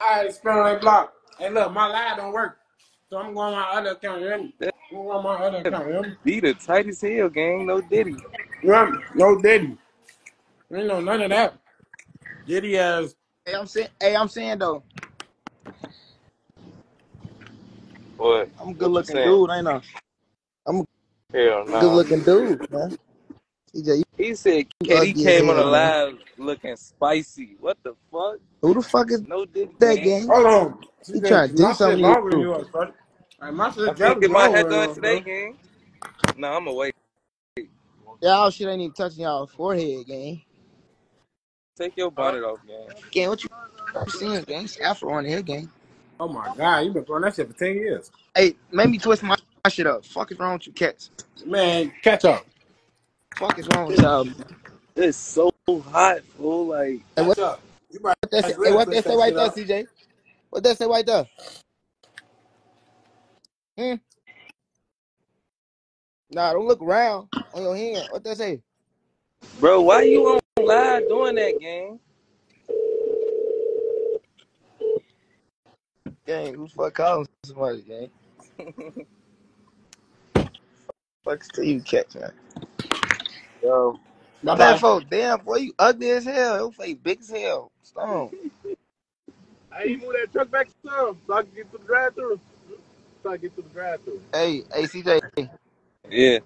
I spend on that block. Hey, look, my live don't work. So I'm going on my other account. You hear me? I'm going on my other account. You hear me? Be the tightest hell, gang. No Diddy. You hear me? No Diddy. Ain't no none of that. Diddy has. Hey, I'm saying, hey, I'm saying though, What? I'm a What good you looking saying? dude, ain't I? I'm a Hell good nah. looking dude, man. TJ, He said you KD ugly as came on the live looking spicy. What the fuck? Who the fuck is No Diddy, that gang. gang? Hold on. He CJ, trying to do my shit something to longer than you. yours, buddy. Like, my I'm shit finna definitely get my hair longer than done yours, today, gang. Nah, I'm away. Y'all shit ain't even touching y'all forehead, gang. Take your bonnet off, gang. Gang, what you seeing, gang? It's Afro on here, gang. Oh my God, you been throwing that shit for 10 years. Hey, make me twist my, my shit up. Fuck is wrong with you cats? Man, catch up. Fuck is wrong with y'all? man? It's so hot, fool. Like, Hey, what up. You might that say, as hey, what twist that say that right there. CJ? What that say right there? Hmm? Nah, don't look around on your hand. What that say? bro, why you on live doing that, game? Gang, who the fuck calling somebody, gang? Fuck's to you, cats, man. Yo, Bye What that bye. for? Damn, boy, you ugly as hell. Your face big as hell. Stone. Hey, you move that truck back some so I can get to the drive through. So I can get to the drive through. Hey, hey, CJ, yeah.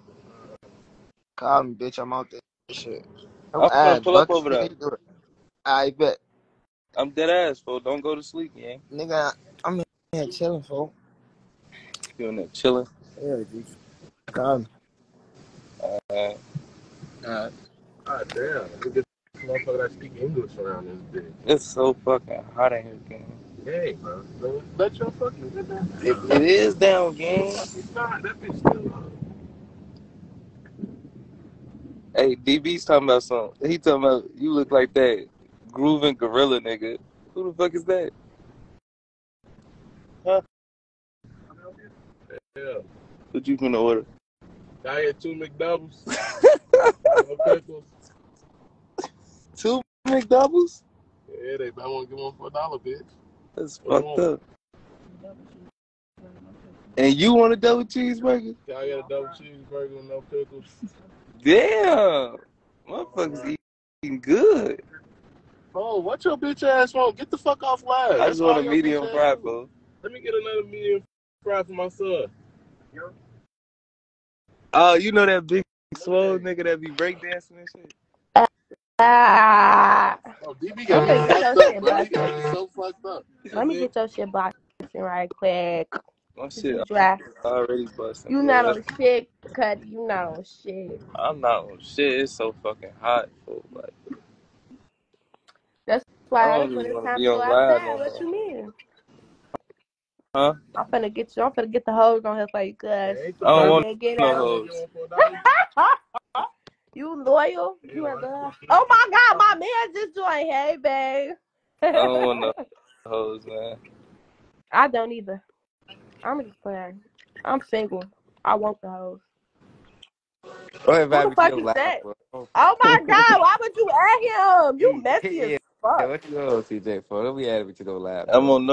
call me, bitch. I'm out there. Shit. I'm I'm gonna ass pull up bucket. over there. Nigga, do it. I bet. I'm dead ass, fool. Don't go to sleep, gang. Nigga, I'm in here chilling, folks. You in there chilling. Yeah, G. Call me. Uh, Uh, God damn. Look at this motherfucker that speak English around this bitch. it's so fucking hot in here, gang. Hey, bro. Let your fucking get that. It, it is down, gang. It's not. That bitch still up. Hey, DB's talking about something. He talking about you look like that grooving gorilla nigga. Who the fuck is that? Huh? Yeah. What you finna order? I had two McDoubles. pickles. Two McDoubles? Yeah, they I want to get one for a dollar, bitch. That's What fucked up. And you want a double cheeseburger? Yeah, I got a double cheeseburger with no pickles. Damn. Motherfuckers eating good. Oh, what your bitch ass want? Get the fuck off live. I just want a medium fry, bro. Let me get another medium fry for my son. Oh, you know that big swole nigga that be breakdancing and shit? Ah, Oh, DB got me get your fucked up, shit bro. He got me so fucked up. Let me get your shit busted right quick. My shit you dry. already busting, You not That's- on shit, cut. You not on shit. I'm not on shit. It's so fucking hot, fool. Like, That's I why don't when even it's want to be on live no What more. you mean? Huh? I'm finna get you. I'm finna get the hoes on here for you, cuz. Ain't I don't want Yeah, get no hoes. You want for a dollar? You loyal? You Yeah, in right. love? Oh my god, my man just joined. Hey, babe. I don't want no hoes, man. I don't either. I'm just playing. I'm single. I want the hoes. Go Who ahead, the fuck is that? bro. Oh, oh my god, why would you add him? You messy as yeah, fuck. what you on, CJ, for? Don't be adding me to no live, I'm bro. on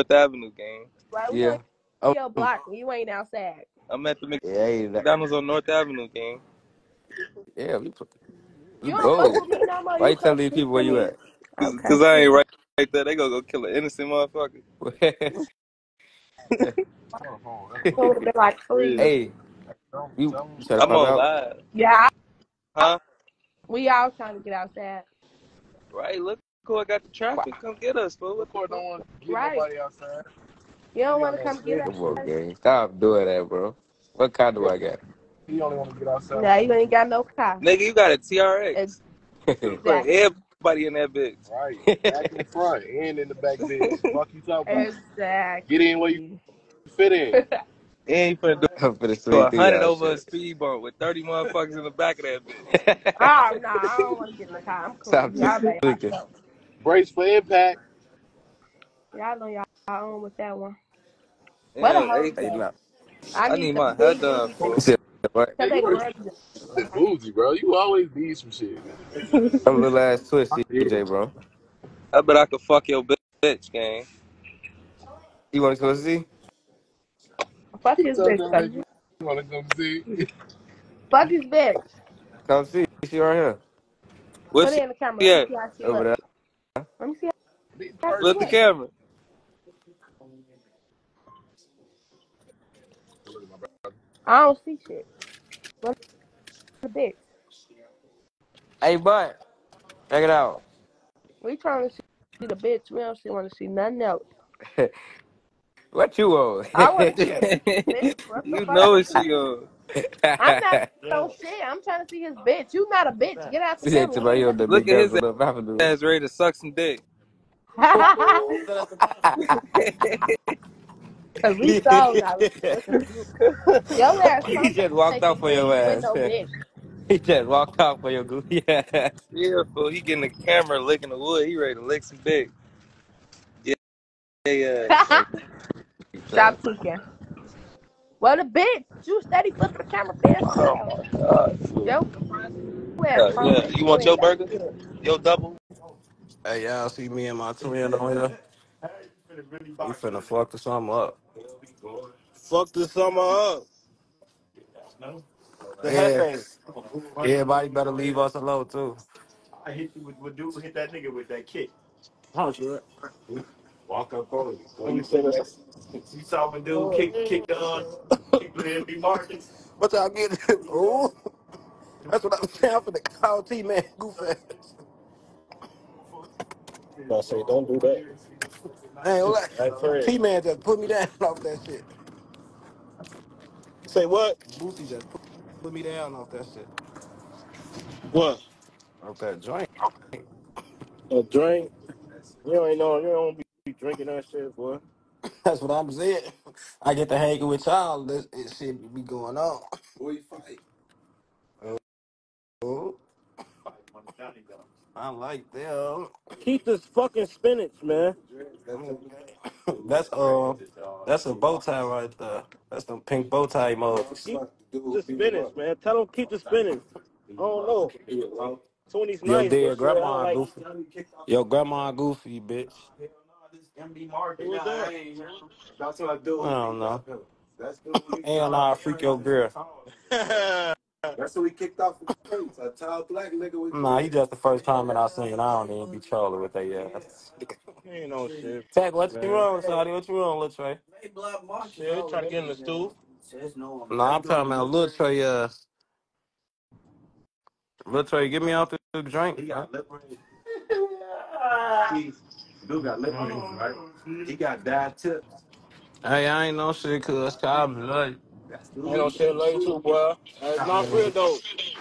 North Avenue, gang. Right, we Yeah. on Oh, your block you ain't outside. I'm at the yeah, ain't that. McDonald's on North Avenue, gang. Yeah, you, You you don't fuck bold. with me no more. Why You you telling these speak people to where you me. at? Cause, Okay. I ain't right, right there. They gonna go kill an innocent motherfucker. It would have been like three. Hey, you, you trying to I'm pop on out? live. Yeah, Huh? we all trying to get outside. Right, look who I got the traffic. Come get us, fool. What the Court fuck? don't want to get Right. nobody outside. You don't want to come get us. Come on, Stop doing that, bro. What car do I got? You only want to get outside. No, you ain't got no car. Nigga, you got a TRX. Put Exactly. everybody in that bitch. Right. Back in front and in the back bitch. Fuck you talking about. Exactly. Get in where you fit in. And you finna do I'm finna a hundred y'all over a speed bump with 30 motherfuckers in the back of that bitch. oh, no, I don't want to get in the car. I'm cool. Stop Y'all by tweaking. yourself. Brace for impact. Y'all on y'all own with that one. Where Yeah, the hoes hey, Hey, nah. I I need need my hair big done, booty fool. You said Hey, you love you. really bougie, bro. You always need some shit. I'm a little ass twist, Yeah. CJ, bro. I bet I could fuck your bitch bitch, gang. You want to go see? Fuck He his told bitch, that nigga you wanna come see. Fuck his bitch. Come see. She right here. Where's Put she it in the camera. Let me at? see how she Over look. there. Let me see how. Flip the camera. Look at my brother. I don't see shit. Look at the bitch. Hey, bud. Check it out. We trying to see the bitch. We don't see want to see nothing else. what you on? I want to see the bitch. What the you fuck? know it's on. I'm not no shit. I'm trying to see his oh, bitch. You not a bitch. Get out the She said camera. to You my ain't yo, the Look at his with ass ready to suck some dick. Cause we saw now. Look at you. Your ass he just walked taking off on your ass. no he just walked off for your goofy ass. Yeah, fool. He getting the camera licking the wood. He ready to lick some dick. Yeah, yeah. yeah. Stop tweaking. Well, the bitch. You steady flipping the camera, bitch. Oh my god. Yo, Yeah, yeah. You You want your burger? shit. Your double? Hey, y'all see me and my twin on here? We finna fuck the summer up. Fuck this summer up. The Yeah, Hefe. everybody better leave us alone too. Huh, sure. Let me When you say this. What y'all get? Ooh, that's what I'm saying for the call T man. Goof ass. I say, don't do that. Hey, like, Fred. T man just put me down off that shit. Say what? Boosie just put, put me down off that shit. What? Off that joint. A drink? You ain't know. You don't be drinking that shit, boy. That's what I'm saying. I get to hanging with y'all. This it shit be going on. We fight. Oh, I like them. Keep this fucking spinach, man. That's uh, that's a bow tie right there. That's them pink bow tie emojis. Keep the spinach, man. Tell them keep the spinach. I don't know. Tony's Yo, nice, but dear shit, I don't grandma like. goofy. Yo, grandma goofy, bitch. Who was that? I do. I don't know. And I freak your girl. That's what we kicked off the streets. A tall black nigga with. Nah, he just the first comment I seen. I don't even be trolling with they ass. ain't no shit, Tech, what you wrong, Saudi? What you wrong, Lil Trey? Shit, trying to get in the stool. Nah, I'm talking about Lil Trey. Uh, Lil Trey, get me out the drink. huh? Mm-hmm. Mm-hmm. Hey, I ain't no shit, cuz. Call me, like. Ain't no shit love you too, boy. That's not real though.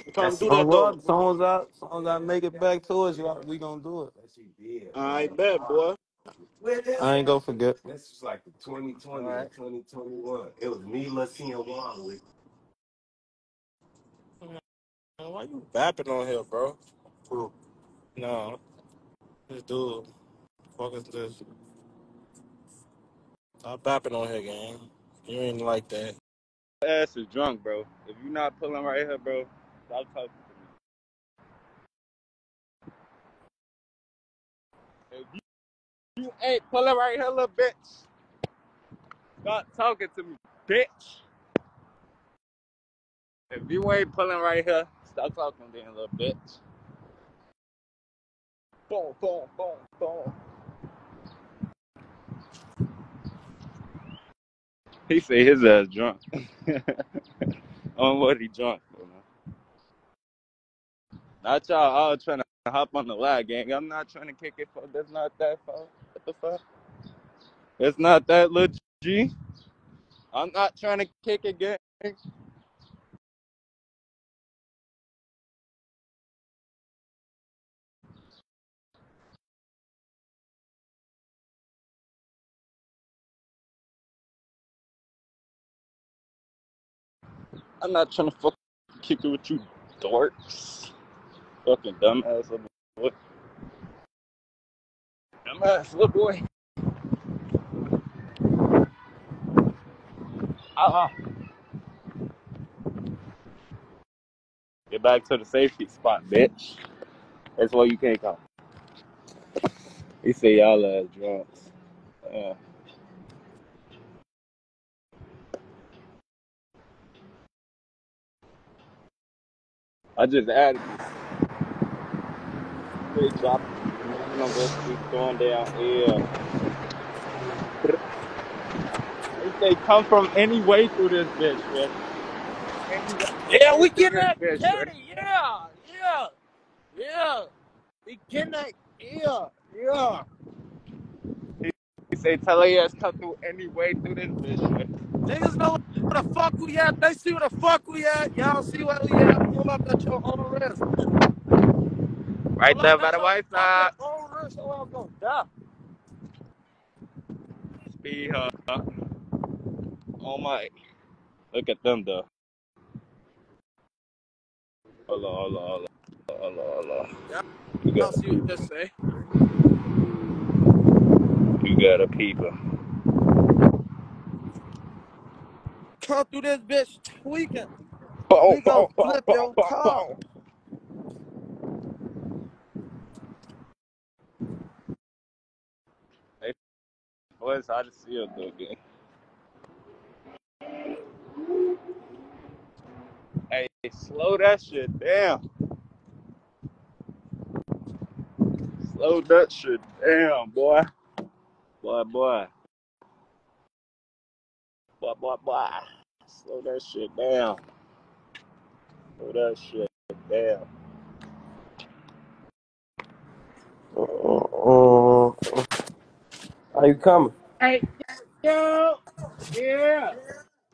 I'm trying to do Oh, that though. well, songs out, songs out, make it back to us. y'all. We gonna do it. I bet, boy. I ain't gonna forget. This was like the 2020 All right. Man, why you bapping on here, bro? No, this dude. Fuck is this? Stop bapping on here, gang. You ain't like that. Your ass is drunk, bro. If you not pulling right here, bro, stop talking to me. If you, you ain't pulling right here, little bitch, stop talking to me, bitch. If you ain't pulling right here, stop talking to me, little bitch. Boom, boom, boom, boom. He say his ass drunk. on what he drunk, bro. Not y'all all trying to hop on the lag, gang. I'm not trying to kick it for. That's not that far. What the fuck? It's not that little. I'm not trying to kick it, gang. I'm not trying to fuck kick it with you dorks. Fucking dumbass little boy. Dumbass little boy. Ah, get back to the safety spot, bitch. That's why you can't come. He say y'all are drunks. Uh, I just added you. They drop number keep going down here. They come from any way through this bitch, man. Yeah, we get that bitch, K. man. Yeah, yeah, yeah. We get that. Yeah, yeah. He say tell her ass come through any way through this bitch, man. Niggas know where the fuck we at. They see where the fuck we at. Y'all see where we at. Pull up at your own risk. Right Pull there by the white side. own risk or else gonna die. Speed her. Oh my. Look at them though. Hold on, hold on, hold on. Hold on, hold. You Y'all got, see what this say. you got a peeper. Come through this bitch tweaking. Boom, We gonna boom, boom, flip boom, your boom, car. boom. Hey, boys, how to see you though, gang? Hey, slow that shit down. Slow that shit down, boy. Boy, boy. Boy, boy, boy. Slow that shit down. Slow that shit down. Uh, how you coming? Hey, yo. Yeah.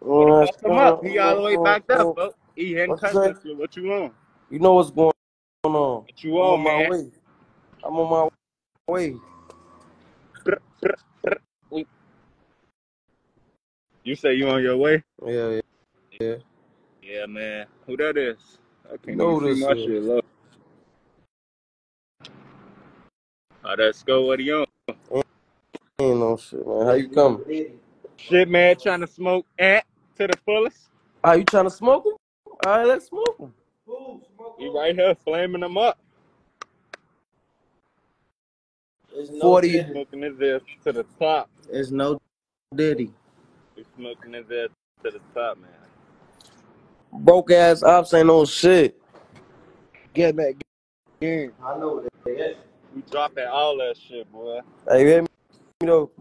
Better Uh, bust him uh, up. He all the way backed up, folks. He hadn't what you cut say? this. What you want? You know what's going on? What you I'm want, on my man? way. I'm on my way. You say you on your way? Yeah, yeah. yeah. Yeah, man. Who that is? I can't know even who see this my is. shit. Look. Oh, that's go. What are you on? Ain't no shit, man. How you coming? Shit, man. Trying to smoke at to the fullest. Are you trying to smoke them? All right, let's smoke them. He right here flaming them up. 40. Smoking his ass to the top. There's no diddy. He smoking his ass to the top, man. Broke ass ops ain't no shit. Get that Game. I know that. We dropping all that shit, boy. Hey, you hear me though?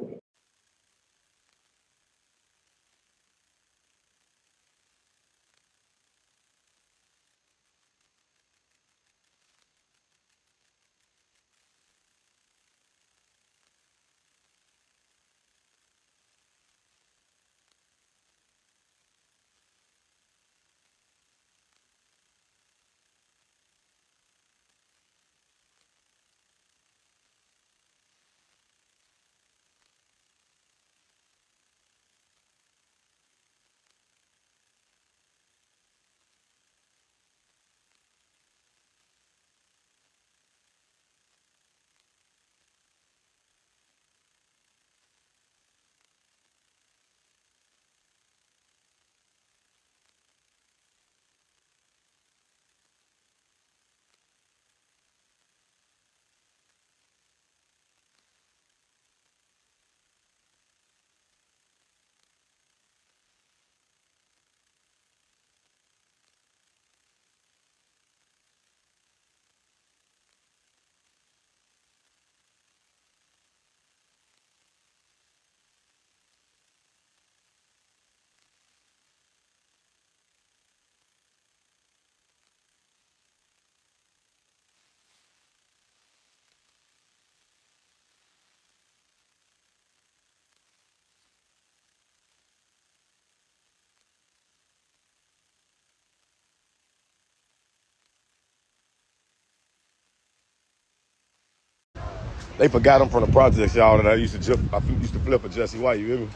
They forgot him from the projects, y'all, that I used to jump, I used to flip for Jesse White, you hear me?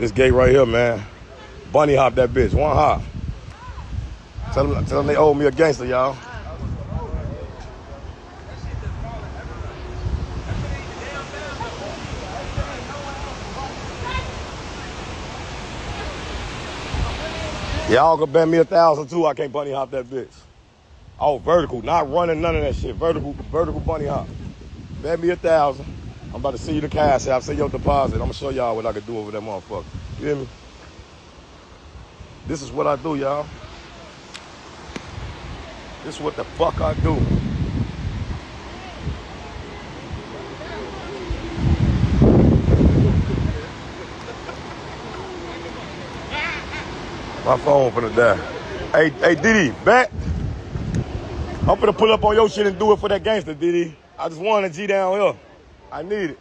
This gate right here, man. Bunny hop that bitch, one hop. Tell them, tell them they owe me a gangster, y'all. Y'all can bet me a thousand too, I can't bunny hop that bitch. Oh, vertical, not running, none of that shit. Vertical, vertical bunny hop. Bet me a thousand. I'm about to see you the cash app. See your deposit. I'm gonna show y'all what I can do over that motherfucker. You hear me? This is what I do, y'all. This is what the fuck I do. My phone finna die. Hey, hey, Diddy, back. I'm finna pull up on your shit and do it for that gangster, Diddy. I just want a G down here. I need it.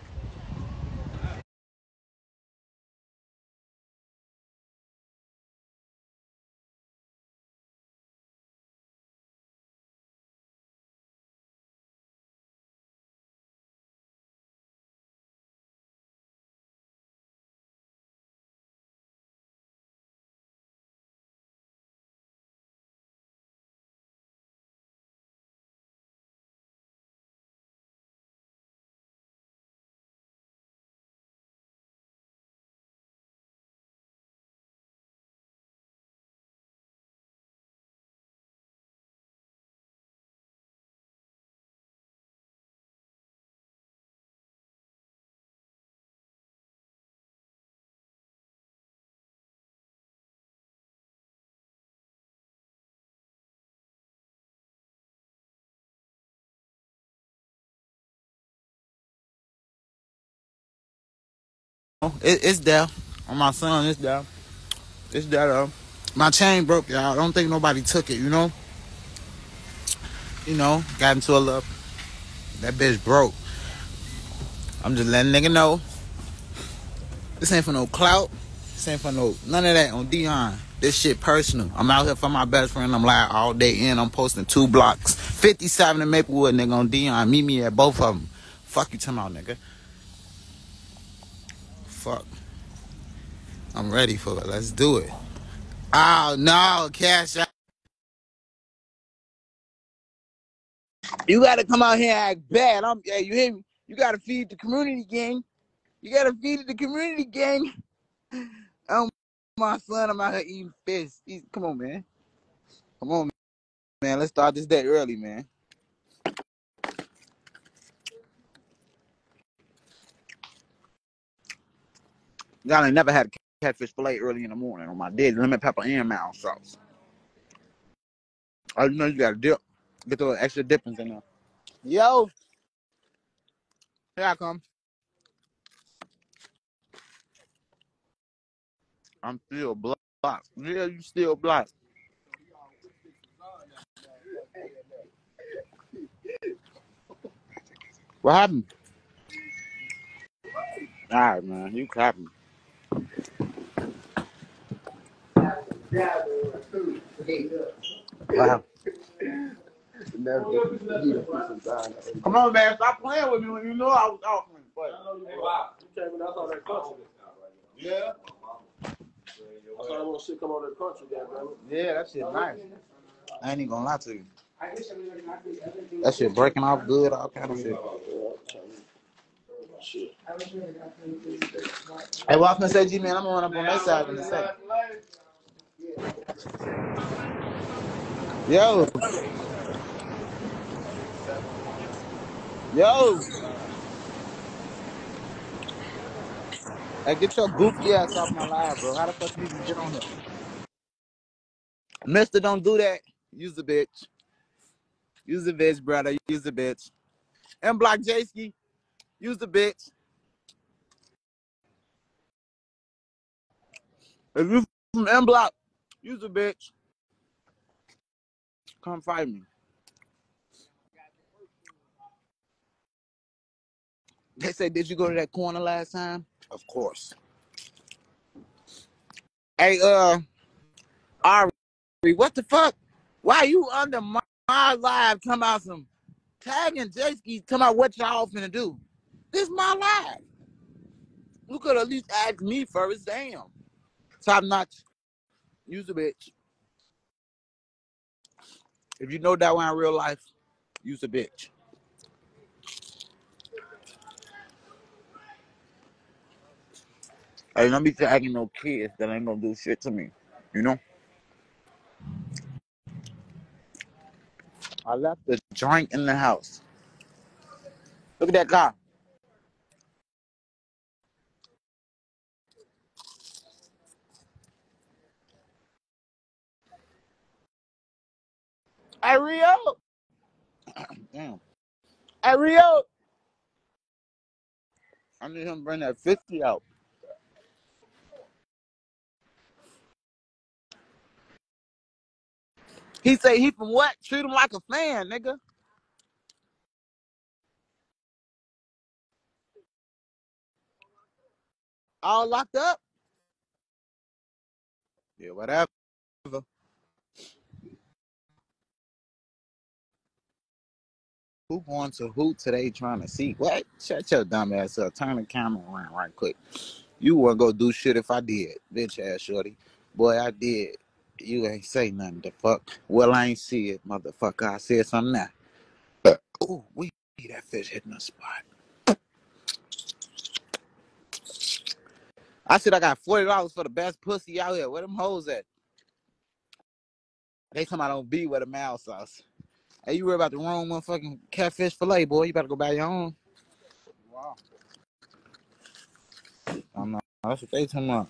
Oh, it, it's there. On my son, it's there. It's there though. My chain broke, y'all. I don't think nobody took it, you know? You know, got into a love. That bitch broke. I'm just letting nigga know. This ain't for no clout. This ain't for no none of that on Dion. This shit personal. I'm out here for my best friend. I'm live all day in. I'm posting two blocks. 57 in Maplewood, nigga, on Dion. Meet me at both of them. Fuck you, talking about, nigga. Fuck. I'm ready for it. Let's do it. Oh no, cash out. You gotta come out here and act bad. I'm yeah, you hear me? You gotta feed the community gang. You gotta feed the community gang. Oh my son, I'm out here eating fish. He's, come on, man. Come on, man. Let's start this day early, man. Y'all ain't never had a catfish fillet early in the morning on my dead lemon pepper and mild sauce. I know you gotta dip. Get those extra dippings in there. Yo, here I come. I'm still blocked. Yeah, you still blocked. What happened? All right, man. You clapping. Wow. Come on, man. Stop playing with me when you know I was talking. But Yeah. I saw that little shit come out of the country, goddamn yeah, that shit nice. I ain't even gonna lie to you. That shit breaking off good, all kind of shit. Shit. Hey, was gonna G man, I'm gonna run up on that side in a second. Yo, yo, hey, get your goofy ass off my live, bro. How the fuck you even get on here? Mister, don't do that. Use the bitch. Use the bitch, brother. Use the bitch. M Block J-Ski. Use the bitch. If you from M Block, use the bitch. Come fight me. They say, did you go to that corner last time? Of course. Hey, uh, Ari, what the fuck? Why you under my, my live come out some tagging J-Ski come out what y'all finna do? This my life. You could at least ask me first. Damn. Top notch. Use a bitch. If you know that one in real life, use a bitch. Hey, don't be tagging no kids that ain't gonna do shit to me. You know? I left the joint in the house. Look at that car. Hey Rio. Damn. Hey Rio. I need him to bring that 50 out. He say he from what? Treat him like a fan, nigga. All locked up? Yeah, whatever. Who going to who today trying to see? What? Shut your dumb ass up. Turn the camera around right quick. You wouldn't go do shit if I did, bitch ass shorty. Boy, I did. You ain't say nothing to fuck. Well, I ain't see it, motherfucker. I said something now. Ooh, we see that fish hitting the spot. I said I got forty dollars for the best pussy out here. Where them hoes at? They talking about don't be with a mouth sauce. Hey, you were about the wrong motherfucking catfish fillet, boy. You better go buy your own. Wow. I don't know. That's what they talking about.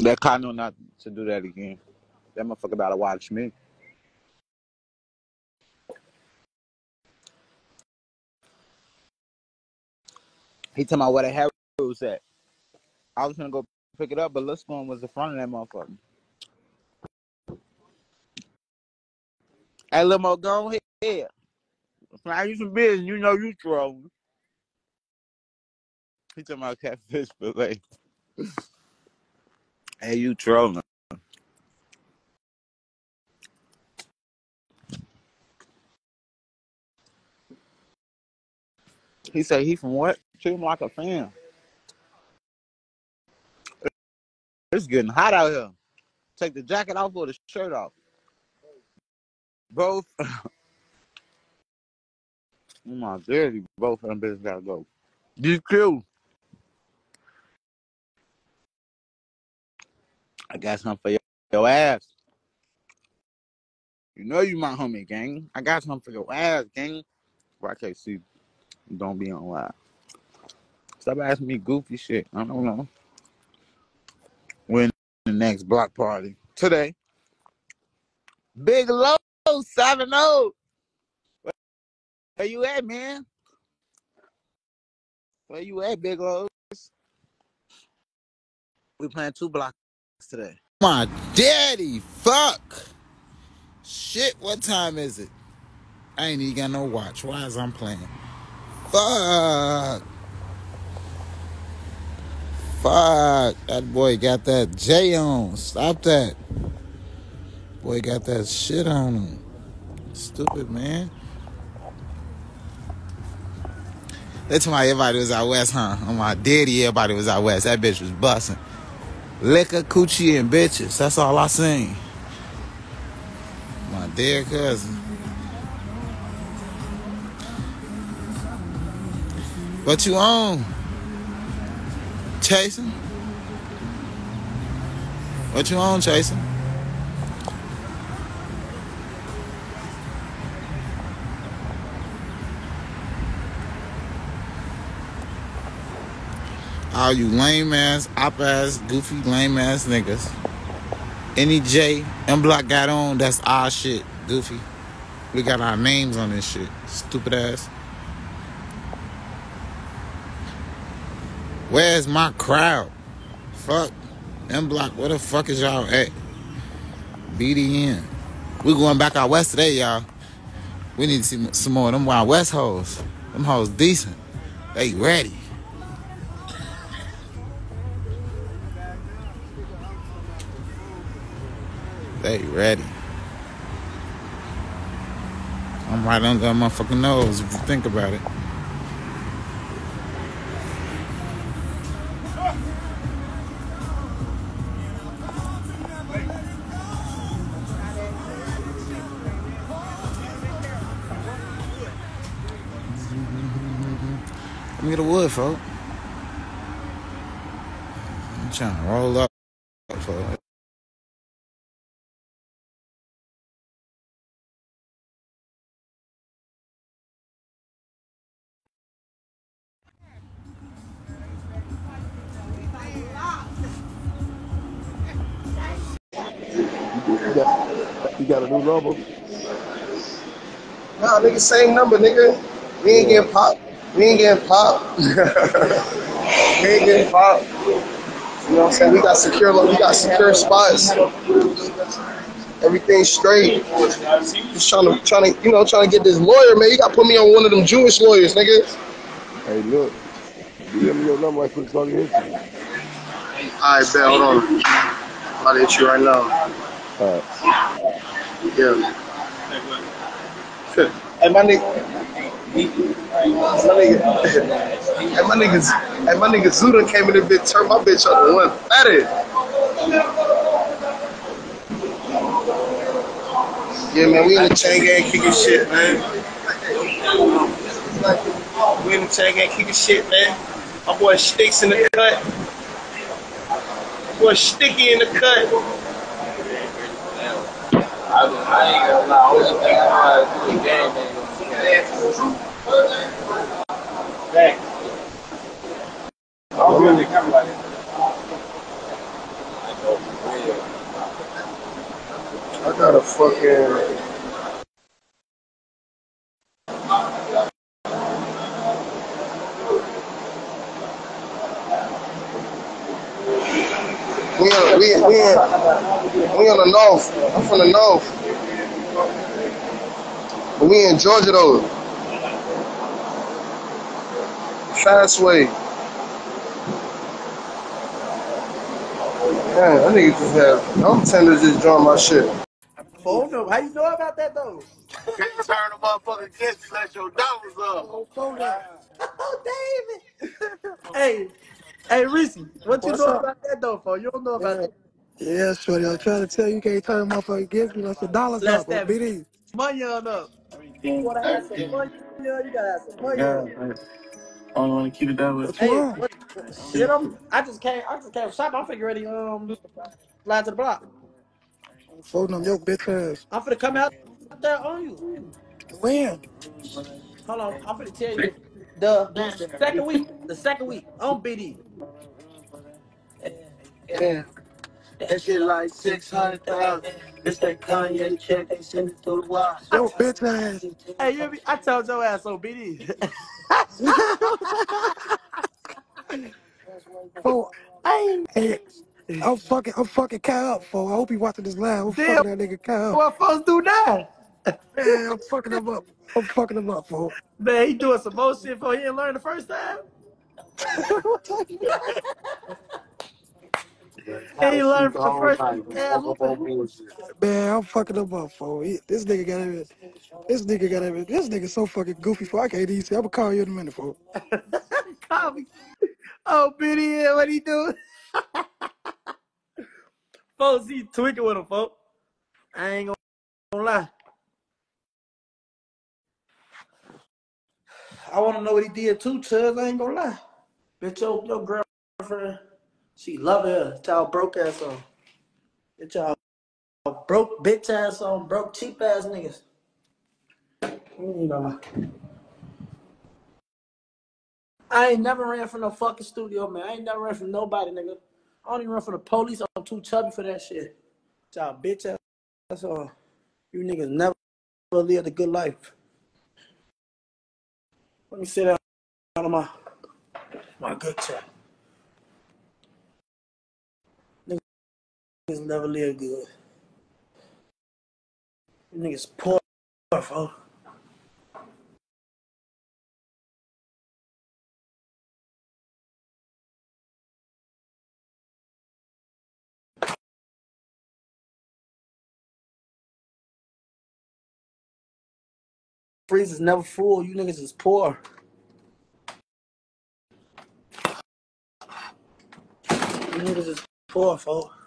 That car know not to do that again. That motherfucker about to watch me. He talking me where the hell was at. I was gonna go pick it up, but this one was the front of that motherfucker. Hey, Limo, go ahead. Find you some business. You know you trolling. He talking about catfish fillet. Hey, you trolling. He said he from what? Treat him like a fan. It's getting hot out here. Take the jacket off or the shirt off. Both. oh my daddy, both of them bitches gotta go. DQ. I got something for your, your ass. You know you my homie, gang. I got something for your ass, gang. See. Don't be on live. Stop asking me goofy shit. I don't know. Next block party today. Big Low seven zero. Where you at, man? Where you at, Big Low? We playing two blocks today. My daddy, fuck. Shit, what time is it? I ain't even got no watch. Why is I'm playing? Fuck. Fuck. That boy got that J on. Stop that. Boy got that shit on him. Stupid, man. That's why everybody was out west, huh? On my daddy, everybody was out west. That bitch was busting. Liquor, coochie, and bitches. That's all I seen. My dear cousin. What you on? Chasing? What you on, chasing? All you lame ass, op ass, goofy, lame ass niggas. Any J M Block got on, that's our shit, goofy. We got our names on this shit. Stupid ass. Where's my crowd? Fuck. M Block, where the fuck is y'all at? BDN. We going back out west today, y'all. We need to see some more of them Wild West hoes. Them hoes decent. They ready. They ready. I'm right under my fucking nose if you think about it. Give me the wood, folks. I'm trying to roll up, folks. You got a new number? Nah, nigga, same number, nigga. We ain't yeah. getting popped. We ain't getting popped. we ain't getting popped. You know what I'm saying? We got secure, we got secure spots. Everything's straight. Just trying to, trying to, you know, trying to get this lawyer, man. You got to put me on one of them Jewish lawyers, nigga. Hey, look. DM me your number. I put talking hit you. All right, bet. Hold on. I'll hit you right now. All right. Yeah. Hey, my nigga. Hey, my niggas, hey, my nigga Zuda came in the bitch, turned my bitch up to one thirty. Yeah, man, we in the chain gang kicking shit, man. We in the chain gang kicking shit, man. My boy Sticks in the cut. My boy Sticky in the cut. I, ain't gonna lie. I was thinking about doing game day. I'm really coming like that. I got a fucking. We on, we, in, we on the north. I'm from the north. But we in Georgia though. Fast way. Man, that nigga just have. I'm tender just join my shit. Phone number. How you know about that though? Turn the motherfucker against you, let your dollars up. Oh, phone number. Oh, David. hey, hey, Reese, what you What's know up? about that though? For you don't know about Yeah, that. yeah, shorty. I'm trying to tell you, you can't turn motherfucker against me. Let your dollars Let's up, that BD. money on up. You wanna have some money on? You gotta have some money Yeah, on. I don't want to keep it that way. What you Hey, want? what? Shit, I'm. I just came. I just came shop. I'm finna get ready. Um, fly to the block. Phone them your bitch ass. I'm finna come out there on you. When? Hold on. I'm finna tell you. The the second week. The second week on BD. Yeah. That shit like 600,000. It's that Kanye check, they send it through the wire. Yo, bitch ass. Hey, you hear me? I told your ass on BD. Fo, I hey, ain't. I'm fucking, I'm fucking Kai up, fo. I hope he watching this live. I'm Damn, fucking that nigga Kai up. what folks do now? Man, I'm fucking him up. I'm fucking him up, fo. Man, he doing some more shit for he didn't learn the first time. He learned from the first whooping. Man, I'm fucking up, fo. He- This nigga got every, this nigga got every, this nigga so fucking goofy, fo. I can't even see. I'm gonna call you in a minute, fo. Call me. Oh, Biddy, yeah, what he doing? folks, he tweaking with him, folks. I ain't gonna lie. I wanna know what he did too, Chubbs. I ain't gonna lie. Bitch, your, your girlfriend, she love her. Y'all broke ass on. Bitch, y'all broke bitch ass on, broke cheap ass niggas. I ain't. Never ran from no fucking studio, man. I ain't never ran from nobody, nigga. I don't even run from the police. I'm too chubby for that shit. Y'all bitch ass. All. You niggas never lived a good life. Let me sit down on my my good chair. Niggas never lived good. You niggas poor, bro. Freezer's never full. You niggas is poor. You niggas is poor, folks.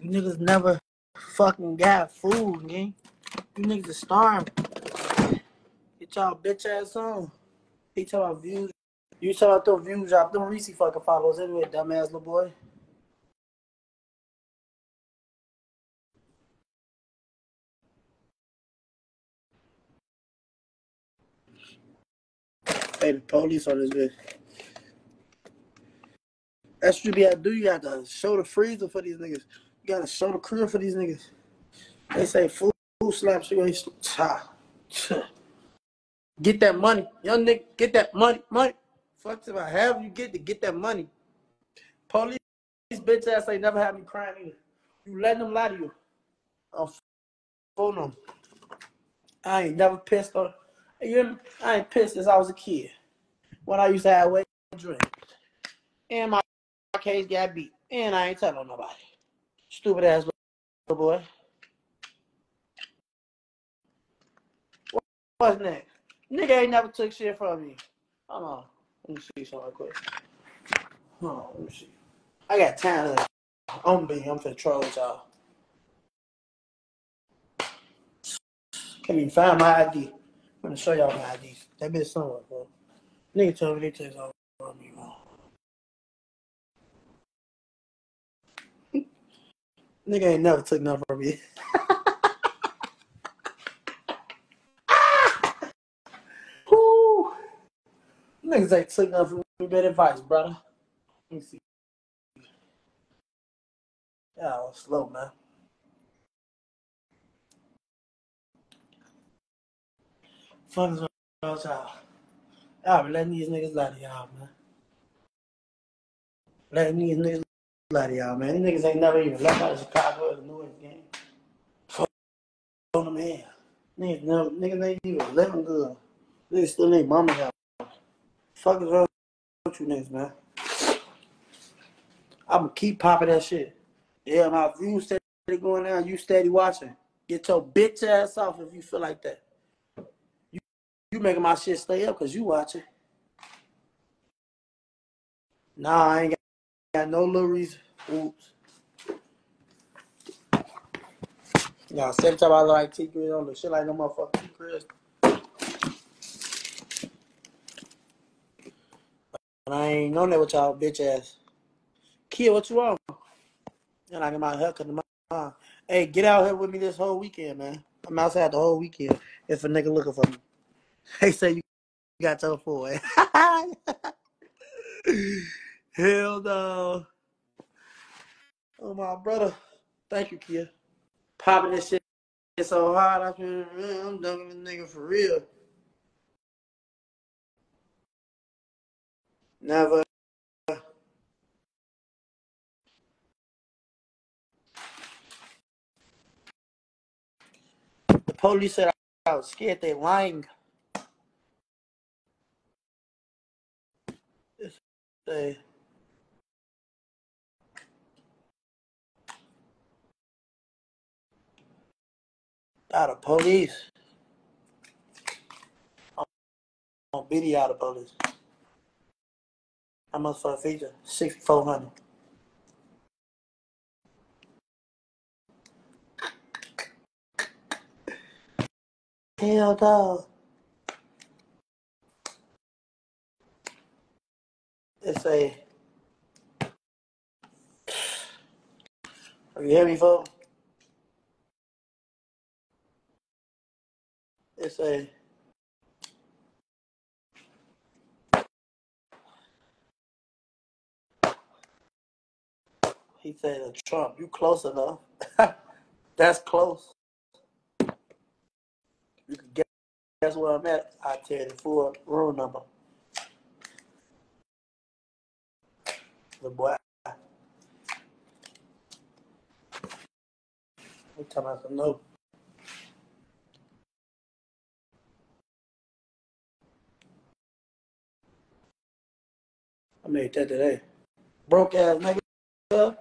You niggas never fucking got food, gang. You niggas are starving. Get y'all bitch ass on. He talking about views. You talking about them views drop. Them Reese fucking follows anyway, dumbass little boy. Hey, the police on this bitch. That's what you be do. You have to show the freezer for these niggas. Gotta show the crib for these niggas. They say food, food slaps you ah. Get that money. Young nigga, get that money, money. Fuck if I have you get to get that money. Police bitch ass ain't never had me crying either. You letting them lie to you. I'm phone them. I ain't never pissed on you? I ain't pissed since I was a kid. When I used to have way drink. And my case got beat. And I ain't telling nobody. Stupid ass little boy. What's next? Nigga ain't never took shit from me. Hold on. Let me see something quick. Hold on, let me see. I got time to I'm be I'm finna troll y'all. Can't even find my ID. I'm gonna show y'all my ID. That bitch somewhere, bro. Nigga told me they takes all from me, bro. Nigga ain't never took nothing from me. Woo! Niggas ain't took nothing from me. Bad advice, brother. Let me see. Yeah, I was slow, man. Fuck is wrong with y'all? Y'all be letting these niggas lie to y'all, man. Letting these niggas to y'all, man. These niggas ain't never even left out of Chicago the Newark game. Fuck on them here. Niggas, never, niggas ain't even living good. Niggas still ain't mama house. Fuck is wrong with you niggas, man? I'ma keep popping that shit. Yeah, my views steady going down. You steady watching. Get your bitch ass off if you feel like that. You, you making my shit stay up because you watching. Nah, I ain't got, got no little. Oops. Y'all, same time I like T Grid on the shit like no motherfucking T Chris. But I ain't on that with y'all bitch ass. Kid, what you on? And I get my haircut tomorrow. Hey, get out here with me this whole weekend, man. I'm outside the whole weekend if a nigga looking for me. They say you got your boy. Hell no. Oh, my brother. Thank you, kid. Popping this shit so hard, I feel, I'm dunking this nigga for real. Never. The police said I was scared they lying. Say, out of police. On video out of police. How much for a feature? Sixty four hundred. Hell no. It's a. You hear me, folks? It's a. He said, uh, Trump, you close enough. That's close. You can guess, guess where I'm at. I tell you the full room number. The boy. We talking about some no. Made that today. Broke ass nigga. Bro-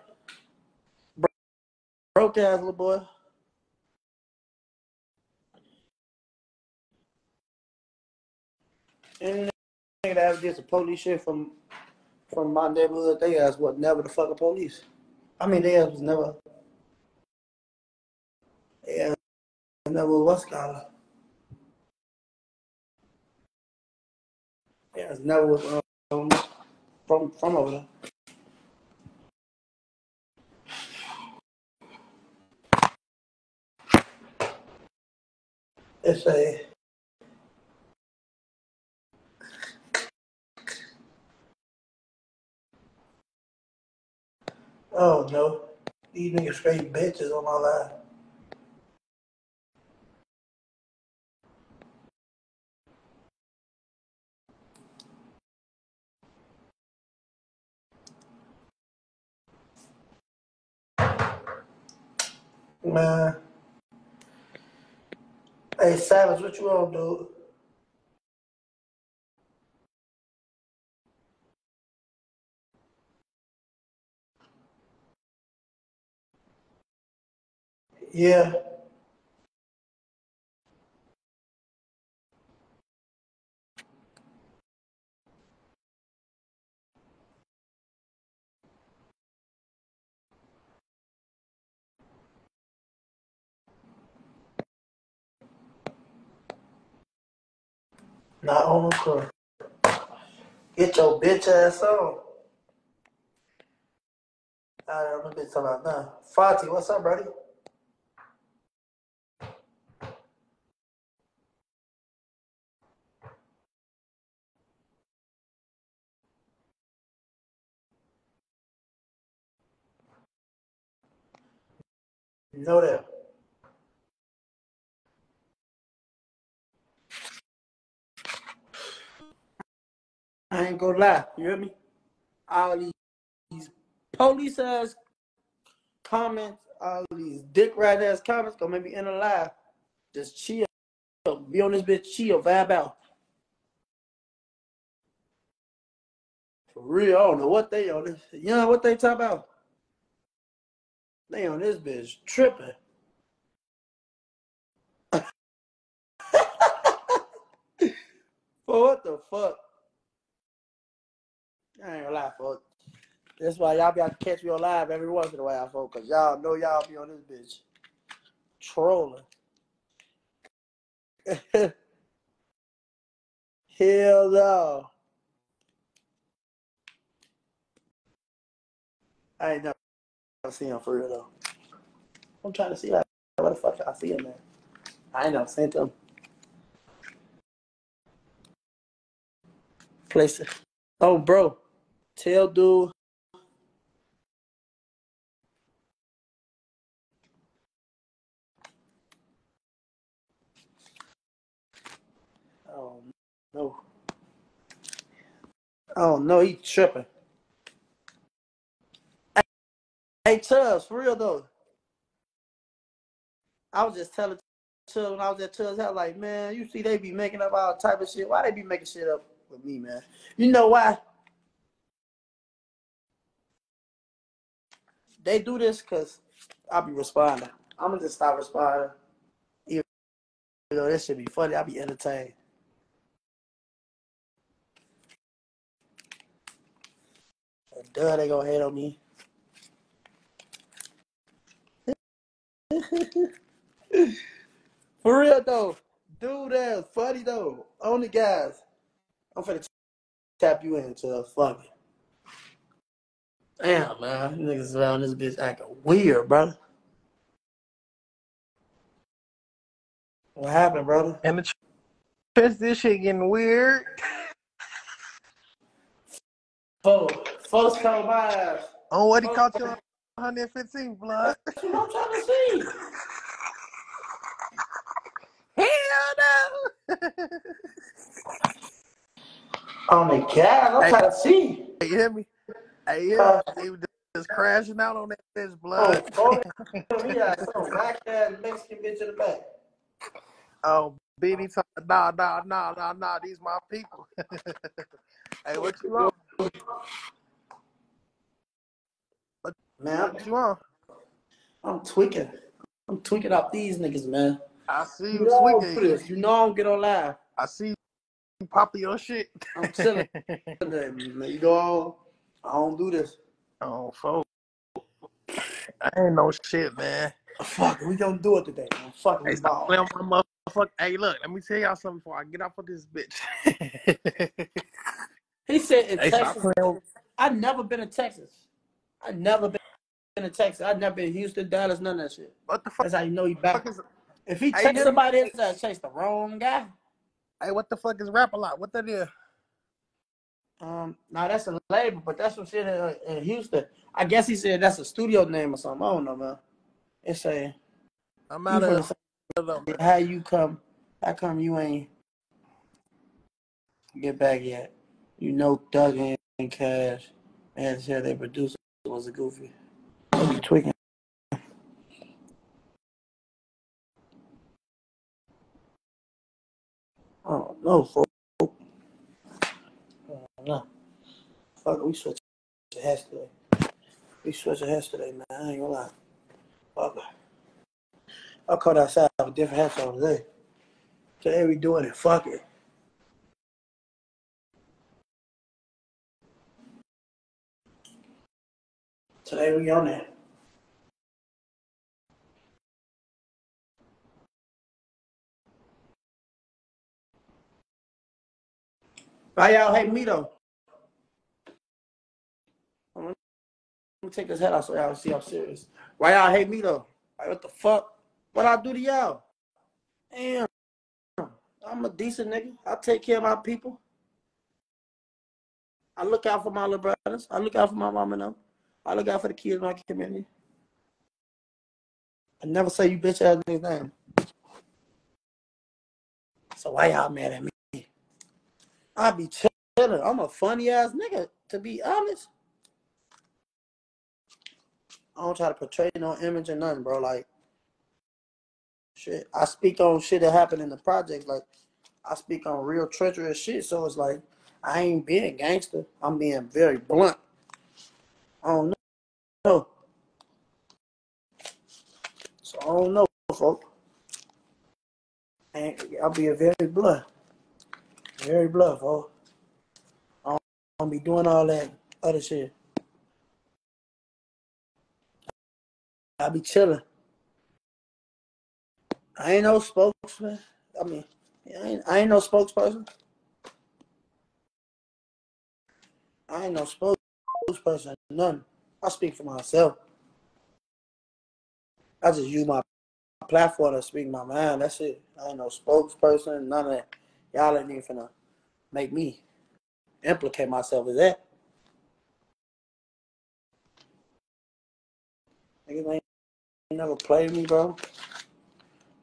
Broke ass little boy. Any nigga that did some police shit from from my neighborhood, they ass was never the fucking police. I mean, they ass was never. Ass never was scholar. Ass never was um, from from over there. It's a. Oh no, these niggas straight bitches on my life. Man. Hey, Savage, what you on, dude? Yeah. Not on the crew. Get your bitch ass on. Alright, I'm a bitch talking about now. Fati, what's up, buddy? Know that. I ain't gonna lie. You hear me? All these, police ass comments, all these dick rat ass comments gonna make me end a live. Just chill. Be on this bitch, chill, vibe out. For real, I don't know what they on this. You know what they talk about? They on this bitch tripping. For what the fuck? I ain't gonna lie, folks. That's why y'all be able to catch me on live every once in a while, folks, because y'all know y'all be on this bitch trolling. Hell no. I ain't never seen him for real, though. I'm trying to see, like, what the fuck I see him, man. I ain't never seen him. Place it. Oh, bro. Tell dude. Oh, no. Oh, no, he tripping. Hey, Tubbs, for real, though. I was just telling Tubbs when I was at Tubbs' house, like, man, you see they be making up all type of shit. Why they be making shit up with me, man? You know why? They do this because I'll be responding. I'm gonna just stop responding. Even though this should be funny, I'll be entertained. Duh, they gonna hate on me. For real though, dude, that's funny though. Only guys, I'm finna tap you into a fucking. Damn, man, niggas around this bitch acting weird, brother. What happened, brother? And the trench, this shit getting weird. Folks, folks told my ass. On oh, what he caught you on 115 blood. that's what I'm trying to see. Hell no. On the gas, I'm trying to see. you hear me? Hey, yeah, Uh, he was just crashing out on that bitch oh, blood. phone me got some black ass Mexican bitch in the back. oh, BD talk, nah, nah, nah, nah, nah, these my people. hey, what you on? What, Man, I'm, what you on? I'm tweaking. I'm tweaking off these niggas, man. I see You you know I don't tweaking. this. You know I don't get on live. I see you popping your shit. I'm chilling. You know I don't do this. oh, folks. I ain't no shit, man. Fuck, we gonna do it today, man. Fuck, Hey, stop playing my motherfucker. Hey, look, let me tell y'all something before I get off of this bitch. He said in hey, Texas. playing with I never been to Texas. I've never been to Texas. I've never been to Houston, Dallas, none of that shit. what the fuck That's how you know he back. is If he Hey, chase somebody else, that chase the wrong guy. Hey, what the fuck is Rap-A-Lot? What that is? Um, now that's a label, but that's some shit in, uh, in, Houston. I guess he said that's a studio name or something. I don't know, man. It's a. I'm out of. How you come? How come you ain't get back yet? You know, Doug and Cash and said they producer was a goofy. Oh, tweaking. Oh no, I know. Fuck we switched hats today. We switched hats today, man. I ain't gonna lie. Fuck. I caught outside with different hats on today. Today we doing it. Fuck it. Today we on that. Why y'all hate me though? Me take this hat off so y'all see I'm serious. Why y'all hate me though? Like what the fuck? What I do to y'all? Damn. I'm a decent nigga. I take care of my people. I look out for my little brothers. I look out for my mom and them. I look out for the kids in my community. I never say you bitch ass niggas name. So why y'all mad at me? I be chilling. I'm a funny ass nigga, to be honest. I don't try to portray no image or nothing, bro. Like, shit. I speak on shit that happened in the project. Like, I speak on real treacherous shit. So it's like, I ain't being gangster. I'm being very blunt. I don't know. So I don't know, folks. And I'll be a very blunt. Very. I don't, I don't be doing all that other shit. I be chilling. I ain't no spokesman. I mean, I ain't, I ain't no spokesperson. I ain't no spokesperson. None. I speak for myself. I just use my platform to speak my mind. That's it. I ain't no spokesperson. None of that. Y'all ain't even finna make me implicate myself as that. Niggas ain't never played with me, bro.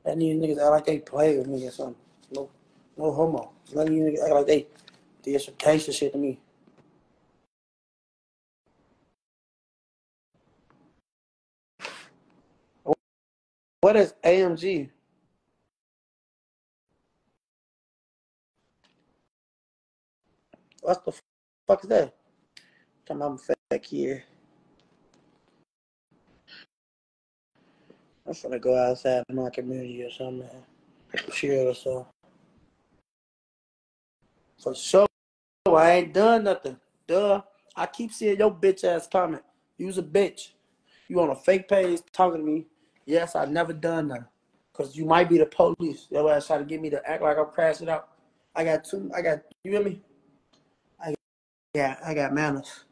That these niggas act like they play with me or something. No, no homo. None of you niggas act like they did some gangster shit to me. What is AMG? What the fuck is that? Come on, fat kid. I'm finna go outside my community or something. Chill or so. For sure, I ain't done nothing. Duh. I keep seeing your bitch ass comment. You's a bitch. You on a fake page talking to me. Yes, I never done that. Cause you might be the police. Your ass try to get me to act like I'm crashing out. I got two. I got. You hear me? Yeah. I got manners.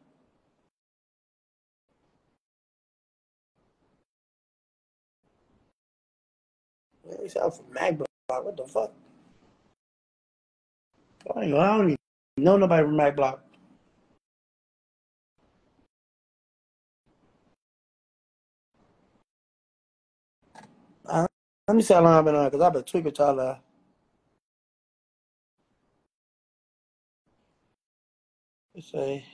Say I'm from. What the fuck? I don't, even know nobody from MacBlock. Uh, let me see how long I've been on because I've been tweaking y'all out. See.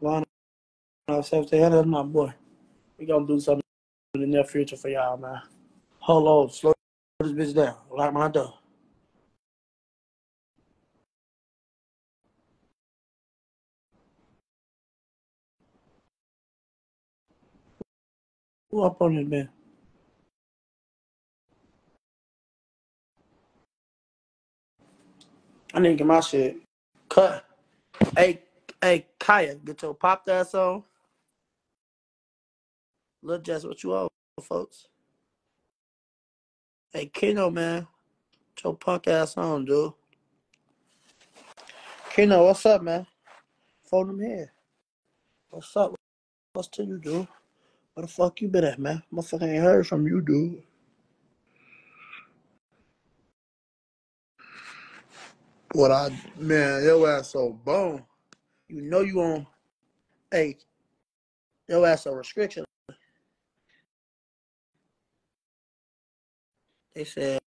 Line up 1700, that's my boy. We gonna do something in the near future for y'all, man. Hold on, slow this bitch down. Lock my door. Who up on this man? I need to get my shit cut. Hey, hey, Kaya, get your pop ass on. Look, just what you owe, folks. Hey, Keno, man. Get your punk ass on, dude. Keno, what's up, man? Phone him here. What's up? What's to you, dude? Where the fuck you been at, man? Motherfucker ain't heard from you, dude. What I, man, your ass so bone. You know you on, hey, your ass a restriction. They said,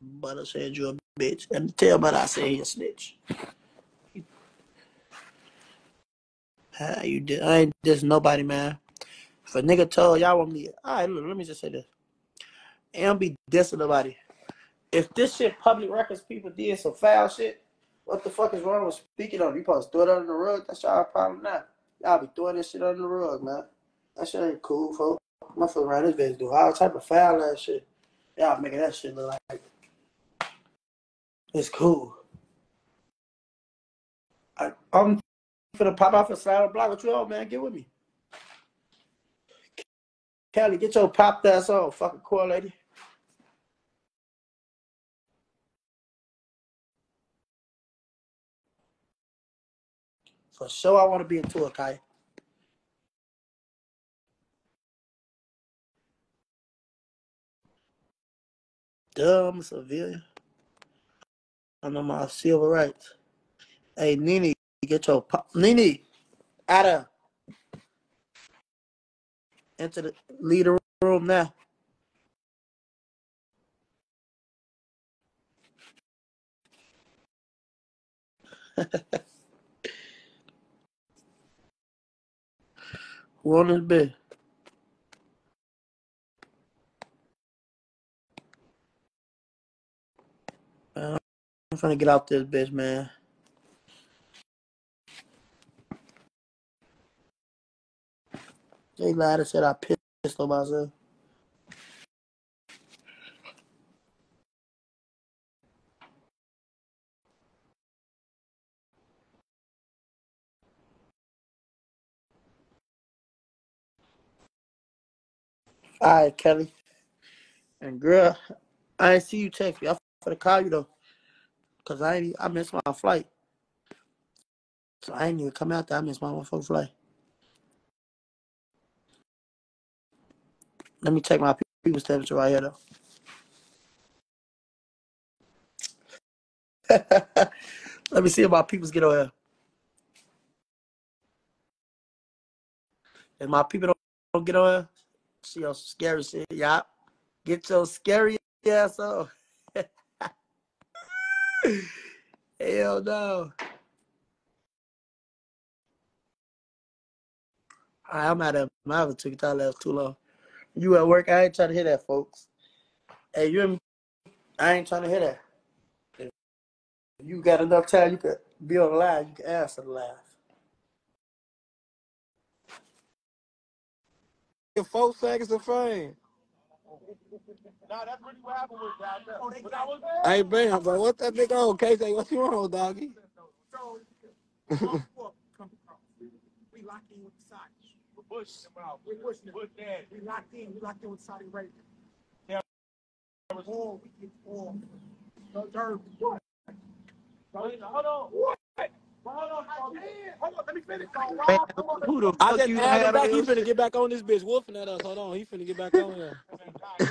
Butter said you a bitch. And tell Butter I said he a snitch. You did? I ain't just nobody, man. If a nigga told y'all want me, all right, let me just say this. I don't be dissing nobody. If this shit public records people did some foul shit, what the fuck is wrong with speaking on? You supposed to throw it under the rug? That's y'all problem now. Y'all be throwing this shit under the rug, man. That shit ain't cool, folks. Motherfucker around this bitch do all type of foul ass shit. Y'all making that shit look like it's cool. I, I'm finna pop off a side of the block. What you on, man? Get with me. Kelly, get your pop ass on, fucking core lady. For sure, I want to be into tour, Kai. Dumb civilian. I know my civil rights. Hey, Nene, get your pop. Nene, out of into the leader room now. Who on this bed? I'm trying to get out this bitch, man. They lied and said I pissed on myself. All right, Kelly. And girl, I ain't see you text me. I'm finna call you though. Cause I ain't I missed my flight. So I ain't even come out there. I missed my motherfucking flight. Let me check my people's temperature right here though. Let me see if my peoples get on here. If my people don't, don't get on here, see your scary shit. Yeah. Get your scary ass on. Hell no. I'm out of my ticket. I left too long. You at work? I ain't trying to hear that, folks. Hey, you hear me? I ain't trying to hear that. If you got enough time, you could be on the line. You can answer the line. Get four seconds of fame. Hey, man, bro, what that nigga on? KJ, what you on, doggy? We locked in with the Saudis. Bush. We Bush. Bush dad. We locked in. We locked in with Saudi Arabia. Yeah. All we get all. No dirt. What? Hold on. What? Hold on. Hold on. Let me finish. Man, who the I just you him had back. on He finna get back on this bitch wolfing at us. Hold on. He finna get back on here.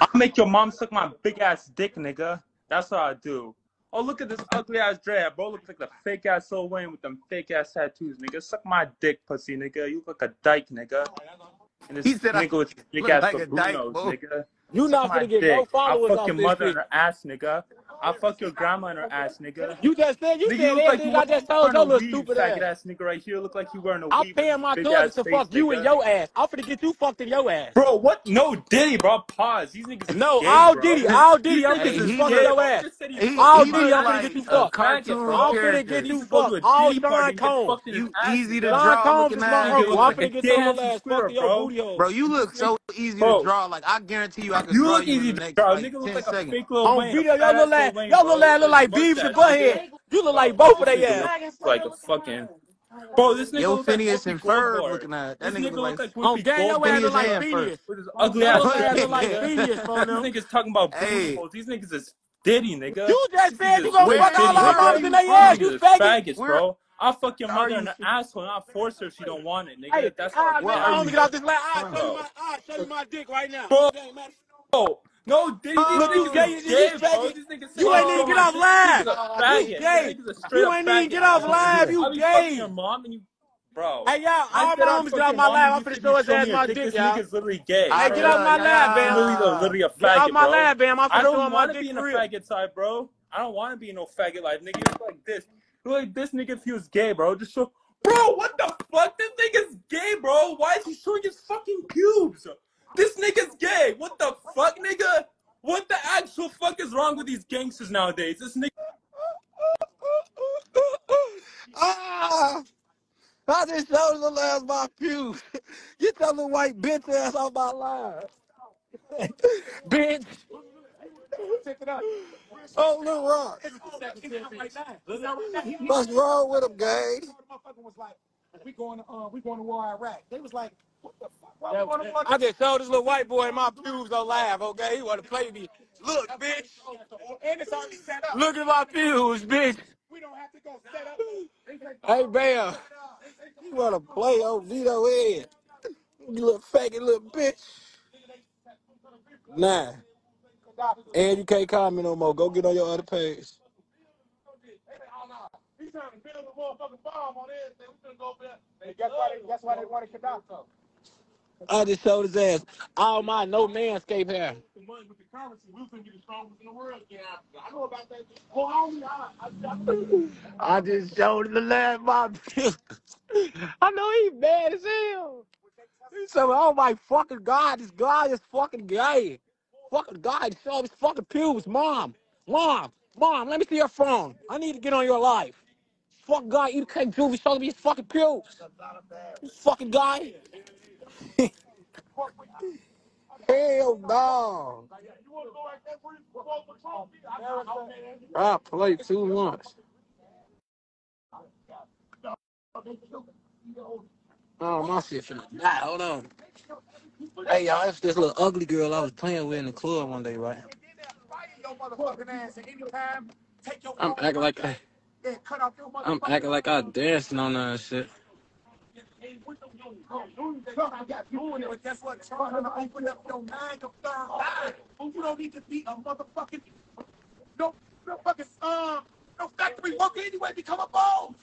I'll make your mom suck my big ass dick, nigga. That's what I do. Oh, look at this ugly ass dread, bro. Looks like the fake ass Lil Wayne with them fake ass tattoos, nigga. Suck my dick, pussy, nigga. You look like a dyke, nigga. And this He said I nigga with his big ass like a dyke, nigga. You Suck not gonna get no dick. I'll followers fuck off your this mother in bitch. her ass, nigga. I'll fuck your grandma in her ass, nigga. You just said you Nigga, you said look like I just told wearing your little weave, stupid faggot ass. ass nigga right here. Look like you wearing a I'm paying my big cousin to face, fuck you and your ass. I'm finna get you fucked in your ass. Bro, what? No Diddy, bro. Pause. These niggas No, gay, all bro. Diddy, all These Diddy. I'm niggas finna get you fucked in your ass. just said he he fucked All your Diddy, I'm finna get you a a fucked. faggot, cartoon bro. I'm finna get you to go to fucked. All Diddy party John and get Combs. fucked in his You easy to nigga. John draw Combs is my ass Nigga uncle. I'm boy. like a finna get your ass ass fucked in your bro. booty hole. Bro, you look so easy to draw. Like I guarantee you I could you draw you in the next like 10 seconds. fake On Wayne, a video, your fat little ass ass, Lil Wayne, your little ass look like Beavis and mustache, nigga. Butthead. You look like both of This they nigga ass. like a fucking. Bro, this nigga Yo, look like Phineas Whoopi and Ferb Goldberg. looking at that This nigga nigga look look like like On Whoopi gang, your ass Goldberg, look Phineas like nigga. and Ferb. Phineas. With his ugly ass ass look like nigga. Phineas on These niggas talking about booty hey. These niggas is Diddy, nigga. You just said niggas you is gonna fuck all Diddy, our are mamas in their ass, you niggas faggot. faggots, bro. I'll fuck your mother in you? her f- asshole and I'll force her if she don't want it, Hey, nigga. That's what I'll ah, do man, I you don't get nigga. off this line. I'll show you my, I'll show you my dick right now. Bro, Gang, man. No, Diddy, these Look, you niggas is gay, Oh, you you gay, bro. faggot. These You ain't even get off oh, dick. These niggas live. You gay. niggas a straight You ain't even get off nigga. live. You I'll be fucking your gay. mom and you, bro. Hey, y'all, I all said my I'll homies get fuck off your my mom live. and I'm you finna said you show his show ass me your my dick. dick, This y'all. nigga is literally gay, Hey, I get bro. off love my ya live, This Bam. nigga is ya. literally a Get off faggot, my bro. live, Bam. I'm I finna show don't want to be in for a faggot side, bro. I don't want to be in no faggot life, nigga. You look like this. You look like this nigga if he was gay, bro. Just show, bro. What the fuck? This nigga's gay, bro. Why is he showing his fucking pubes? This nigga's gay. What the fuck, nigga? What the actual fuck is wrong with these gangsters nowadays? This nigga. Ah, I just showed the little ass my pews. Get your little white bitch ass off my line. bitch. Check it out. Oh, Lil Rock. What's wrong with him, gang? We going to uh, we going to war in Iraq. They was like, what the fuck? Why we going to war? I just showed this little white boy my pews on live, okay? He want to play me. Look, bitch. And it's already set up. Look at my pews, bitch. We don't have to go set up. Hey, Bam. You want to play on Vito head. You little faggot little bitch. Nah. And you can't call me no more. Go get on your other page. He's trying to build a motherfucking bomb on everything. We gonna go there. Guess why they, guess why they wanted Gaddafi? I just showed his ass. All my no manscape hair. The money with the currency, we was gonna be the strongest in the world again. I know about that. Well, I, I, I, I just showed him the last my I know he bad as hell. He said, oh my fucking god, this guy is fucking gay. Fucking God, show his fucking pubes. Mom, mom, mom, let me see your phone. I need to get on your life. Fuck guy, you can't do me, show me his fucking pubes. Fucking guy. Hell no. I, played too much. Oh, my shit finna die. Hold on. Hey, y'all, that's this little ugly girl I was playing with in the club one day, right? I'm acting like I, and I'm acting like I dancing on that shit. Trump guess what? Trump gonna open up your mind to third eye. You don't need to be a motherfucking no, no fucking um, no factory worker anyway. Become a boss.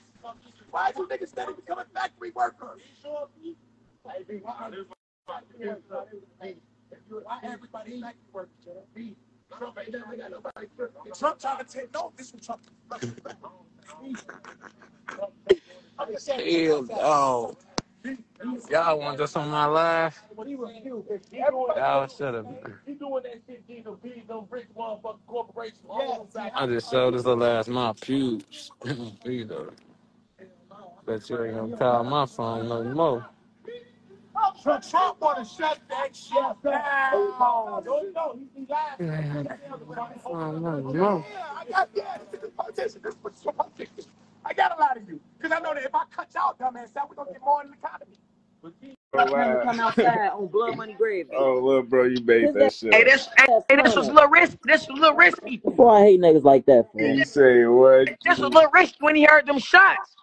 Why you niggas steady becoming factory workers? Why everybody factory workers? Trump ain't never got nobody. Trump trying to take no. This was Trump. I'm. Hell no. Y'all want this on my live? Y'all should have. He doing that shit, these them big, them rich motherfucking corporations. I just showed this little ass my pubes. Bet you ain't gonna call my phone no more. Trump, to shut that shit down. Don't know. He lying. no more. Yeah, I got yeah, this is politician. This is what Trump thinks. I got a lot of you. Because I know that if I cut y'all dumbass out, we're going to get more in the economy. Never come outside on blood money grave. Oh, little bro, you made that shit. Hey, this, hey, this was a little risky. This was a little risky. Boy, I hate niggas like that, fool. You say what? This was a little risky when he heard them shots.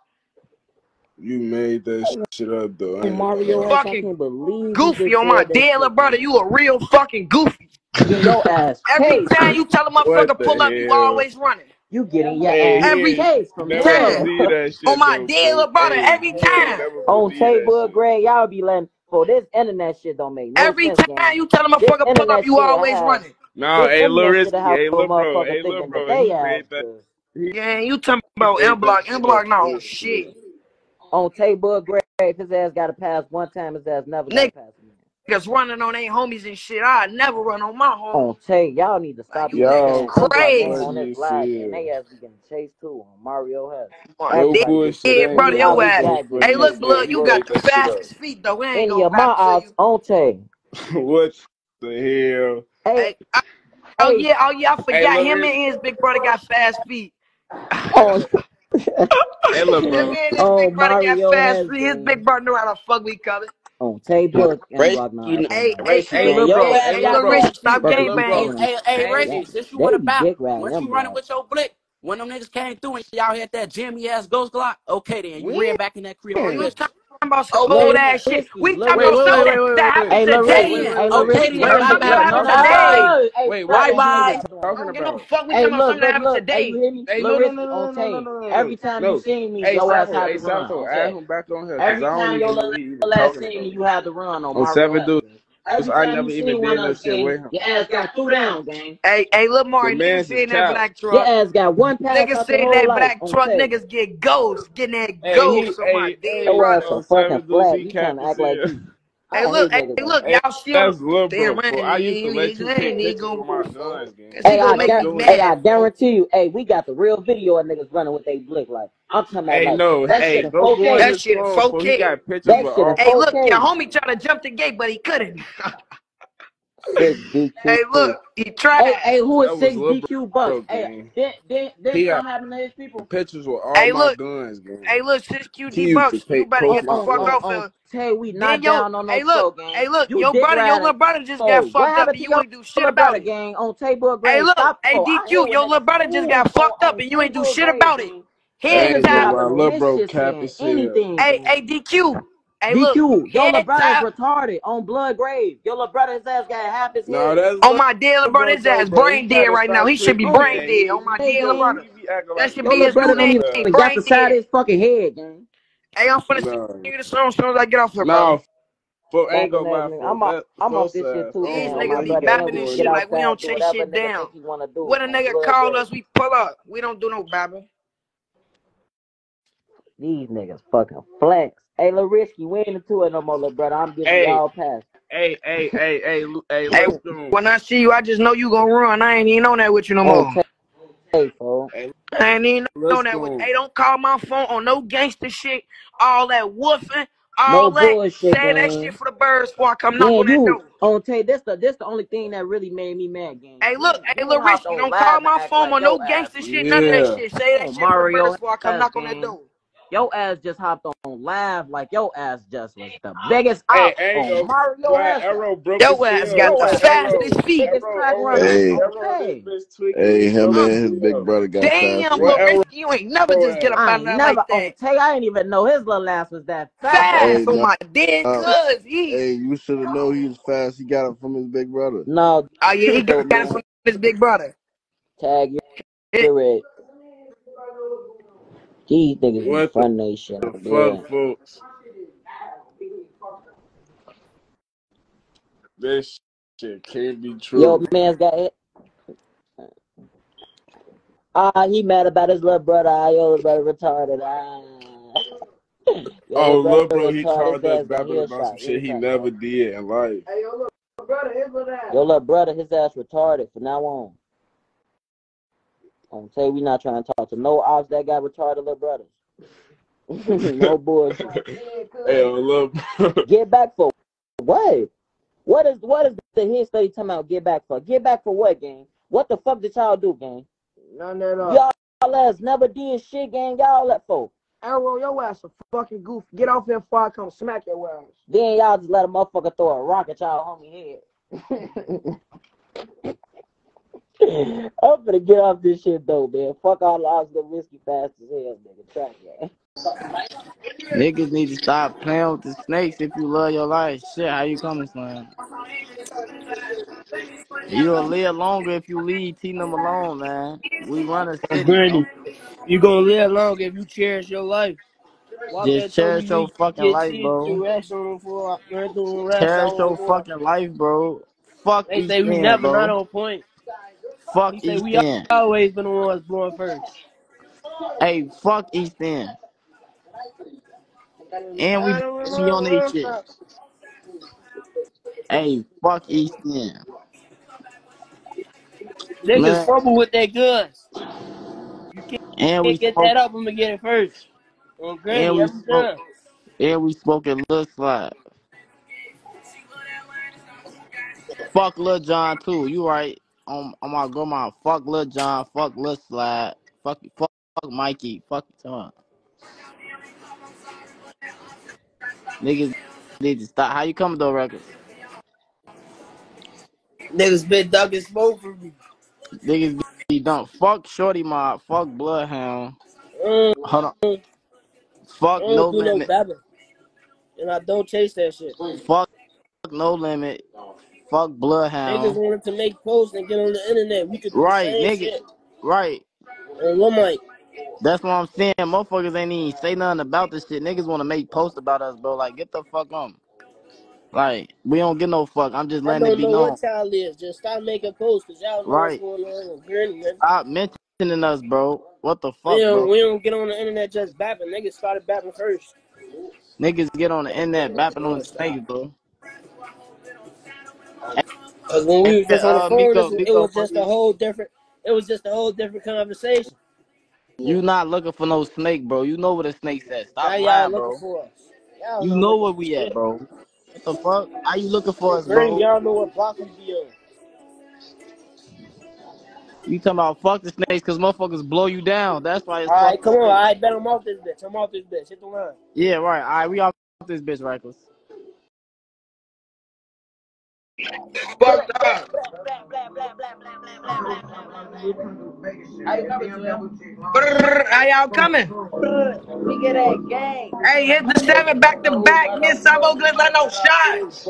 You made that shit up though. I Mario, gonna. I can't believe Goofy on my said dead little brother. You a real fucking goofy. Getting your ass Every time you tell a motherfucker the pull up, you always running. You getting your Hey, ass Every ain't chased from never time. hell. believe that shit On my though, dead little brother. Hey, Every time. On believe that table shit. Greg, y'all be letting for this internet shit don't make no Every sense, time gang. you tell them a This motherfucker pull up, you always have running. No, hey, Lil internet shit Risky, hey, a Bro, hey, Lil Bro, they he ass made that. good. He Yeah, you talking about made M block. M block no now. Shit. On table Greg, if his ass got to pass one time. His ass never got to pass again. Niggas running on their homies and shit. I never run on my homies. On homies. Tay, y'all need to Like stop you doing that. niggas Yo, On Unblock on this as live, gang. hell. They ass be getting chased too on Mario Head. My No dead Everybody get bullshit. I chased. ain't brother, your ass. He got funny Hey, look, chased. blood, you got made the that shit up. fastest feet though. We ain't any gonna of my back to odds on Tay. what the hell? Hey, Hey, I, oh hey, yeah, oh yeah, I forgot Lil him and his big brother got fast feet. on oh, Hey, Lil Him Bro. and his on big brother got Mario fast feet. His big brother knew how to fuck we color. On Taybook and Race, Block 9 you know, FM Hey, now. race, hey, you Hey, know, hey, little your bro. hey, Hey, ass hey, little got little bro. rich, fast feet, stop bro. Fuck is gang you Hey, banging. talking hey, about? hey, That, Reggie. Since you want they to be battle, dick riding once them you running blocks. with your blick, when them niggas came through and y'all had that jammy ass ghost glock, okay then you ran When? back in that crib on you business. talking about some oh, Lil old ass shit. We talking Wait, about wait, wait, something wait, that, wait, that wait, wait. happened Hey, Okay Risky. today. then. Hey, Lil Okay Risky. then. Let We me Stop talking look. battling about No, on no, something that no, side. today. Wait, why Bye is asking you me even bye. that. Hold on. talking I don't give a fuck. We Hey, talking about look, something that look, happened look. Hey, you today. Hey, Lil no, no, no, Risky no, on no, no, Tay. no, no, Every time you see me, your ass had to run Safo, on add him back on here Every time your even know little what he even little ass see me, you had to run on On seven Head. Dudes. Every I never you even seen one did no shit with him. your ass got threw down, gang. Hey, hey, Lil The Mari, niggas man's sit is in that cap. black Your truck. ass got one pass Niggas out sit your in that black truck. tape. Niggas get ghosts, getting that Hey, ghost he, on my hey, dead hey, Your ass uh, brother. fucking Savage Lil flag. You cap trying to act like hell. you. Hey, look, hate hey, look, y'all see that's on Lil damn, Bro, I fool. I ain't, used to let you take ain't, he pictures with my move, folks. guns, gang. Hey, I Stop guarantee, hey. I guarantee you, hey, we got the real video of niggas running with they blick like. I'm talking about Hey, like no, that shit hey, in go go on 4K. That shit in. He 4K. got pictures That with shit all Hey, look, your homie tried to jump the gate, but he couldn't. Six hey, look, he tried. Hey, hey, who is was six DQ bucks? Hey, then then then did He something happen to his people? pictures with all Hey, my look, guns, gang. hey, look, since He QD used Bucks, you take better On post get the fuck off oh, oh, on. here. Oh, Tay, we Then not yo, down on no hey, look, slow gang. hey, look, You your brother, your little brother just got Oh, what fucked up, and you your ain't do shit about it. gang on Table Hey, look, hey, Oh, I hate DQ, when your little brother just got fucked up, and you ain't do shit about it. gang. I Head ain't Niggas be gonna top. lie, hopping on Lil this Bro cap saying as hell. anything Hey, hey, DQ. Hey, look, DQ, your little head brother is retarded on Blood Grave. Your little brother, ass got half his No, head. that's oh, On my dead little brother, Bro his though, ass bro. Brain dead right now. He should be brain dead. He On my Tay dead little brother. he be acting That should be little his brother name, even retarded. got the side of his fucking head gang. Hey, I'm finna send No, you the song as soon as I get off here, brother. nah, for ain't Bumping gonna lie, I'm off, that I'm off this shit uh, too, These gang. know On my niggas be he brother, be and bapping this can doing get shit like we don't chase whatever shit down. think he wanna do When a nigga Blood call Grave. us, we pull up. We don't do no bapping. These niggas fucking flex. Hey, Lil Risky, we ain't into it no more, little brother. I'm giving Hey, y'all pass. hey, hey, hey, hey, Lu- hey, Hey, when I see you, I just know you gonna run. I ain't even on that with you no On more. Tay, folks. Hey, I ain't even on that with. go. Hey, don't call my phone on no gangster shit. All that woofing, No all that. bullshit, Say that shit for the birds before I come knock on that you door. on Tay, this the this the only thing that really made me mad, gang. Hey, look, You hey, you little hopped Risky, don't call my phone like on no your ass gangster was shit, none of that shit. Say that on shit for the birds before I come ass, knock on that door. Your ass just hopped on live like your ass just was the biggest Hey, op I on gonna Mario fly. ass. Arrow broke his Your ass got the Your Hey, ass was the fastest feet. biggest Arrow track on runner this, Hey, on Arrow on this Tay. bitch tweaking hey, him dope as and his big brother got damn, faster. What little Arrow you ain't never just get up I out of never like on that. Tay. I didn't even know his little ass was that fast. Hey, Fast on no, my dead uh, cuz. He, hey, you should have known he was fast. He got it from his big brother. No, oh yeah, he got it from his big brother. Tag It, your red. These niggas be What the, fun they shit the fuck, blood. folks? This shit can't be true. Yo, true. man's got it. Ah, he mad about his little brother. Ah, your little brother retarded. Ah. Your Oh, little brother bro, he retarded. His called us babbling about some shit you he never did in life. Your little brother, his ass retarded from now on. I'm say we not trying to talk to no ops that got retarded little brothers. no bullshit. hey, little. Get back for what? What is what is the hit study talking about? Get back for? Get back for what, gang? What the fuck did y'all do, gang? None at all. Y'all ass never did shit, gang. Y'all let for. Arrow, your ass a fucking goof. Get off here before I come smack your ass. Then y'all just let a motherfucker throw a rock at y'all homie head. I'm gonna get off this shit though, man. Fuck all the odds the whiskey fast as hell, nigga. Track that. Niggas need to stop playing with the snakes if you love your life. Shit, how you coming, son? You'll live longer if you leave T them alone, man. We run a city, bro. Granny, you gonna live long if you cherish your life. Just Wildcat cherish your fucking life, bro. through racks on him for run through racks Cherish your fucking life, bro. Fuck They East say we End, never not bro. on point. Fuck He East we End. always been the ones blowing first. Hey, fuck East End. And we be on they shit. Hey, fuck East End. Niggas fumble with their guns. You and we can't get smoke that up. I'm gonna get it first. On and we smoke and we smoking Lil Slide. Fuck Lil John too. You right. On on my grandma. Fuck Lil John. Fuck Lil Slide. Fuck fuck fuck Mikey. Fuck John. Niggas need to stop. How you coming though, records? Niggas been ducking smoke from me. Niggas be done. Fuck Shorty Mob. Fuck Bloodhound. Mm, Hold on. I Fuck No don't no Limit. And I don't chase that shit. Fuck No Limit. Fuck Bloodhound. Niggas wanted to make posts and get on the internet. We could Right, nigga. shit Right. on one mic. That's what I'm saying. Motherfuckers ain't even say nothing about this shit. Niggas want to make posts about us, bro. Like, get the fuck on. Like we don't get no fuck. I'm just I letting it don't be know known. what y'all is. Just stop making posts because y'all know what's going on man. Stop mentioning us, bro. What the We fuck, don't, bro? we don't get on the internet just bapping. Niggas started bapping first. Niggas get on the internet bapping on the stage, bro. Cause when we was just on the Uh, phone, Miko, this, it Miko, was just a whole different. It was just a whole different conversation. you not looking for no snake, bro. You know where the snake's at. Stop y'all lying, looking bro. for us. Y'all You know where we at, bro. What the fuck? How you looking for us, bro? y'all know what block we be on. You talking about fuck the snakes because motherfuckers blow you down. That's why it's All fuck right, the come on. All snakes. right, bet I'm off this bitch. I'm off this bitch. Hit the line. Yeah, right. All right, we off this bitch, Reckless. Up. Brrr, How y'all coming? We get that gang. Hey, hit the seven back to back. Miss Sabo good let no shots.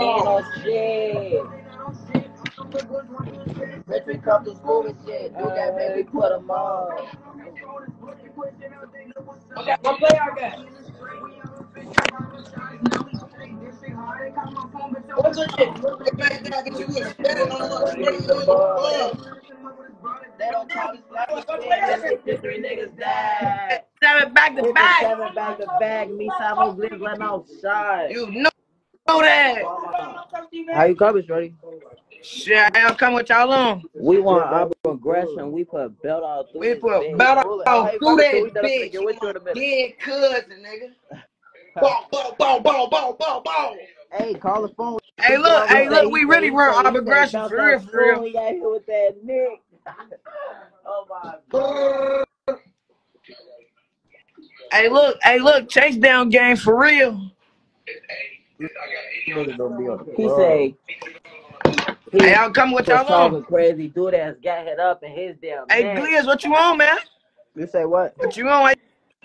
Ain't no shit. We come to school and shit. Do that, man. We put them on. What's the shit? Get back there, get you good. Spinning on the spinning on the They don't call us like a three niggas died. Seven back to back. seven back to back. Me, let no shot. You know that. How you coming, Shorty? Shit, I'll come with y'all on. We want our aggression. We put belt out through We put belt Pull it. out How through coming, that so we done finna bitch. get you in a minute. Dead cousin, nigga. Bow, bow, bow, bow, bow, bow, bow. Hey, call the phone. Hey, look, say- hey, look, we really say- run he say- our he say aggression for real, for real. soon. He out here with that Nick. oh my god. Hey, look, hey, look, chase down game for real. He say. He Hey, I'll come with was y'all talking on. crazy. Dude that's got head up in his damn Hey, neck. Gliz, what you on, man? You say what? What you on?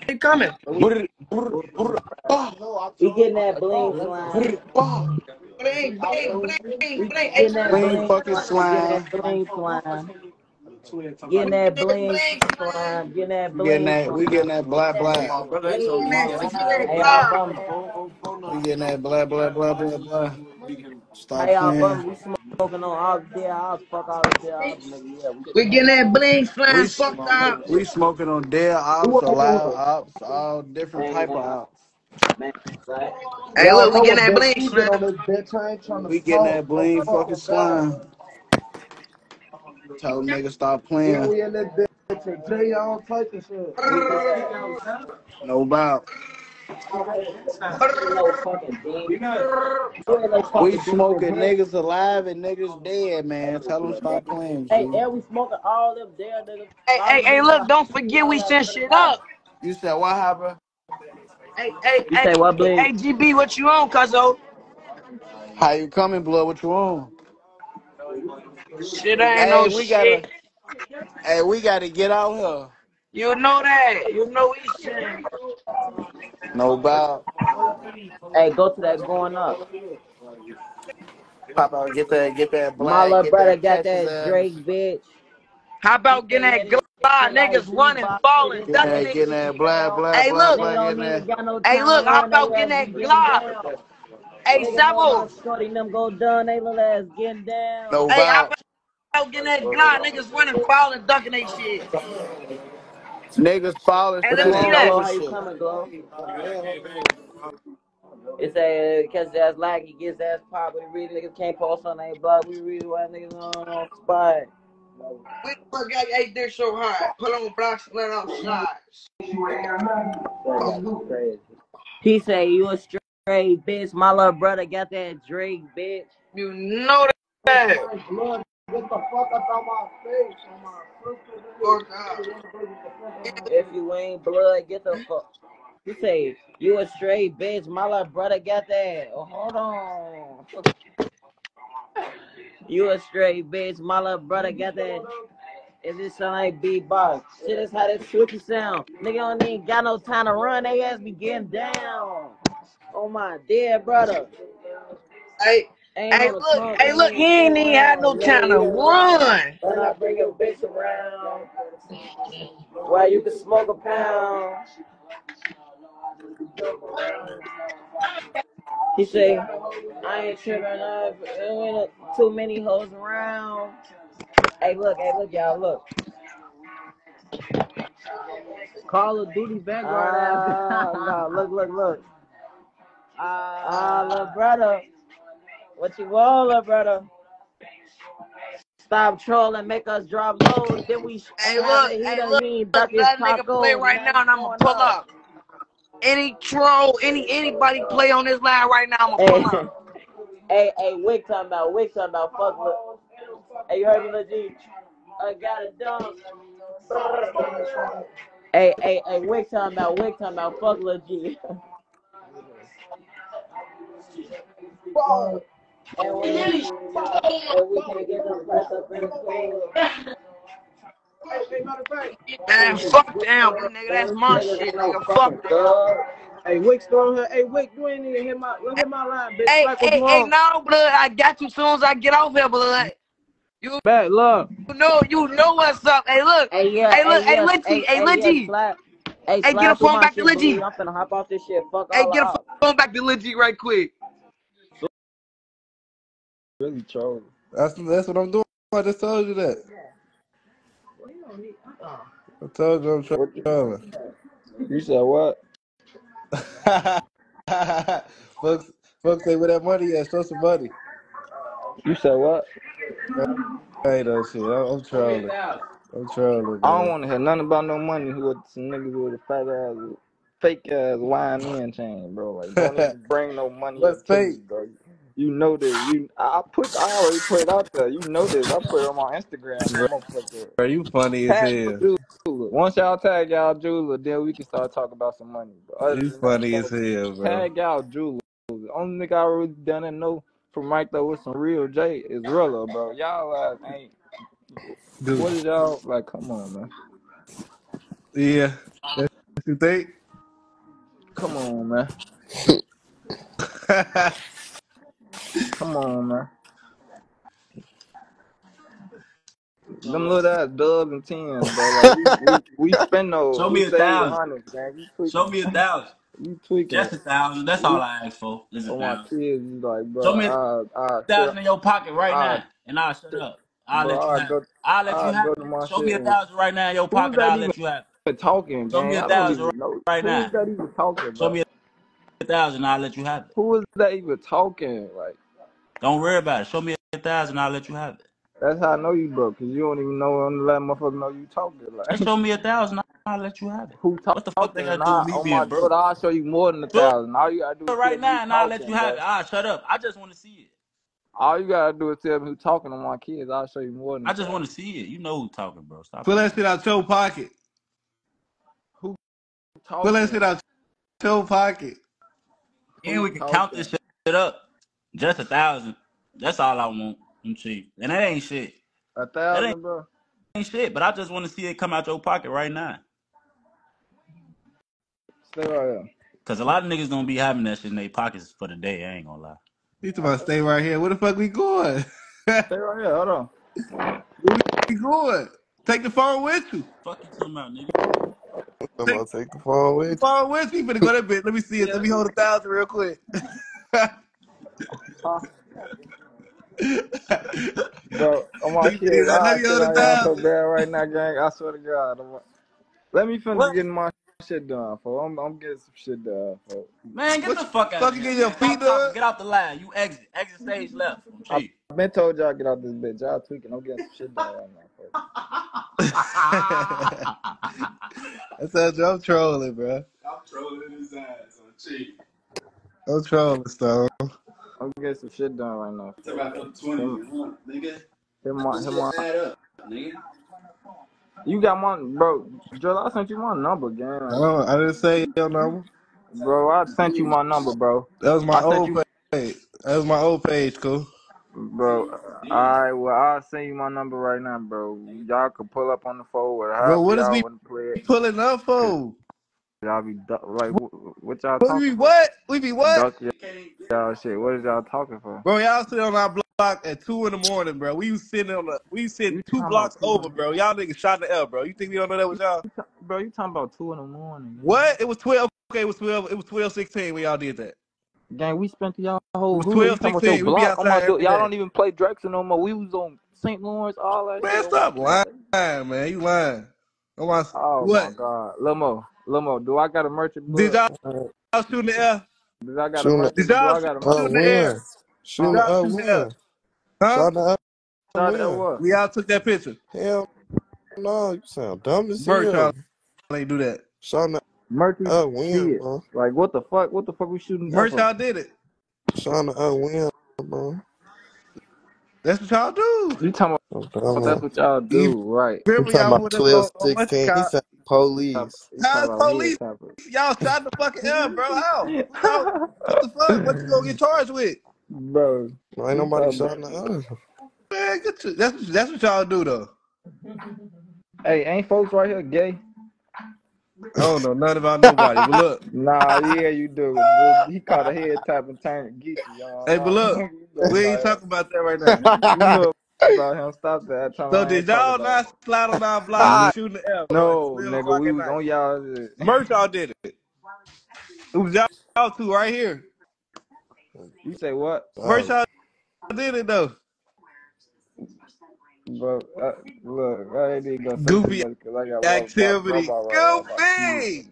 Why you coming? Brr, brr, brr, bah, We getting that bling slime. bah. Bling, bling, bling, We bling. Hey, getting bling fucking slime. slime. We getting that bling slime. Getting that bling slime. Getting that We getting bling that, we getting that blah blah. man, we get that Hey, y'all God. bum. Getting that blah blah blah blah blah. Stop Hey, y'all playing. bum. We smoking on all the dead house. Fuck all the dead house, nigga. Yeah, we We getting that bling slime We fucked up. we smoking on dead ops, alive ops, all different type of ops. man. Right? Hey, Y'all look, we know getting what that Big bling did on slime. this bitch. I ain't trying to We getting smoke. that bling Fuck fucking with slime. Tell them niggas stop Yeah, playing. we in this bitch. And Jay, y'all type of shit. No doubt. Ain't no fucking bean. You ain't no fucking We smoking niggas alive and niggas dead, man. Tell them stop playing, Hey, G. and we smoking all them dead niggas. Hey, All hey, hey, look, don't forget we all sent shit up. You said what happened? Hey, hey, You hey, say what, hey, GB, what you on, cuzzo? How you coming, blood? What you on? Shit I ain't Hey, no we gotta. shit. Hey, we gotta get out here. You know that. You know we shit. No doubt. Hey, go to that going up. Pop out, get that, get that My little get brother that got that ass. Drake, bitch. How about getting that it glide? Niggas running, falling, This Getting ducking that, they getting getting that shit. black, Hey, look. Nigga black, don't getting that. got no Hey, look. How run. They about getting that getting glide? Hey, Nigga know my Sabo. shorty them go done. They little ass getting down. No Hey, how about getting that glide? Niggas running, falling, ducking they shit. Niggas falling, Hey, What let me see spinning, that. Glow? How you shit. coming, Glow? It's a catch ass like he gets ass pop. We read niggas can't post on their blog. We read why niggas on on spot. We look at hey, dick so hard. Put on blocks, let off shots. Crazy. He say you a straight bitch. My little brother got that Drake bitch. You know that. Blood, get the fuck up out my face. On my sister, Fuck up. If you ain't blood, get the fuck. You say you a straight bitch. My little brother got that. Oh, hold on. You a straight bitch. My little brother got that. If it sound like beatbox, shit is how that switchy sound. Nigga don't even got no time to run. They ass be getting down. Oh my dear brother. Hey, Ain't hey, look. Hey, look. He ain't even had no time to run. When I bring your bitch around, where you can smoke a pound. He say, I ain't tripping up. There ain't too many hoes around. Hey, look, hey, look, y'all, look. Call of Duty background Ah, ass. no, look, look, look. Ah, Ah, little brother. What you want, little brother? Stop trolling, make us drop lows. Then we Hey, have look, a hey, heater. look, He ain't look, duck his let a nigga play taco. right now, and I'ma pull up. up. Any troll, any anybody play on this line right now, I'ma Hey, pull up. hey, hey, Wick talking about, Wick talking about, fuck, look. Hey, you heard me, Lil G? I got a dunk. Hey, hey, hey, Wick talking about, Wick talking about, fuck Lil G. and we, and we can't get no press up in the club. Hey, matter of fact, Man, fuck them, nigga. That's my shit, no nigga. Fuck them. thug. hey, Wick still here. Hey, Wick, you ain't even hit my, look hit my line, bitch. Hey, Like hey, hey, no, blood. I got you soon as I get off here, blood. You Bad luck. know, you know what's up. Hey, look. Hey, yeah, Hey, hey, look. Hey, yes, Lil G. hey, Hey, hey, Lil yes, G. slide. Hey, Hey, get a phone back to shit, Lil believe. G. I'm finna hop off this shit. Fuck Hey, all get a phone back to Lil right quick. Really trolling. That's that's what I'm doing. I just told you that. I told you I'm What you, trolling. you said what? folks, folks say where that money at? Show some money. You said what? Hey, though, shit. I'm, I'm trolling. I'm trolling, I don't man. want to hear nothing about no money with some niggas with a fat ass, fake ass YMN chain, bro. Like, don't even bring no money Let's fake? bro. You know this. You, I put, I already put it out there. You know this. I put it on my Instagram. Bro, you funny as Tag hell. Once y'all tag y'all Jula, then we can start talking about some money. Other You funny as hell, bro. tag y'all Jula. The only nigga I really done and know from right there with some real J is Rilla, bro. Y'all ass ain't. Dude. What is y'all like? Come on, man. Yeah. That's what you think? Come on, man. Come on, man. Them little ass dubs and tens, bro. Like we we we spend those. Show We me a save thousand. hundreds, gang. You Show tweaking. me a thousand. You tweaking. Just a thousand. That's all We I ask for. Is a on my thousand. kids. You like, Show bro. me a I I sit. thousand in your pocket right I now, and I'll shut up. I'll let bro. you I have it. go. I'll let you I have go it. my Show shit me a and thousand right now in your who is pocket. that I'll even let you have it. talking, Show me gang? a I don't thousand even know right who now. is that even talking, Show me a thousand. I'll let you have it. Who is that even talking? Like Don't worry about it. Show me a thousand. I'll let you have it. that's how I know you, bro. Cause you don't even know I'm let motherfucker know you talking. Just Like show me a thousand. I'll let you have it. who What the fuck they talking? got And to do I, with me on my being broke? I'll show you more than a Do thousand. All you gotta do it is tell right me who now, and I'll let you talking, have bro. it. Ah, shut up. I just want to see it. All you gotta do is tell me who talking to my kids. I'll show you more than a I just want thousand. to see it. You know who talking, bro. Stop Pull playing. that shit out your pocket. Who Pull that talking? shit out your pocket. And we can oh, count this shit up. Just a thousand. That's all I want. And see. And that ain't shit. A That ain't, thousand, bro. ain't shit. But I just want to see it come out your pocket right now. Stay right here. Cause a lot of niggas don't be having that shit in their pockets for the day. I ain't gonna lie. You talking about stay right here. Where the fuck we going? Stay right here. Hold on. Where we going? Take the phone with you. Fuck you talking about, nigga. Take I'm gonna take the phone the with phone with you. You better go that bit. Let me see it. Let me hold a thousand real quick. Huh? Bro, on my let, me, kids, let I me sit hold a out here so thousand. bad right now, gang. I swear to God. I'm, let me finish What? getting my shit done, folks. I'm, I'm getting some shit done, folks. Man, get What the you fuck out of fucking here, get your man. feet Stop talking. done? Get off the line. You exit. Exit stage left. I'm I've cheap. been told y'all get out this bitch. Y'all tweaking. I'm getting some shit done right now, folks. That's how I'm trolling, bro. I'm trolling his ass on cheap. I'm trolling, Stone. I'm getting some shit done right now, Talk folks. about them 20s Him, nigga. him, my, This him, shit my, add up, nigga. you got my, bro, Joel, I sent you my number, gang. I don't. I didn't say your number. bro, I sent you my number, bro. That was my I sent old you, page. That was my old page, cool. Bro. I well, I'll send you my number right now, bro. Y'all can pull up on the phone Bro, what is we want to play it. pulling up for? y'all be, like, what y'all We be talking for? what? We be what? Y'all shit. What is y'all talking for? Bro, y'all sit on our block at two in the morning, bro. We was sitting on the we was sitting You two blocks two over, bro. Y'all niggas shot the L, bro. You think we don't know that was y'all? bro, you talking about two in the morning, man. What? It was twelve okay, it was twelve. It was twelve sixteen when y'all did that. Gang, we spent y'all whole was hood. twelve You talking about your sixteen. We be block? Outside about to, y'all day. don't even play Drexel no more. We was on St. Lawrence, all that. Man, on stop lying, man. You lying. Come on. Oh What? my God, Limo, Limo, do I got a merchant Did y'all shoot in the air? Did I got a merchant? Did y'all shoot got a up merchant? in the air? when? Did Shooting Huh? y'all up shoot in the air? when? Huh? Shot up Shot at when? We all took that picture. Hell no, you sound dumb as Merch, y'all hell. ain't do that. Shot Merchant up Oh, when, shit. bro? Like what the fuck? What the fuck we shooting up Merch, y'all did it. Shot oh, up when, bro? That's what y'all do. You talking oh, I'm about that's what y'all You do, right? You remember talking y'all about with us 12, on, on 16? He called? said You police. you How talking is about head police? tappers. Y'all shot the fucking air, bro. How? Y'all, what the fuck? What you gonna get charged with? Bro, Well, ain't you nobody talking about shot in the other. Man, get you. That's that's what y'all do though. Hey, ain't folks right here gay? I don't know nothing about nobody, but look, Nah, yeah, you do. He caught a head tap and turned geeky, y'all. hey, but look, we ain't talking about that right now. You know about him. Stop that. So did y'all not slide on our block and him. shoot the at No, nigga, we was on y'all. Merch, y'all did it. It was y'all, y'all two right here. You say what? Merch, Oh, y'all did it though. Bro, uh, look, I ain't even gonna say Goofy much because I got my, my activity. grandma right now about. Goofy.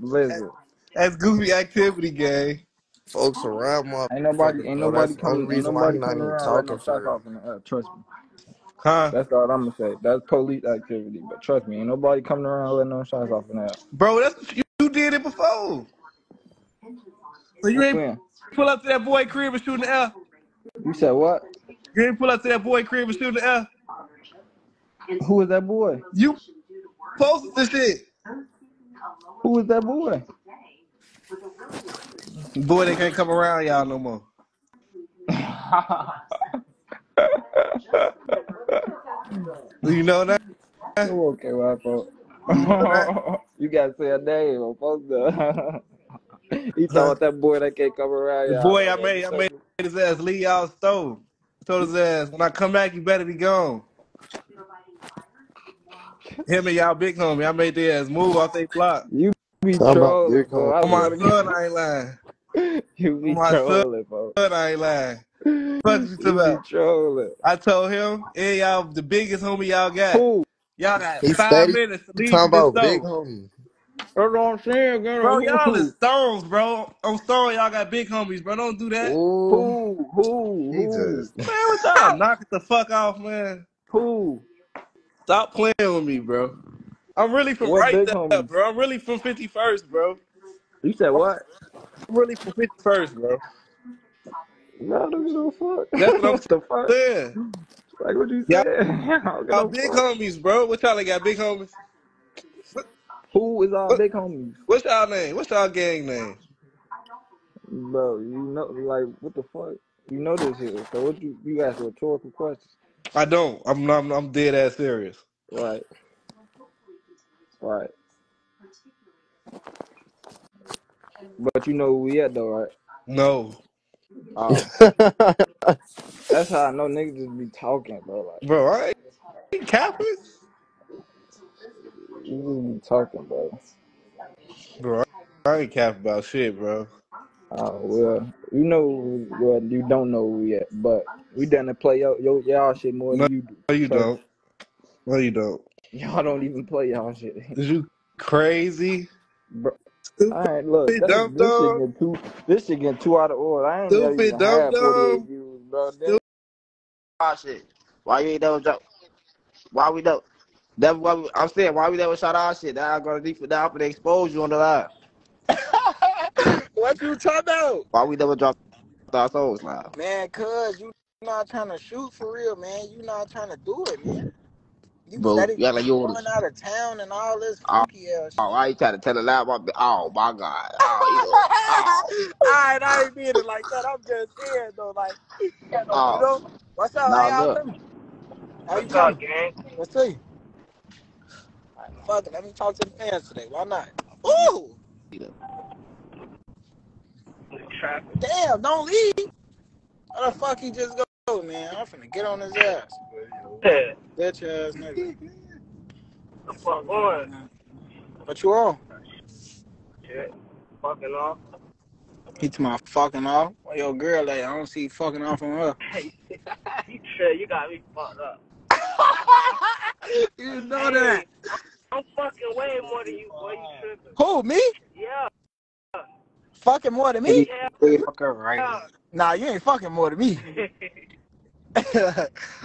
Listen, That's goofy activity, gang. folks around ain't nobody, ain't though. nobody the only coming, ain't reason why he nobody not coming even around letting no talking for real. off in the air. Trust me. Huh? That's all I'm gonna say. That's police activity, but trust me, ain't nobody coming around letting no shots off in the air. Bro, that's you, you did it before. So you ain't When? pull up to that boy crib and shoot in the air. You said what? You ain't pull up to that boy crib and shoot in the air. Who was that boy? You posted the shit. Who was that boy? Boy, they can't come around y'all no more. You know that? You okay, my fault. You know that? you gotta say a name. I'm supposed to. he talking Huh? about that boy that can't come around The y'all boy I made, I made his ass leave y'all stove. Told his ass, when I come back, you better be gone. Him and y'all big homie, I made their ass move off they block. You be Talking about trolling, big On my swear son, I ain't lying. you On be my son, trolling, bro. I ain't lying. Fuck you talking You be trolling. I told him, hey, y'all, the biggest homie y'all got. Who? Y'all got He five steady minutes to he leave talking from about big stove. homie. That's what I'm saying, girl. Bro, y'all is Who? stones, bro. I'm sorry y'all got big homies, bro. Don't do that. Ooh, Who? Who? he Who? Man, what y'all knock it the fuck off, man. Who? Stop playing with me, bro. I'm really from What right there, homies? bro. I'm really from 51st, bro. You said what? I'm really from 51st, bro. No, don't give a fuck. That's what I'm what the fuck? saying. Like what you said? I don't give y'all big fuck. homies, bro. What y'all got big homies? Who is our what, big homies? what's y'all name? What's y'all gang name? Bro, you know, like, what the fuck? You know this here. So what you, you ask rhetorical questions. I don't. I'm I'm, I'm dead ass serious. Right, right. But you know who we at though, right? No, Oh. That's how I know niggas just be talking, bro. Like, bro. I ain't capping, you just be talking, bro. bro. I ain't cap about shit, bro. Oh, well, you know, well, you don't know yet, but we done to play yo, yo, y'all shit more No, than you do. no, you don't. No, you don't. Y'all don't even play y'all shit. Is you crazy? bro, Stupid I ain't, look, that, dumb this shit dumb. get too, this shit get too out of order. I ain't never Stupid even dumb had 48 dumb. views, bro. Then Stupid. Ah, shit. Why you ain't never drop? Why we don't? That's why we, I'm saying. Why we never shot our shit? That I'm gonna do for that. I'm gonna expose you on the live. What you talking about? Why we never drop our souls live? Man, cuz you not trying to shoot for real, man. You not trying to do it, man. You Bro, steady yeah, like you going out of town and all this Oh, funky ass. Oh, I ain't trying to tell a lie about. Oh my god. Oh, you know. Oh, Alright, I ain't mean it like that. I'm just saying though, like, you oh. know, what's up? Hey, Nah, how look. you How you What's up, gang? Let's see. Fuck it. Let me talk to the fans today. Why not? Ooh, Traffic. damn, don't leave. How the fuck he just go, man? I'm finna get on his ass. Yeah. Bitch ass nigga. The fuck on? What you on? Shit. Fucking off. He to my fucking off. Where your girl at? I don't see fucking off from her. Hey, you trip. You got me fucked up. you know that. I'm fucking way more than you, boy. You tripping. Who, me? Yeah. Fucking more than me? Yeah. fucking right. Nah, you ain't fucking more than me.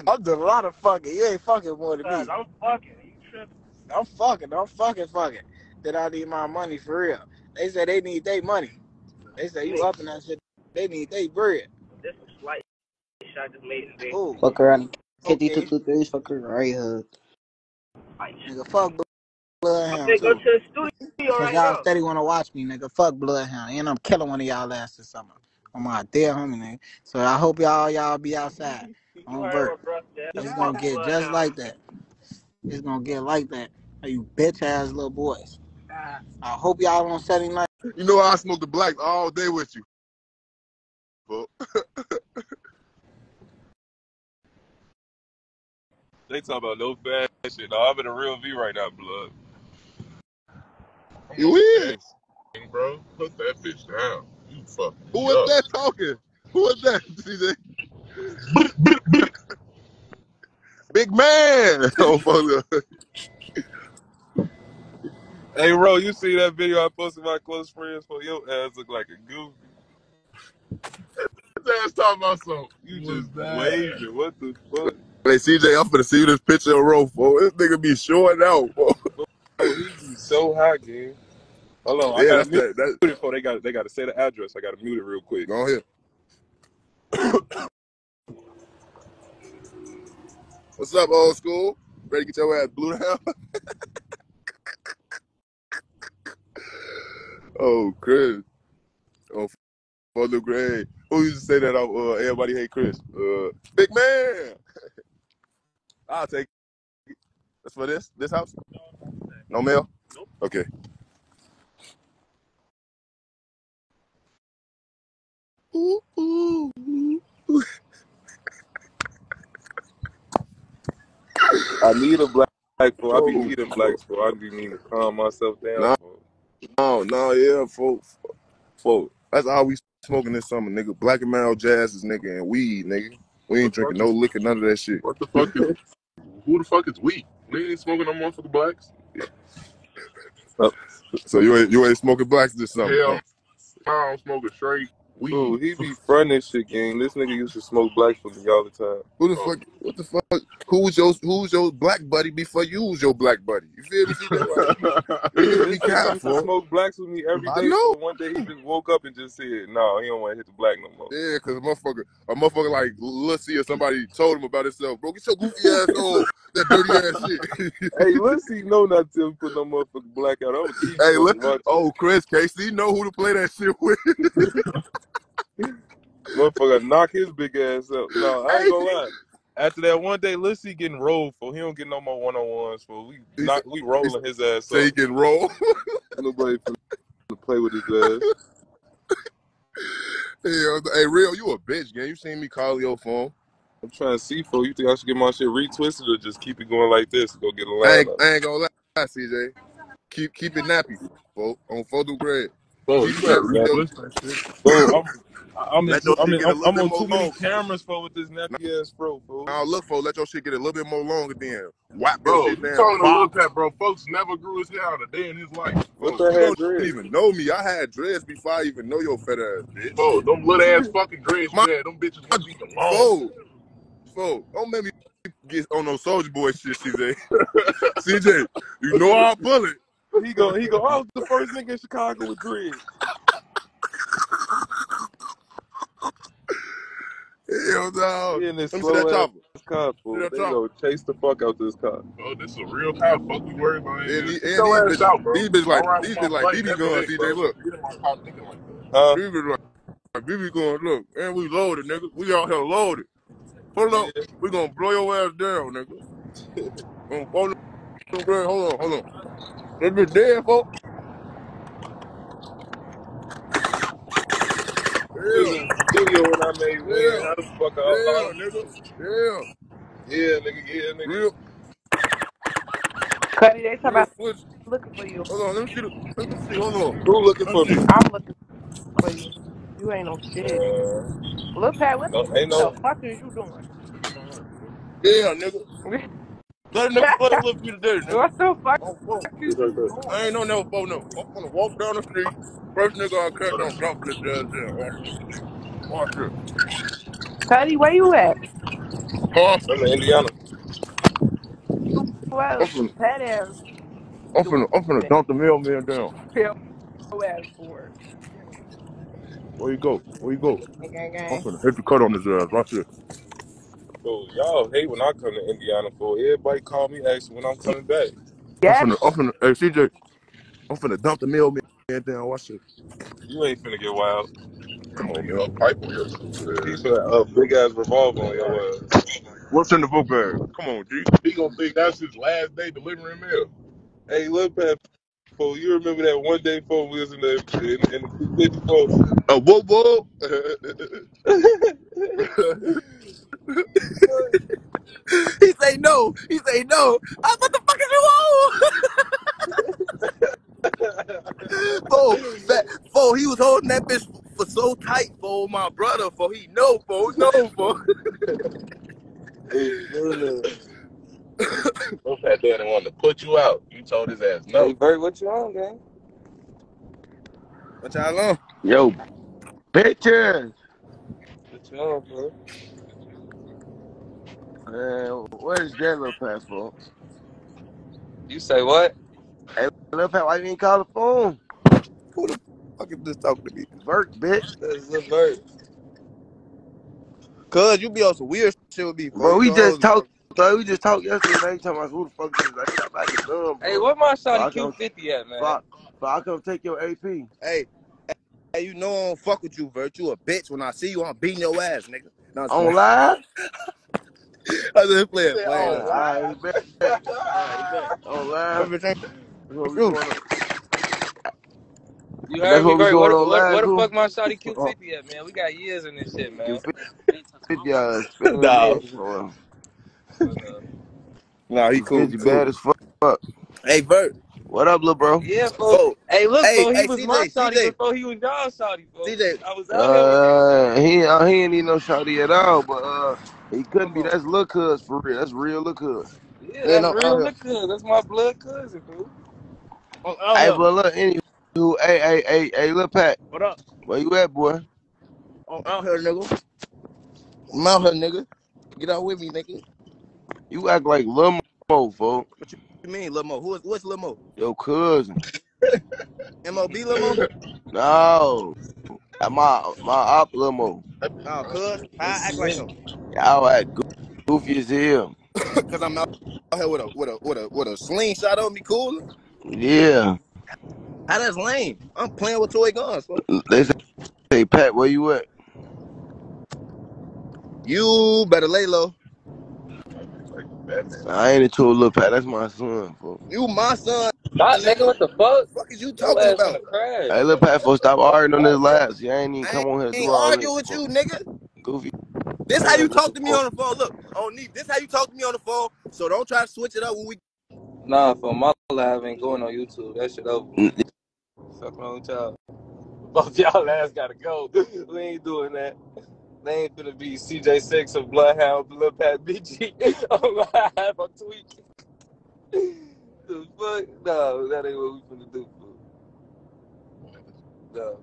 I'm doing a lot of fucking. You ain't fucking more than Cuz me. I'm fucking. You tripping. I'm fucking. I'm fucking fucking. That I need my money for real. They say they need their money. They say you up and that shit. They need their bread. This is slight shit I just made today. Who? Fuck around. Okay. 52 two threes, fuck her right hook. Nigga, fuck Bloodhound I'm go too. to the studio Cause right y'all now. steady wanna watch me, nigga. Fuck Bloodhound. And I'm killing one of y'all ass this summer. On my dear homie, nigga. So I hope y'all y'all be outside on heard Bert. what. It's gonna get just like that. It's gonna get like that. Hey, You bitch ass little boys. I hope y'all on Saturday night. You know I smoke the black all day with you. Fuck. They talk about no bad shit. No, I'm in a real V right now, blood. You is. bro. Put that bitch down. You fucking Who me is up. that talking? Who is that? CJ? Big man. Oh, fuck. Hey, bro, you see that video I posted my close friends for? Your ass look like a goof. His ass talking about something. You What's just that? waving. What the fuck? Hey, CJ, I'm finna see this picture of Ro, fo. This nigga be showing out, fo. He be so hot, gang. Hold on, I Yeah, gotta that's mute that. That. it for they got they gotta say the address. I gotta mute it real quick. Go ahead. What's up, old school? Ready to get your ass blue down? oh, Chris. Oh, for the grade. Who used to say that? out, Uh, everybody hate Chris. Uh, big man. I'll take it. That's for this. This house. No mail. Okay. Ooh, ooh, ooh. I need a black for. I be needing blacks for. I be needing to calm myself down. no, For. no, no, yeah, folks. Folks. That's all we smoking this summer, nigga. Black and mild jazzes, nigga, and weed, nigga. We ain't What the fuck drinking no liquor, none of that shit. what the fuck is who the fuck is we? We ain't smoking no motherfucking blacks. So you ain't you ain't smoking blacks this summer, Hell. I don't smoke a straight Ooh, weed. he be fronting shit, gang. This nigga used to smoke blacks for me all the time. Who the fuck? What the fuck? Who's your Who's your black buddy before you was your black buddy? You feel me? See niggas be This nigga used to for. smoke blacks with me every I day. know. So one day he just woke up and just said, "No, he don't want to hit the black no more." Yeah, cause a motherfucker, a motherfucker like Lucy or somebody told him about himself. Bro, get your goofy ass on that dirty ass shit. Hey, let's see. No, not to put no motherfucking black out. Hey, smoking look. Oh, Chris, Casey, know who to play that shit with. Motherfucker, knock his big ass up. No, I ain't gonna lie. After that one day, let's see getting rolled for. He don't get no more one on ones for. We he not said, we he rolling his ass say he can roll. Nobody finna play with his ass. Hell, hey, real, you a bitch, gang. You seen me call your phone. I'm trying to see for you think I should get my shit retwisted or just keep it going like this and go get a I line ain't, up. I ain't gonna lie, CJ. Keep keep it nappy, folks. On photo grade. Bro, Keep you it better nappy. Let retwist that shit. Bro, I'm I'm in let your I'm shit in, get a I'm, little I'm bit on more too many long. cameras for with this nappy ass fro, bro. Now look, for let your shit get a little bit more longer then. Whap your Bro, shit down. talking to Lil Bop. Bro. Folks never grew his hair out a day in his life. What Folks, the You head don't even know me. I had dreads before I even know your fat ass, bitch. folks, them little ass fucking dreads you My had, them bitches wasn't even long. folks, folks, don't make me get on no soldier boy shit, CJ. CJ, you know I'll pull it. He go he go. I was the first nigga in Chicago with dread. Hell no. He in this Let me see that slow ass chopper. car, fool. that They chopper. go chase the fuck out this car. Oh, this is a real car. Fuck we worried about And, here. the, Get and these ass bitches, out, bro. these bitches like ride these with my bitches like blank BB every guns, day, Look, Get in my car thinking like. Huh? BB like BB going look, and we loaded, nigga. We out here loaded. Hold up, Yeah. we gonna blow your ass down, nigga. Hold on, hold on, hold on. That bitch dead, folks. We was Yeah, in the studio when I made Win. yeah, How the fuck I, yeah, I, nigga. Yeah, Yeah, nigga, yeah, nigga. real. Cuddy, they talking Nigga about switch. looking for you. Hold on, let me see the. Let me see. Hold on. Who looking I'm, for me? I'm looking for you. You ain't no shit. Uh, Lil Pat, what no, ain't the no. fuck is you doing? Yeah, nigga. That nigga fuck with me today, nigga. what the fuck fuck. is you doing? I ain't no never phone no. I'm gonna walk down the street. First nigga I cut, I'm dropping his ass in. Watch this. Watch this. Cuddy, where you at? Huh? I'm in Indiana. Well, I'm finna, Pat ass I'm doing finna, I'm finna that. dump the mailman down. Your ass for. Where you go? Where you go? Gang, gang, I'm gang. finna hit the cut on his ass. Watch this. So y'all hate when I come to Indiana for everybody call me asking when I'm coming back. I'm Yes. finna, I'm finna, hey CJ, I'm finna dump the mailman down. Watch this. You ain't finna get wild. Come on, man. A pipe on your stupid ass. He a big ass revolver on your ass. What's in the book bag? Come on, G. He gonna think that's his last day delivering mail. Hey, look, Pat. Fo, you remember that one day before we was in the in, in the 254? Uh, whoa, whoa. He say no. He say no. Ah, what the fuck is you on? Fo, fat, fo, he was holding that bitch for so tight, fo, my brother, fo, he know, fo, no, fo. Hey, Bruno. What's that daddy wanted to put you out? You told his ass Hey, no. Bert, what you on, gang? What y'all on? Yo, bitches. What you on, bro? Man, what is that little pass for? You say what? Hey, little pass, why you ain't call the phone? Who the fuck is this talking to me? Vert, bitch. That's the vert. Cuz you be on some weird shit with me, fo. Bro, we just hoes- talked. Bro, we just talked yesterday. Now you talking about who the fuck is this? Like, stop acting dumb, bro. Hey, where my Bro, I shotty come, Q50 at, man? bro, bro, I come take your AP. hey, hey, you know I don't fuck with you, Vert. You a bitch. When I see you, I'm beating your ass, nigga. No, I'm just On live? I just playing, Said, playing. oh, Alright, bet. Alright, bet. On live? What bitch ain't That's what we you? going on. You That's me, what we Bert. going Where, on where, live, where the cool? fuck my shotty Q50 at, man? We got years in this shit, man. You 50 spinning the Nah, mix, bro. But, uh, nah, he You cool, 50 he cool. bad as fuck. Hey, Bert. What up, little bro? yeah, fo. Fo. Hey, look, Hey, fo, he hey, was my CJ, shotty CJ, before he was y'all shotty, fo. CJ. I was out here with Uh, he uh, he ain't need no shawty at all, but uh, he couldn't be. That's Lil Cuz for real. That's real Lil Cuz. Yeah, that's I'm real here. look good. That's my blood cousin, fool. I'm Hey, here. but look, anywho, hey, hey, hey, hey, Lil Pat, What up? where you at, boy? I'm out here, nigga. I'm out here, nigga. Get out with me, nigga. You act like Lil Mo, folks. What you mean, Lil Mo? Who is, what's Lil Mo? Your cousin. M.O.B. Lil Mo? No, Uh, my my op Lil Mo. Oh, cuz. I act like him? Y'all act goo- goofy as hell. Cause I'm out out here with a with a with a with a slingshot on me, cool. Yeah, How that's lame? I'm playing with toy guns, they say, say Pat, where you at? You better lay low. Like Batman. I ain't into a Lil Pat. That's my son, folks. You my son, Stop, nigga. nigga. What the fuck? Fuck is you talking about? finna crash. Hey, Lil Pat, folks, stop arguing on this last. You ain't even I come on here to ain't do all this, with you, folks. nigga. Goofy This how you talk to me on the phone. Look, on need this how you talk to me on the phone. So don't try to switch it up when we. Nah, for my live ain't going on YouTube. That shit over. Mm, Fuck wrong with y'all. Both y'all ass gotta go. we ain't doing that. They ain't gonna be CJ6 or Bloodhound, Lil Pat BG on live on tweet. the fuck? No, that ain't what we finna do. Fool. No.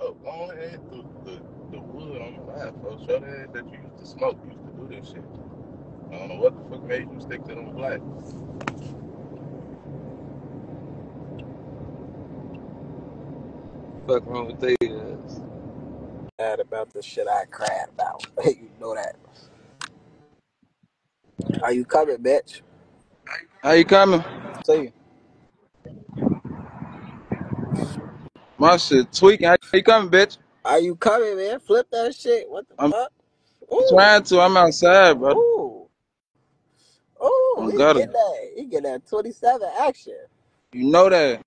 Oh, go ahead. The, the, the wood on the last, bro. Show that that you used to smoke. You used to do this shit. I don't know what the fuck made you stick to them black. Fuck wrong with they ass. Mad about the shit I cried about. you know that. Are you coming, bitch? How you coming? See you. My shit tweaking. How you coming, bitch? Are you coming, man? Flip that shit. What the I'm fuck? Ooh. trying to. I'm outside, bro. Ooh. Ooh. I'm He gutter. get that. He get that 27 action. You know that.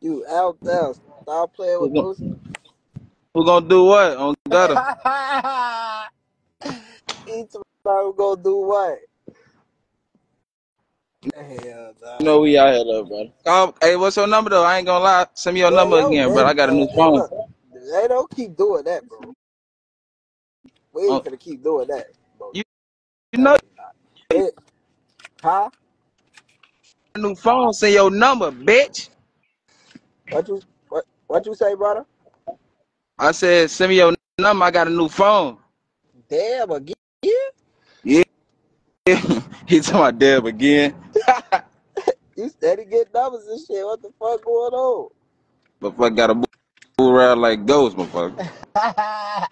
You out there. Stop playing with Boosie. Who gonna do what on gutter? Each time gonna do what? Hell, You know we out here though, brother. Um, hey, what's your number though? I ain't gonna lie. Send me your number again, bro. man, I got a new phone. they don't keep doing that, bro. We ain't gonna keep doing that, bro. you, you know, Hey, huh? a new phone. Send your number, bitch. What you what what you say, brother? I said, send me your number. I got a new phone. Damn again? Yeah. he talking about Deb again. You steady getting numbers and shit. What the fuck going on? But fuck got a move around like ghosts, motherfucker.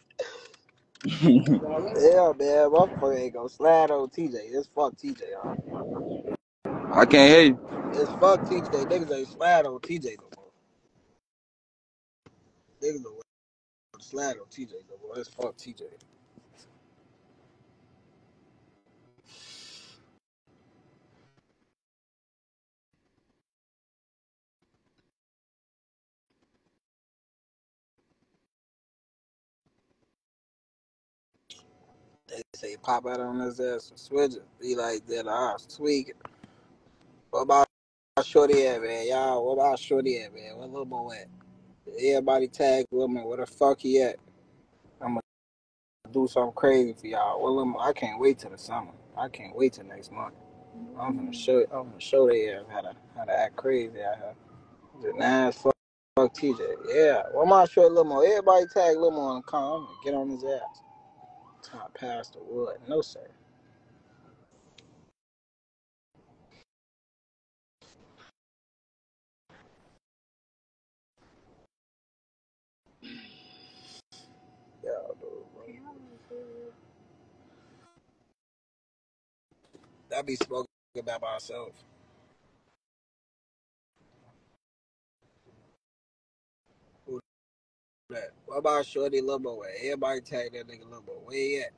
yeah, man, motherfucker ain't gonna slide on TJ. It's fuck TJ? I can't hear you. It's fuck TJ. Niggas ain't slide on TJ no more. Niggas don't slide on TJ no more. It's fuck TJ. They say pop out on his ass and switch it. Be like that, I tweak. What about Shorty at, man? Y'all, what about Shorty at, man? Where little Mo at? Everybody tag Mo. Where the fuck he at? I'm gonna do something crazy for y'all. Lil I can't wait till the summer. I can't wait till next month. I'm gonna show. I'm gonna show they ass how to how to act crazy out here. Nah, fuck, fuck TJ. Yeah. Well, my short Lil Mo. Everybody tag Lil Mo in the car. I'm gonna get on his ass. Top past the wood. No sir. That be spoken about myself. Who that? What about Shorty Lil Mo? at? Everybody tag that nigga Lil Mo. Where he at?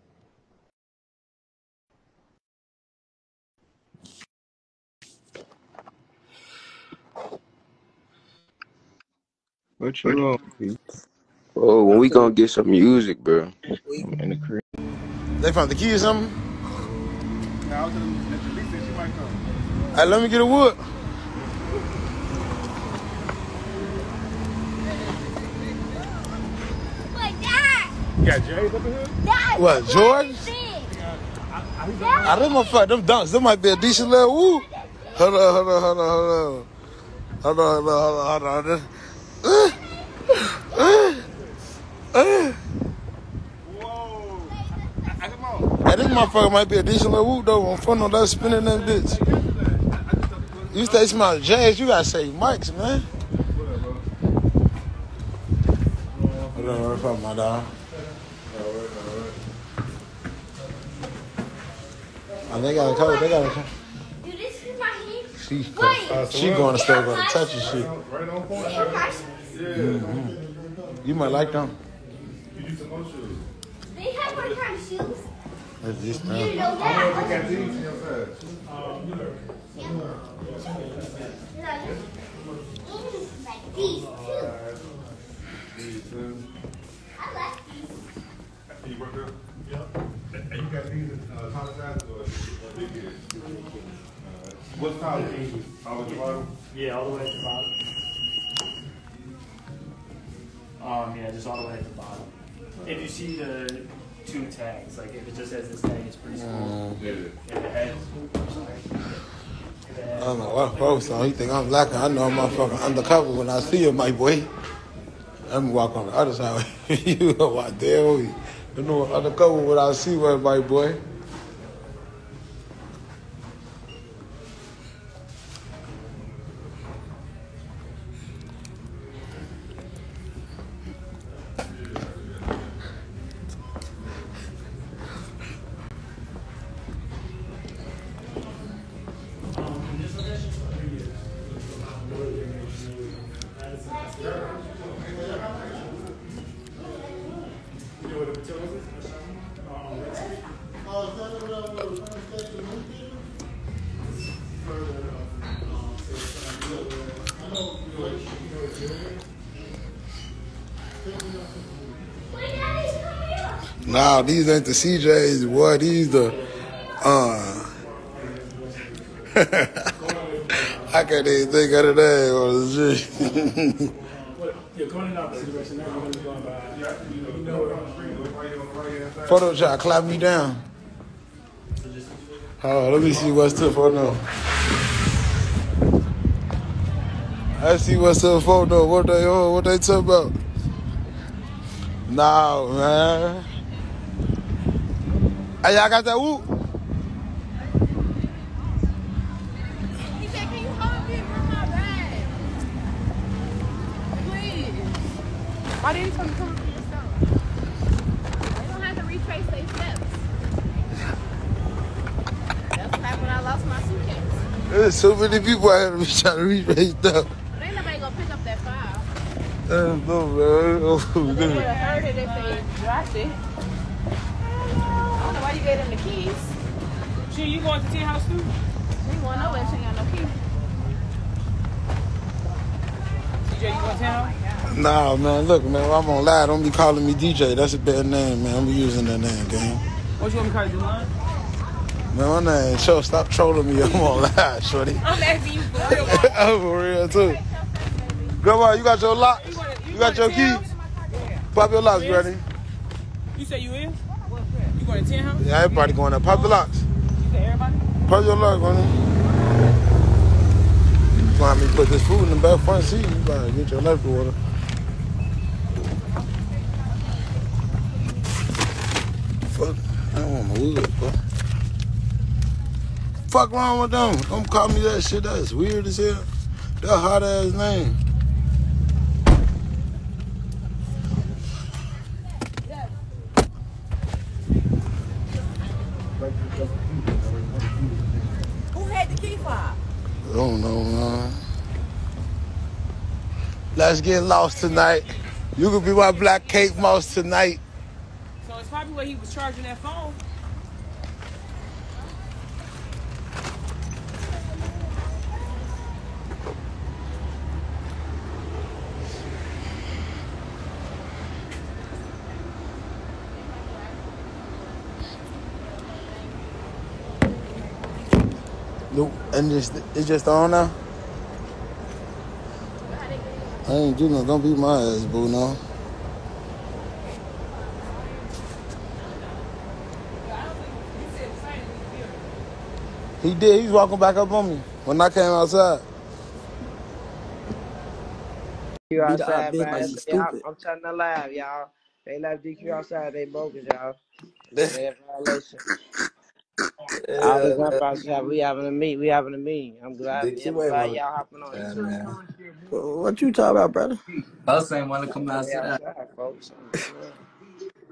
What you on, P? Oh, when we gonna get some music, bro? We I'm in the crib. They found the key or something? Now, I was at the least she might come. Hey, let me get a wood. You got Jay's up in here? What, George? I them motherfucker, them dunks, them might be a decent little woo. Hold on, hold on, hold on, hold on. Hold on, hold on, hold on, hold on. Uh, uh, uh. Hey, this motherfucker might be a decent little woo though. I'm fun on that spinning that bitch. You stay smart jazz, you gotta say mics, man. Hold on, what's up, my dog? Oh, they got a code. They got a code. Dude, this is my hand. She, Wait. she going to store going to touch your shit. Right on point. They have nice- Mhm. You might like them. You need some more shoes. They have my kind of shoes. That's this You know to that. these like these too. These, too. I like these. You work them? Yep. You got these uh, sizes or big kids? Alright. What's taller? All at the bottom? Yeah, all the way at the bottom. Um, yeah, just all the way at the bottom. If you see the two tags, like if it just has this tag, it's pretty small. Yeah. If it has, I'm sorry. If it I don't know what folks on. He think I'm lacking. I know I'm motherfucking undercover when I see him, my boy. Let me walk on the other side. you know what? There we. You know undercover when I see him, my boy. These ain't the CJs, What These the uh I can't even think of the name on the G. What? You're going in opposite direction. Now you're going to be going by. You know Photo shot, clap me down. Oh, let me see what's up for now. I see what's up for now. What they oh, what they talk about? Nah, man. Hey, y'all got that whoop? He said, can you hold me and bring my bag? Please. Why didn't you tell me to come with yourself? They don't have to retrace their steps. That's what happened when I lost my suitcase. There's so many people out here trying to reach stuff. Ain't nobody gonna pick up that file. Uh, no, man. Oh, They would have heard it if they dropped it. Gave them the keys. Shit, you going to Ten House too? They want to know if she ain't got no keys. DJ, you going to Ten Nah, man. Look, man. I'm gonna lie. Don't be calling me DJ. That's a bad name, man. I'm be using that name, gang. What you want me to call you, Delon? Man, my name. Show, stop trolling me. I'm gonna lie, shorty. I'm asking you for real. I'm for real too. Grandma, you got your locks? You got your keys? Pop your locks, Granny. You say you is? Going to House? Yeah, everybody going up. Pop the locks. You say everybody? Pop your locks, Granny. Want me put this food in the back front seat? You gotta get your left water. Fuck, I don't want my wood, bro. Fuck wrong with them? Don't call me that shit. That's weird as hell. That hot ass name. Who had the key fob? I don't know, man. Let's get lost tonight. You could be my black cake mouse tonight. So it's probably where he was charging that phone. Nope. And it's, it's just on now? I ain't do nothing. Don't beat my ass, boo, no. He did. He's walking back up on me when I came outside. You outside, bitch man. like stupid. I'm telling the live, y'all. They left DQ outside. They bogus, y'all. They in violation. I was up outside. We having a meet. We having a meeting. I'm glad. Dick, you ain't everybody wanna. y'all hopping on Yeah, it too. man. What you talking about, brother? Us ain't wanna come oh, They outside. outside, folks.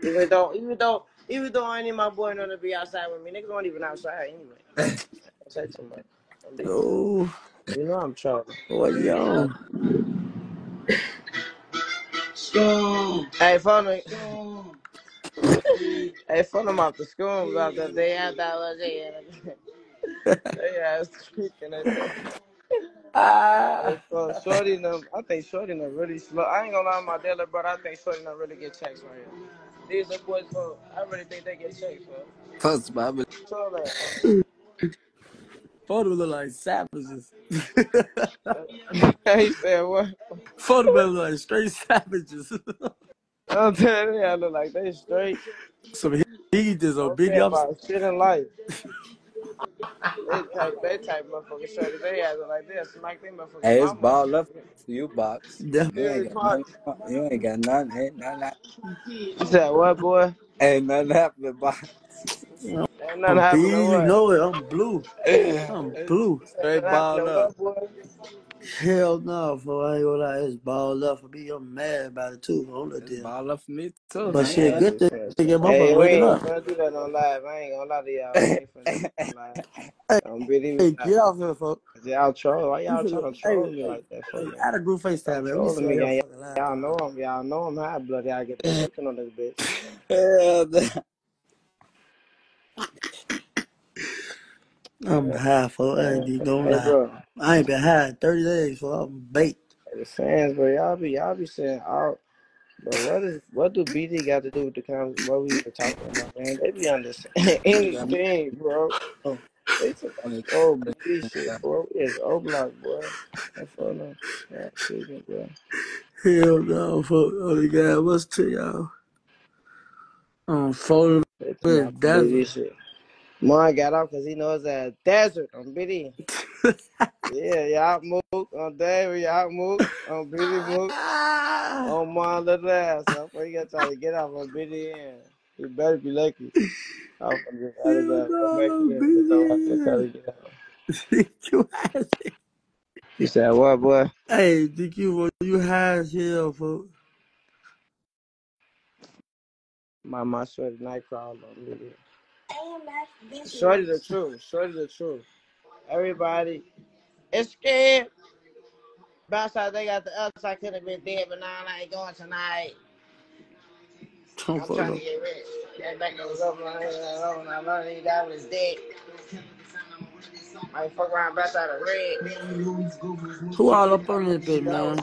even though, even though, even though I need my boy know to be outside with me, niggas weren't even outside anyway. Don't say too much. Don't be- Oh, You know I'm trolling. what you on? Hey, phone me. Hey, phone them off the school about that they had that was it. They ass tweaking that thing. Ah, so Shorty and them, I think Shorty and them really slow. I ain't gonna lie, my dealer, but I think Shorty and them really get checks right here. These are boys, bro. I really think they get checks, bro. first of all, So that. photo look like savages. he said what? photo look like straight savages. I'm telling you, I look like they straight. So he, he just on Don't beat care about shit in life. They type, they type motherfucking shorty. They ass look like this. Smack them motherfucking Hey, it's mama. ball up for you, box. Yeah. You ain't got nothing. You ain't got nothing. Ain't nothing. You said what, boy? Ain't nothing happening, box. Ain't nothing I'm happening. beat, you know it. I'm blue. I'm blue. Straight Nothing ball happening. up. Boy? Hell no, for I ain't gonna lie, it's balled up for me. I'm mad about it too. On the It's deal. ball up for me too. But I shit, ain't good thing to get Hey, motherfucker we waking ain't up. gonna do that on live. I ain't gonna lie to y'all. We ain't finna do that on live. Hey, Don't believe hey, get off here, folks. Y'all troll. Why You y'all finna, trying to hey, troll me hey, like that for, hey, man? add a group FaceTime, man. We trolling see me, your gang. fucking live. Y'all know I'm. Y'all know I'm high blood. Y'all get the cooking on this bitch. Hell no. I'm high. I ain't even gonna Hey, lie. bro. I ain't been high in 30 days, folks. I'm baked. The fans, bro. Y'all be, y'all be saying out. But what is, what do BD got to do with the con what we were talking about, man? They be understanding anything, bro. Oh, They took on this old McGee shit. We is O block, boy. That fuck no. Yeah, bro. Hell no, fuck. Only got what's to y'all? Um, They took my with desert. Mine got off because he knows that desert um, on BD. yeah, y'all move on um, David, y'all move on BD move on my little ass. I'm gotta try to get off on BD and you better be lucky. I'm gonna just out of that. Go back to that. Get the watch and try to get out. You said what, boy? Hey, DQ, what you as hell, folks. My my shorty Nightcrawler on BD. Shorty the truth. Shorty the truth. Everybody is scared. Backside they got the ups. I could have been dead, but now I ain't going tonight. Don't I'm fuck trying up. to get rich. That back goes up and over and I learned he died with his dick. I fuck around backside of red. Who all up on this bitch, man?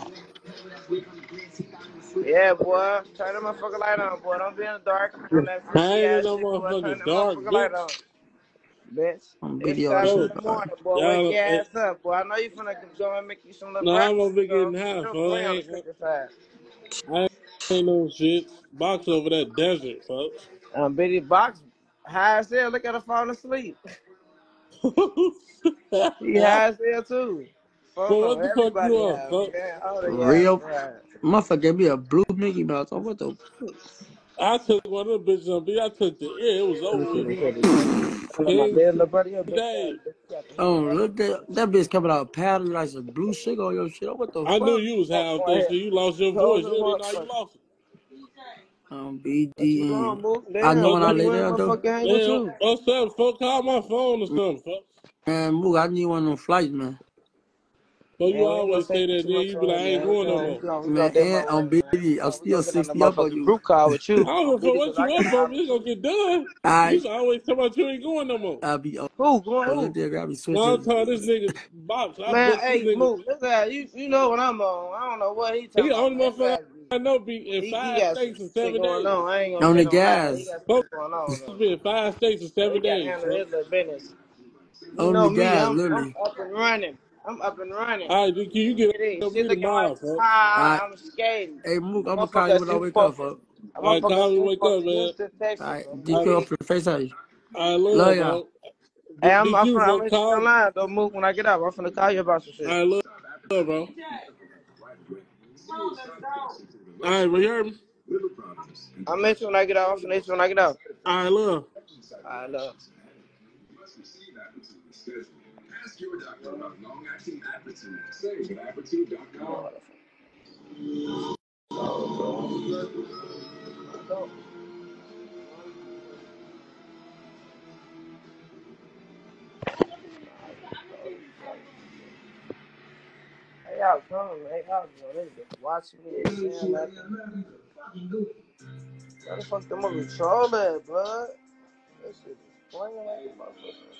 Yeah, boy. Turn the motherfucking light on, boy. Don't be in the dark on that I freaky ain't in ass no shit, boy. Turn motherfucking that dark, motherfucking light bitch. on. Bitch. I'm It's BD all seven in shit, the dog. morning, boy. Y'all, Wake your eh, ass up, boy. I know you finna go and make you some little no, I'm breakfast, over there you know. getting high, You don't. I play on the ain't, cooking side. I ain't no shit. Box over that desert, folks. Um, Biddy Box high as hell. Look at her falling asleep. He high as hell too. Fuck Well, no, what the fuck everybody you on, high, folks? man. All the ass Real right. Motherfucker gave me a blue Mickey Mouse. Oh, what the fuck? I took one of them bitches on B. I took the ear. It was over with, the folks. footage. I love my King dead little buddy. Your bitch ass. Day. Bitch, you got the heat Oh, right look that that bitch coming out powder like some blue sugar on your shit. Oh, what the I knew you was high Fuck out my there, head. so you lost your voice. You didn't know how you lost it. Um, What you BD. wrong, Mook? I know when I lay down though. motherfucker hang with Man, what's up, folks? Call my phone or something, folks. Man, Mook, I need one of them flights, man. So you Man, we ain't gonna always say say that, too then much you be on like, here, I ain't man. We going no gonna, we more. gonna, we Man, gonna dip and our way, on man. We I'm we still gonna get on the 60 up on motherfucking you. group call with you I don't on give a fuck BD, what cause I you got up a for. It's gonna get done. You I used to always tell about you ain't going no more. I'll be on Who going so look who? there, I be No, I'm switching. telling this nigga box. I Man, booked this hey, nigga. Mook, this guy, you you know what I'm on. I don't know what he He talking the about, only man. His motherfucker ass I know be in he, he five got some states in shit seven going days. on. I ain't gonna On say the no lie, but he gas. got some Folks shit going on though. be in five states in So he seven got to days, handle his little business. You On the know me, gas, I'm I'm literally. up and running. I'm up and running. All right, DQ, you get It is. up Shit looking tomorrow, like folks. I ah, I'm skating. hey Mook, I'm gonna call you when I wake up, posted. fuck. A All right, motherfucker call me see me wake up, man. Texas Alright, on DQ BD. off the face of you. I Love love, y'all. Hey, D- I'm I'm DQ, finna, I'm folks, gonna hit you Don't move when I get up. I'm finna call you about some shit. I love, love, bro. All right, well, you heard me? I'll meet you when I get out. I'm finna you when I get out. I love. I love. Hey, y'all coming, man. Y'all this bitch watching me and saying nothing. Where the fuck movie troll at? That shit is playing like a motherfucker.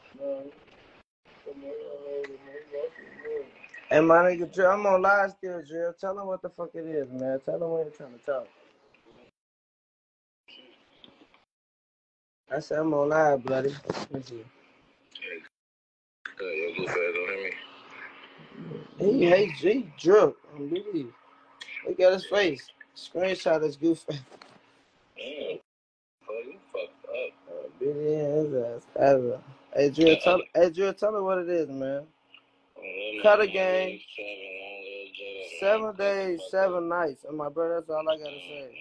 Hey, my nigga Drill, I'm on live still, Drill. Tell him what the fuck it is, man. Tell him when you're trying to talk. I said I'm on live, bloody. Let me see. He hates G drunk. I'm believe. Look at his face. Screenshot his goof. Uh, Billy and his ass. Ever. Hey, Drill, tell, hey, Drill, tell her what it is, man. Cut a game. Seven days, seven nights. And my brother, that's all I gotta say.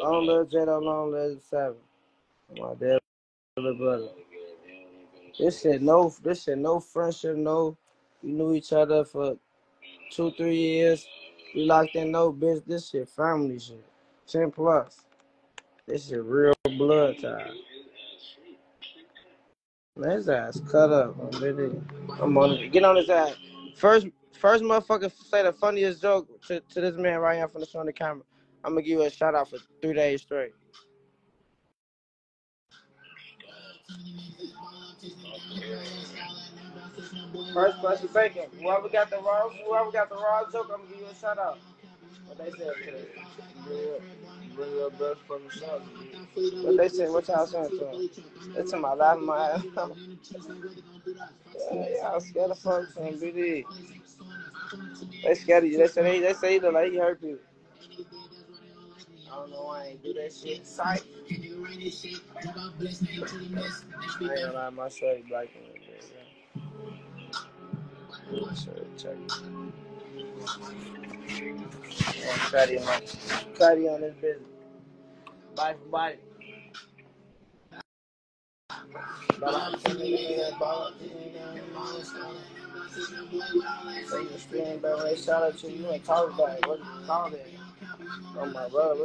Long live Jado, long live seven. My dead little brother. This shit no this shit no friendship, no we knew each other for two, three years. We locked in no bitch. This shit family shit. Ten plus. This shit real blood tie. Man, his ass cut up, man, really. I'm on it. Get on his ass. First, first motherfucker say the funniest joke to, to this man right here from the of the camera. I'm gonna give you a shout out for three days straight. First question bacon. Whoever got the raw, whoever got the wrong joke, I'm gonna give you a shout out. What they said today. Bring your best fucking shot. What they said, what y'all saying to him? About laughing my ass off. Yeah, y'all scared of folks and BD. They scared of you. They say they, say look like he hurt people. I don't know why I ain't do that shit. Sight. I ain't gonna lie, my shirt black and red. My shirt check. Yeah, Cuddy on, Cuddy on this business. Bye for bye. Say you they shout out to you, call it back. What you? Oh my brother,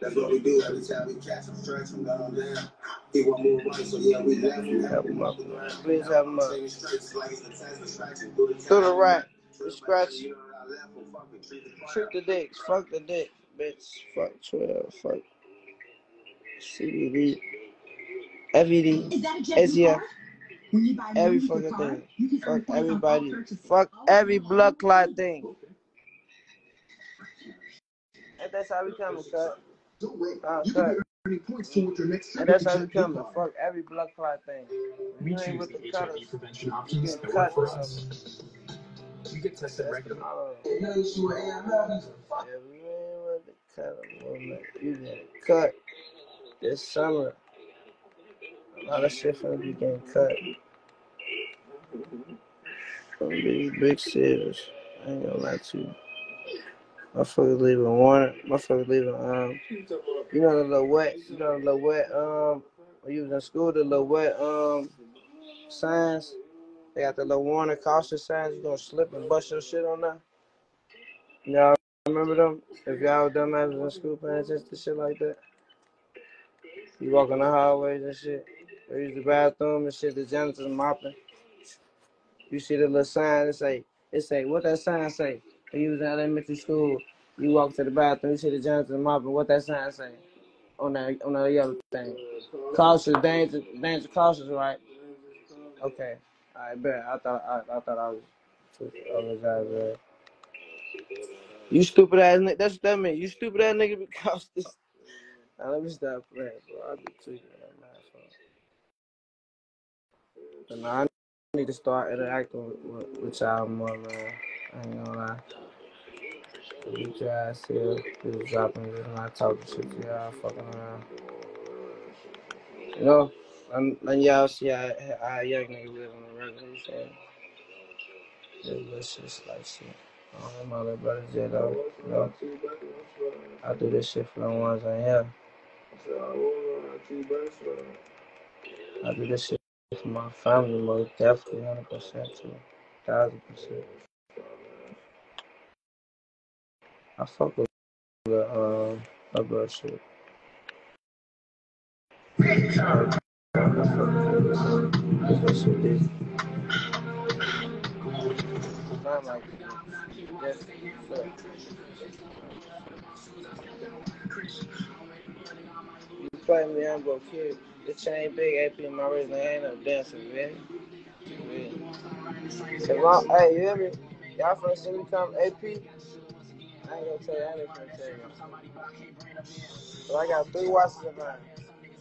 That's what we do every time we catch him, stretch him, down down. He won't move right, so yeah, we left him. Help him up, man. Please help him up. Through the right. Scratch. Treat the dicks. Fuck the dick, bitch. Fuck 12. Fuck CBD. FED. SEF. Every fucking thing. Fuck everybody. Fuck every blood clot thing. And that's how we coming, cut. Uh, cut. And that's how we coming. Fuck every blood clot thing. If you ain't with the cutters, you get cut or something. You get tested regularly. Oh. Yeah, if you ain't with the cutters, woman, you get cut this summer. A lot of shit finna be getting cut. Gonna be big serious. I ain't gonna lie to you. Motherfuckers leaving Warner. Motherfuckers leaving um. You know the little wet. You know the little wet um. When you was in school, the little wet um signs. They got the little warning caution signs. You gonna slip and bust your shit on that. Y'all remember them? If y'all dumbasses in school paying attention to shit like that. You walk in the hallways and shit. Or use the bathroom and shit. The janitor's mopping. You see the little sign. It say. It say. What that sign say? You was in elementary school, you walk to the bathroom. You see the janitor's mopping. What that sign say? On that on that yellow thing. Cautious, danger, danger, cautious, right? Okay. I bet. I thought I, I thought I was. You stupid ass nigga. That's what that mean. You stupid ass nigga because this. Now let me stop playing, bro. I be tweaking that. But now I need to start interacting with, with, with y'all more, man. I ain't gonna lie. Get your ass here. Just dropping just not talking shit to y'all fucking around. You know, I'm y'all see I, I young nigga live on the regular shit. Just like shit. I don't know my little brothers yet though. You know, I do this shit for the ones I am. I do this shit for my family most definitely, 100% too. 1000%. Yes, sir. You play me, I'm gonna kill. The chain big AP in my wrist, I ain't no dancer, man. Hey, you hear me? Y'all finna see me come AP? I ain't gonna tell you, I ain't gonna you. So I got three watches in mine.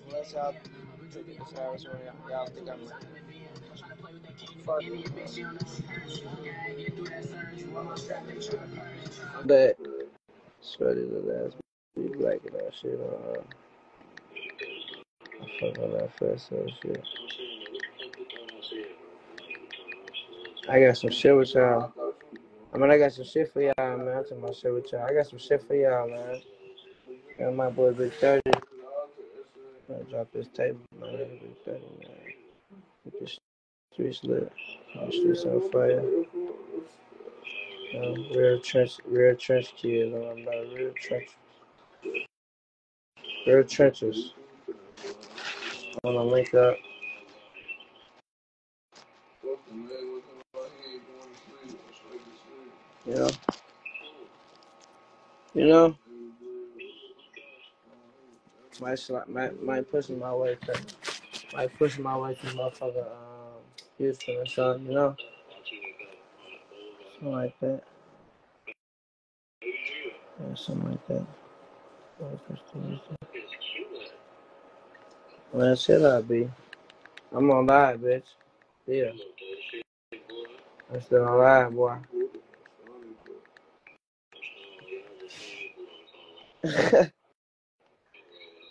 Unless y'all take it this house when y'all, y'all think I'm like, fuck it. But, sweaty the last week, like that shit on, uh, I fuck on that fast ass shit. I got some shit with y'all. I mean, I got some shit for y'all, man. I'm talking about shit with y'all. I got some shit for y'all, man. Got my boy Big 30. I'm gonna drop this tape, man. Big 30, man. Get this streets lit. The streets on fire. Know, real trench, real trench kid. I'm about real trench, real trenches. I wanna link up. You know, you know. Might sli- might might push my way to might push my way to motherfucker um Houston or something. You know, something like that. Yeah, something like that. Might push to Houston. I be. I'm on live, bitch. Yeah, I'm still on live, boy.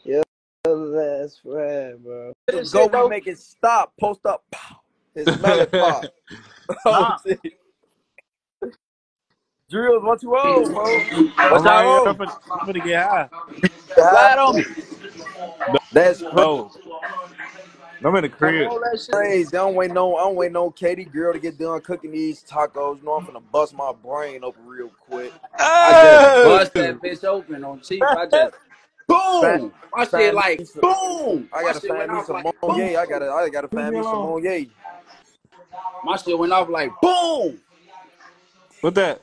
Yo, that's right, bro. This Go, shit we make it stop. Post up. Pow. His smelling pop. Oh, Stop. shit. Drills, what you on, bro? What's I'm right here. y'all I'm gonna get high. Slide on me. That's cra- No, I'm in the crib. on, that shit. crazy. I don't wait no. I don't wait no Katie girl to get done cooking these tacos. You know I'm finna bust my brain open real quick. I just bust that bitch open on cheap. I just Find, boom. My shit find like some. boom. I gotta shit find me some like boom. Monier. I gotta. I gotta Leave find me me some alone. Monier. My shit went off like boom. What that?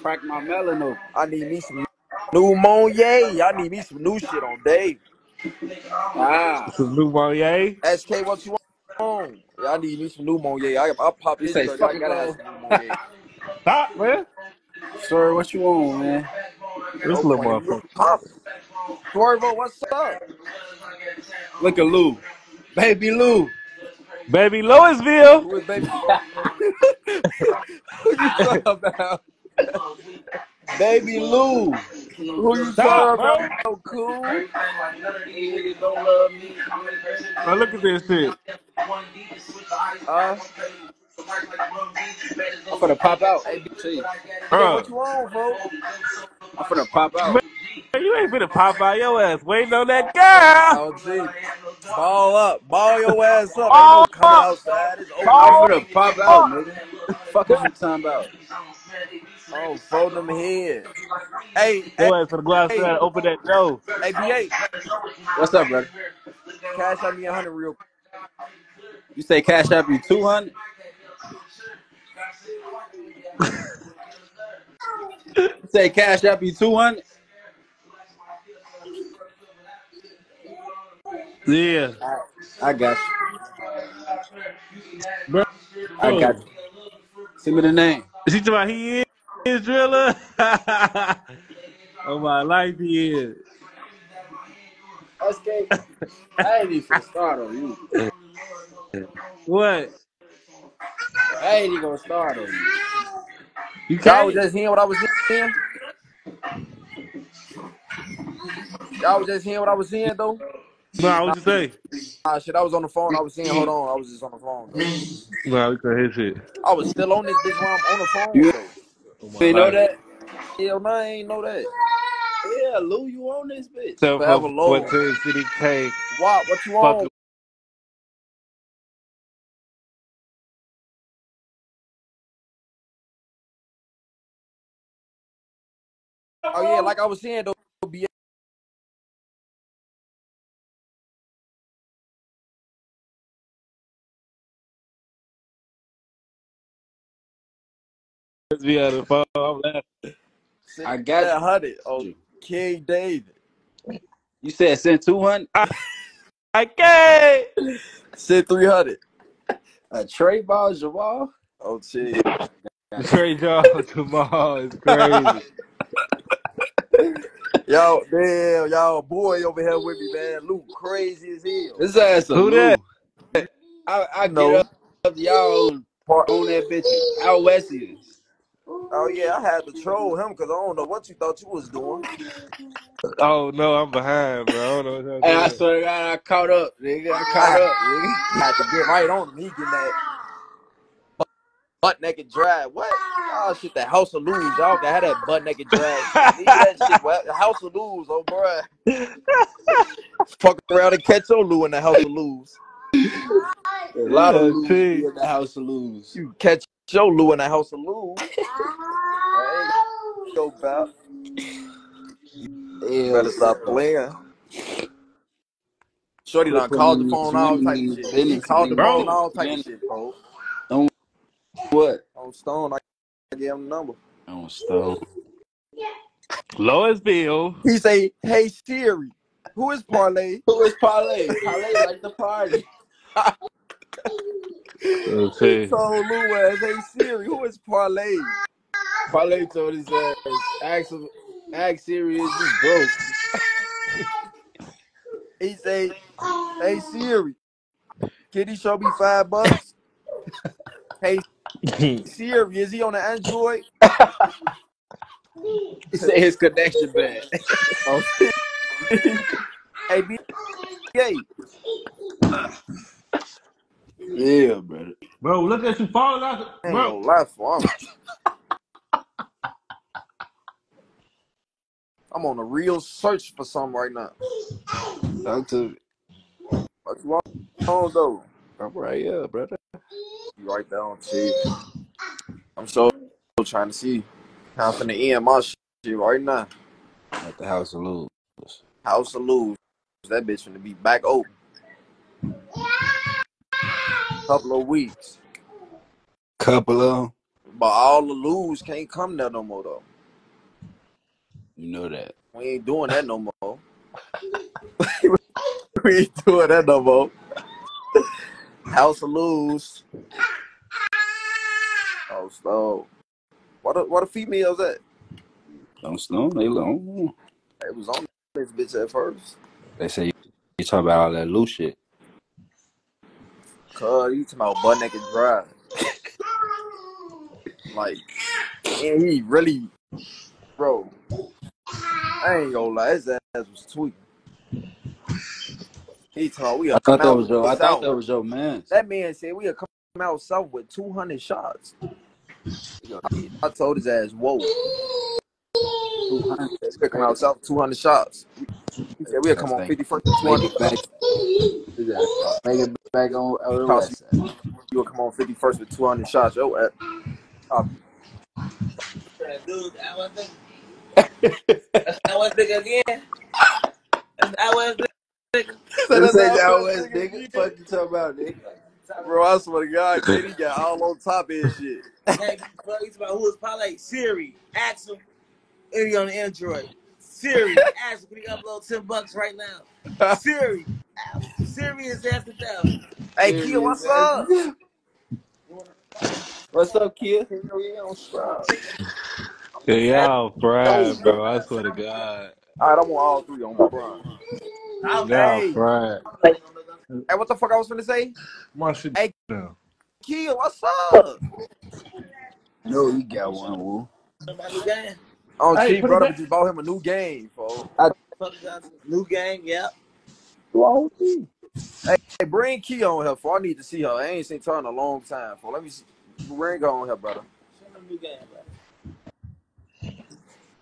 Crack my melon open. I need me some new Monier. I need me some new shit on Dave. Ah. Some new Monier? SK, what you on? Yeah, I need me some new Monier. I I pop this say. I gotta have some new Monier. Stop, man. Sorry, what you on, man? This little point in me motherfucker. popping. Swervo, what's up? Look at Lou. Baby Lou. Baby Louisville. Who is baby? Who you talking about? Baby Lou. Who you Stop, talking bro. about? Cool. These niggas don't love me. Now look at this shit. Uh, I'm finna pop out. hey, See, BA, Uh, what you on, folks? I'm finna pop out. man, you ain't finna pop out your ass waiting on that girl. Oh, gee. Ball up. Ball your ass up. Ain't no Ball coming up. outside. It's open I'm Ball season. finna pop out, up. nigga. Fuck is you talking about? Oh, fold them head. Hey, hey, Your ass finna go outside hey, and open that door. hey, BA, What's up, brother? cash out me a hundred real You say cash up you 200? Say cash up you 200? Yeah. I, I got you. Bro. I got you. Send me the name. She talking about he is, is driller. oh my life he is. SK, I ain't even finna start on you. What? I ain't even gonna start on you. You Y'all was just hearing what I was hearing? Y'all was just hearing what I was hearing, though? Nah, what you say? Nah, shit, I was on the phone. I was saying, hold on. I was just on the phone, though. Nah, look at his shit. I was still on this bitch while I'm on the phone, You though. Oh my ain't know that? Hell no, I ain't know that. Yeah, Lou, you on this bitch. Seven Forever four low. fourteen CDK. What? What you Fuck on? Oh, yeah, like I was saying, though, Let's be on the phone. I'm laughing. I got that hundred. Oh, you. King David. You said send 200? I, I can't. Said 300. A trade ball, Jamal? Oh, shit. Trey Jones tomorrow is crazy. Y'all, damn, y'all boy over here with me, man. Luke crazy as hell. This ass a Who Lou. that? I, I You get know. up, y'all on, Part- on that bitch out west is. Oh, yeah, I had to troll him because I don't know what you thought you was doing. Oh no, I'm behind, bro. I don't know what y'all I doing. swear to God, I caught up, nigga. I I caught up, nigga. had to get right on him. He getting that. butt naked drag. What? Oh shit, the House of Lose. Y'all can have that butt naked drag. Leave that shit. What? The House of Lose, oh bruh. Fuck around and catch your Lou in the House of Lose. A lot of Yeah, lose be in the house of lose. You catch your Lou in the House of Lou. I ain't go about. Hell Better stop playing. Shorty Quit done called the phone all women type of shit. He called the nigga. phone Bro, all type of shit, bro. on what? On Stone, I gave him the number. On stone. Louisville. He say, "Hey Siri, who is Parlay?" Who is Parlay? Parlay like the party. he Okay. told Lou as, "Hey Siri, who is Parlay?" Parlay told his ass, ask him, ask Siri, is you broke? He say, "Hey Siri, can he show me five bucks?" Hey Siri, is he on the Android? He say his connection bad. Oh, hey BA, yeah, brother. Bro, look at you falling out. Ain't Bro, gonna lie for. I'm on a real search for something right now. Talk to me. What you want on though? I'm right here, brother. You right there on Chief. I'm so trying to see how I'm finna end my shit right now. At the house of lose. House of lose. That bitch finna be back open. Couple of weeks. Couple of. But all the lose can't come there no more though. You know that. We ain't doing that no more. we ain't doing that no more. House of lose. Oh, so what the, what the females at? Don't stone. They long. It was on this bitch at first. They say you talking about all that loose shit. Cuz you talking about butt naked drive. Like, and he really, bro. I ain't gonna lie, his ass was tweaking. He told we I thought that was your. I thought that was your man. That man said we a come out south with two hundred shots. I told his ass, whoa. Two hundred. He said come out south two hundred shots. He said we'll come on Make fifty first with two make hundred. it back. Make it back on on the Cost west side. you will come on fifty first with two hundred shots. Yo, at copy. Dude, I was thinking. That's I was thinking again. That's I was thinking. Said This that's ain't I that was west, thinking. nigga. Fuck you talking about, nigga. Bro, I swear to God, Katie got all on top of his shit. Hey, bro, he's about who is Parlay? Siri, ask him if he on Android. Siri, ask him, can upload 10 bucks right now? Siri, Siri is after that. Hey, Kia, what's up? What's up, kid? yeah, y'all fried, bro. I swear to God. All right, I want all three on my Brian. Y'all Hey, fried. hey, what the fuck I was gonna say? My shit Hey, down. Kia, what's up? No, you got one, woo. My new game. Oh, Hey, Chief, put it brother, we just bought him a new game, folks. Fuck Johnson. New game, yep. Hey, hey, bring Kia on here, for I need to see her. I ain't seen her in a long time, for let me see. Bring her on here, brother. Show them new game, bro.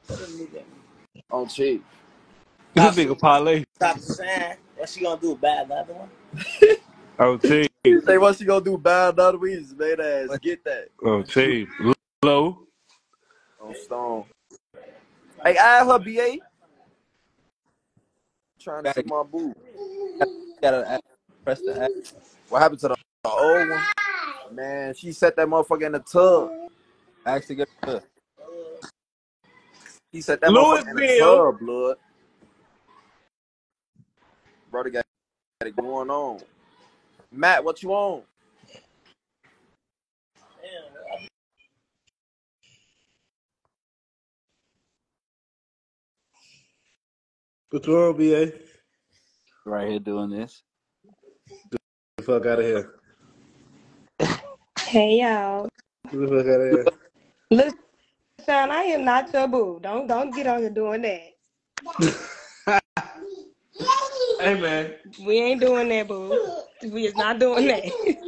Show them new game. On Chief. This nigga parlay. Stop saying sign. What she gonna do? Bad another one? Oh, chief. Say what she gonna do bad another week, made ass get that. Oh, chief. Low. On Stone. Hey, I her BA. Trying to see my boo. Gotta press the app. What happened to the, the old one? Man, she set that motherfucker in the tub. Ask to get the He set that motherfucker in the Louisville. tub, blood. Brother got, got it going on. Matt, what you on? What's wrong, BA? right here doing this. Get the fuck out of here. Hey y'all. Get the fuck out of here. Listen, Sean, I am not your boo. Don't don't get on here doing that. Hey, man. We ain't doing that, boo. We is not doing that.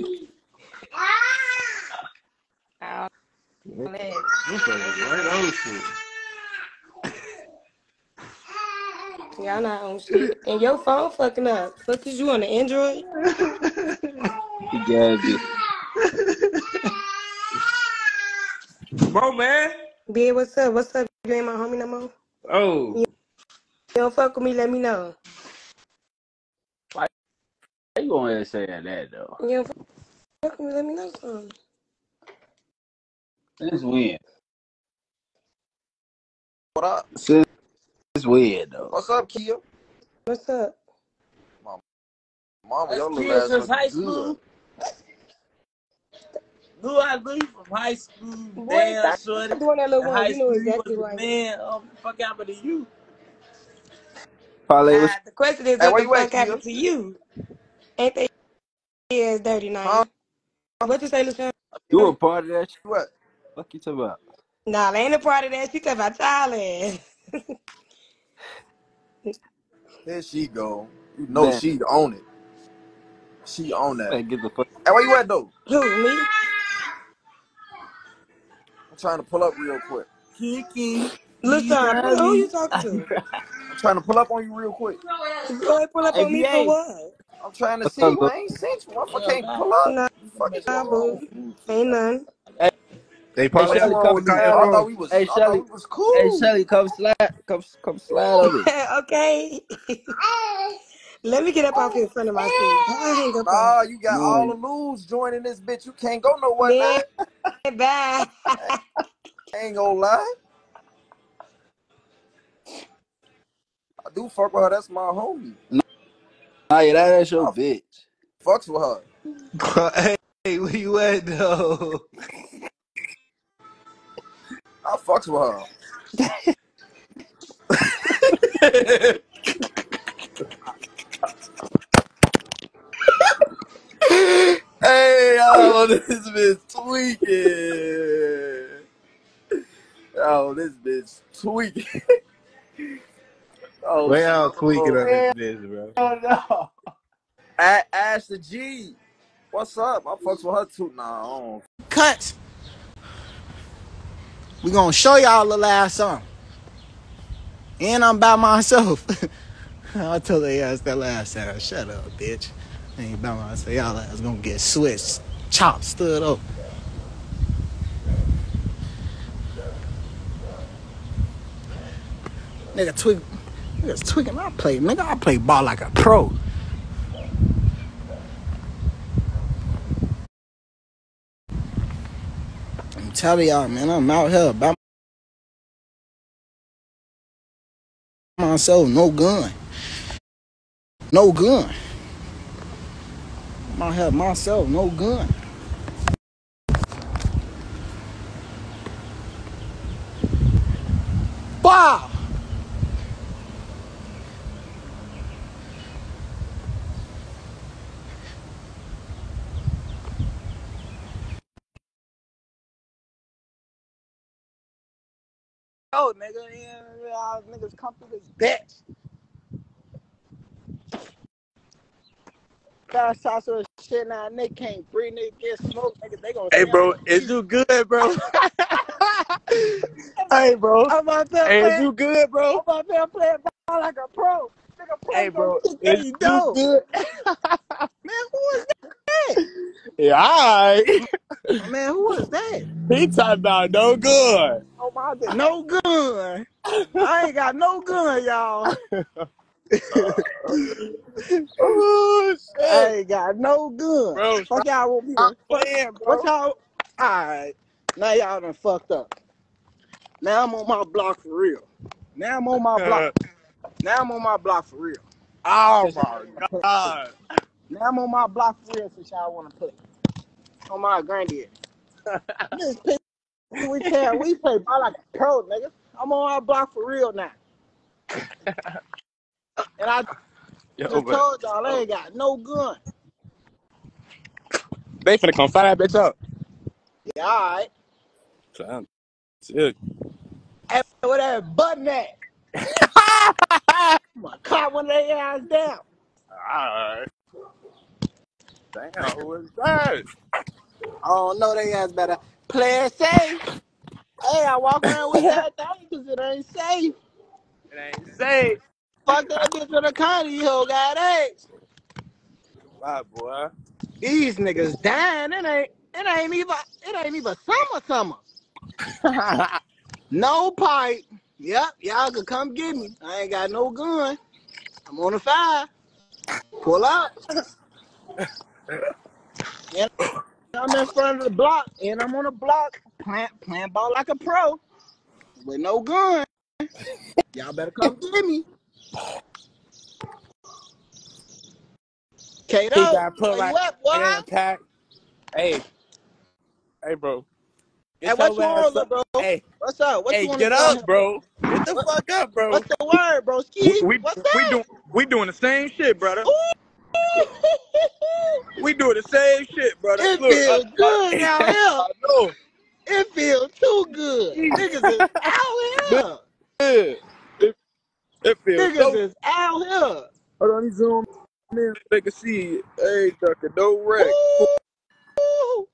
This fucking right on shit. Y'all not on shit. And your phone fucking up. Fuck is you on the Android? He gagged it. Bro, man. B, what's up? What's up? You ain't my homie no more? Oh. You don't fuck with me, let me know. Why Are you gonna ahead and say that though? You don't fuck with me, let me know something. Since when? What up? Since when though? What's up, Kia? What's up? Mama, your That's little kids ass since high looking school. good. Knew I knew you from high school. Boy, Damn, stop shorty. doing that little In one. high You know school, you exactly was who I a am. man. Oh, fuck happened to you? Parlay was Ah, the question is, Hey, what where the you at, fuck Kia? happened to you? Ain't they ass dirty, Huh? Naya? What you say, LaShawn? you a part of that shit? You at? Fuck you talking about? Nah, they ain't a part of that. She talking about child ass. There she go. You know Man, she own it. She own that. man, get the fuck. Hey, where you at though? Who, me? I'm trying to pull up real quick. Kiki, LaShawn, who, who Eli. you talking to? I'm trying to pull up on you real quick. Go ahead, pull up on me for what? I'm trying to see you. I ain't seen you. Motherfucker can't pull up. Nah, Fuck is nah, boo. Ain't none. Hey, Hey, hey, parlay, What's I'm Shelly, gonna come come to with the me? slide I thought on. we was. Hey, I thought Shelly. we was Hey. Shelly, come slide, come, come slide on me. okay. Let me get up off here in front of my seat. I'll hang up on Nah, you. you got all the lose joining this bitch. You can't go nowhere Man, now. bye. I ain't gonna lie. I do fuck with her. That's my homie. nah, yeah, that ain't I your bitch. fucks with her. hey, hey, where you at though? I fucks with her. hey, oh, this bitch tweaking. Oh, this bitch tweaking. Oh, Way out tweaking oh. on this bitch, bro. Oh no. A- Ash the G. What's up? I fucks with her too. Nah, I don't. Cuts. We gonna show y'all a last song. And I'm by myself. I told her ass that last time. Shut up, bitch. Ain't by myself. Y'all ass gonna get switched, chopped, stood up. Nigga twig, niggas tweaking. I play, nigga. I play ball like a pro. I'm y'all, man. I'm out here by myself. No gun. No gun. I'm out here myself. No gun. Wow. Oh, nigga, yeah, y'all niggas come through this bitch. Got shots of shit now, they can't breathe, they get smoked, nigga, they gonna Hey, bro, is you good, bro? hey, bro. I'm out there Hey, is playing, you good, bro? I'm out there playing ball like a pro. Nigga, play Hey, bro, you you good? Man, who is that? Yeah, all right. Man, who is that? He talking about no good. Oh my god, no gun. I ain't got no gun, y'all. Oh, I ain't got no gun. Bro, Fuck y'all want me stop to what, playing, what bro. y'all alright. Now y'all done fucked up. Now I'm on my block for real. Now I'm on my block. Now I'm on my block for real. oh, my. God. Now I'm on my block for real since y'all wanna play. On my granddad. This piss we play we play ball like a pro, nigga. I'm on our block for real now. And I Yo, just but told y'all I oh. ain't got no gun. they finna come fire that bitch up. Yeah, alright. Sound sick. Hey, where that button at? I'm gonna cop one of their ass down. Alright. Damn, who is that? I don't know they ass better Play it safe. Hey, I walk around with that thing because it ain't safe. It ain't safe. Fuck that bitch with a conny, you hoe got AIDS. Bye, boy. These niggas dying. It ain't, it ain't even, it ain't even summer, summer. no pipe. Yep, y'all can come get me. I ain't got no gun. I'm on the five. Pull up. And I'm in front of the block, and I'm on the block playing, playing ball like a pro with no gun. Y'all better come get me. He Kato, got put where right you at, boy? pack. Hey, hey, bro. Hey, Get what your you ass want, little up. bro? Hey, What's up? What hey, you get do up, bro? bro. Get the What, fuck up, bro. what's the word, bro? We Ski? we What's we doing we doing the same shit, brother. Ooh, We doing the same shit, brother. it Look, feels I, good out here. I know. It feels too good. Niggas is out Good. It, it feels Niggas so. is out here. Hold on, let me zoom in. They can see. Hey, ducker, no wreck. Ooh, ooh,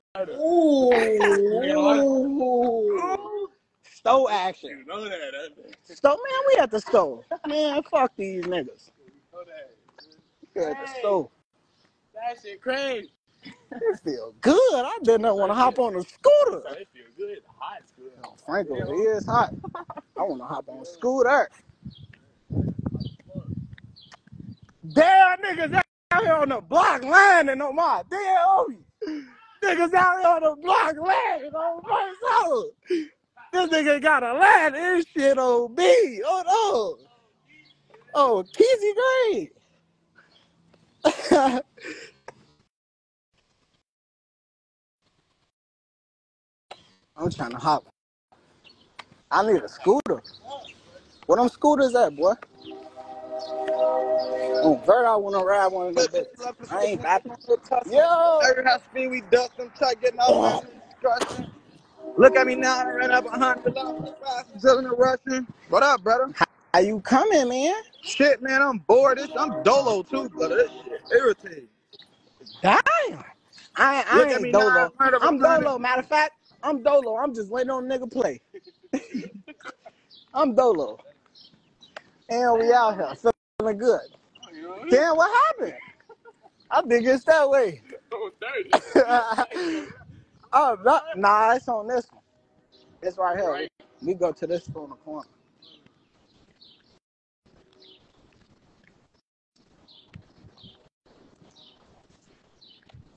Stow action. You know that, Stow, man, we at the store. Man, fuck these niggas. We at the store. that shit crazy. It feel good. I did not want to hop on a scooter. It feel good. Hot is good. Oh, Franco, it is hot. I want to hop on a scooter. Damn, niggas out here on the block landing on my damn homie. Niggas out here on the block landing on my soul. This nigga got a land this shit on me. Oh no. Oh, Kizzy Green. I'm trying to hop. I need a scooter. What them scooters at, boy? Oh, Vert, I want to ride one of them. I ain't bapping. Yo. Every high speed we dust them, try getting out of. Look at me now, I ran up a hundred dollars fast, still the rushing. What up, brother? How you coming, man? Shit, man, I'm bored. This, I'm dolo too, brother. This shit irritating. Damn. I, I Look ain't now, Dolo. I ran up a I'm. Dolo. Matter of fact, I'm Dolo. I'm just waiting on nigga play. I'm Dolo. And we out here feeling good. Damn, what happened? I think it's that way. Oh, oh, no, nah, it's on this one. It's right here. We go to this in the corner.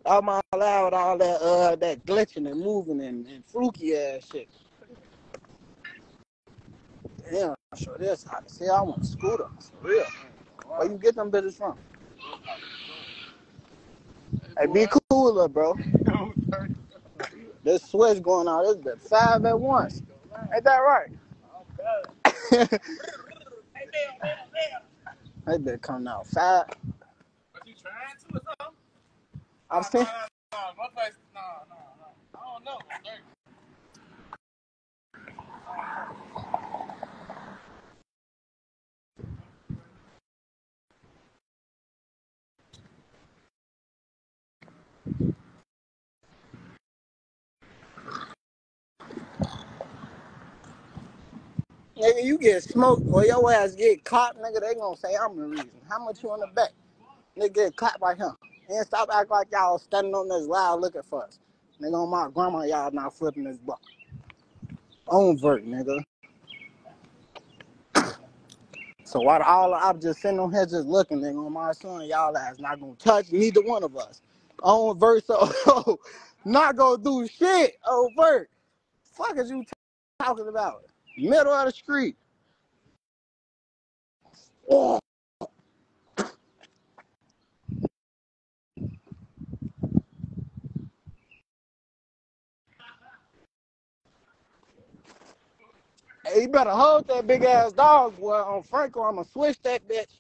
I'm all out all that uh that glitching and moving and, and fluky ass shit. Damn, I'm sure this hot. See, I want a scooter. For real. Where you get them bitches from? Hey, be cooler, bro. This switch going on. This bit five at once. Ain't that right? that bit coming out five. I'm saying. Nah, nah, nah, nah, nah, nah. I don't know. Like, Nigga, you get smoked or your ass get caught, nigga, they gonna say I'm the reason. How much you on the bet? Nigga get caught by him. And stop acting like y'all standing on this loud looking for us. Nigga, on my grandma, y'all not flipping this block. On vert, nigga. So while all I'm just sitting on here just looking, nigga, on my son, y'all ass not gonna touch neither one of us. On vert, so not gonna do shit. Oh, vert. Fuck is you talking about? Middle of the street. Oh. You better hold that big ass dog, boy. On Franco, I'ma switch that bitch.